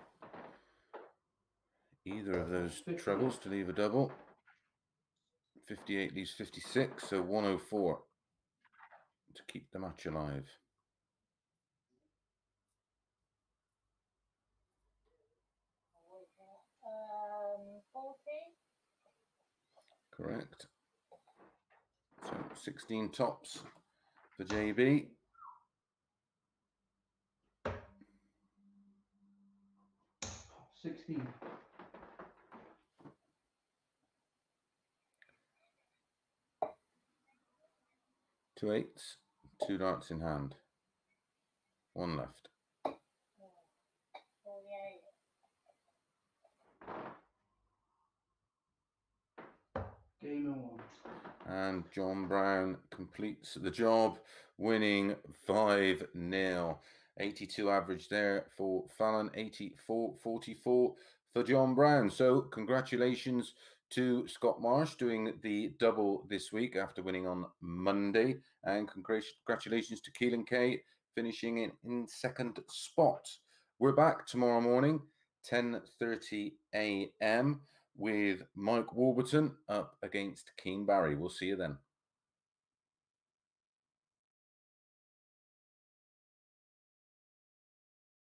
either of those 58. trebles to leave a double. 58 leaves 56, so 104 to keep the match alive. 40. Correct. So 16 tops for JB. Sixteen. Two eights, two darts in hand. One left. Game and one. And John Brown completes the job, winning 5 0. 82 average there for Fallon, 84 44 for John Brown. So, congratulations to Scott Marsh doing the double this week after winning on Monday. And congratulations to Keelan Kay finishing in, in second spot. We're back tomorrow morning, 10:30 a.m. with Mike Warburton up against Keane Barry. We'll see you then.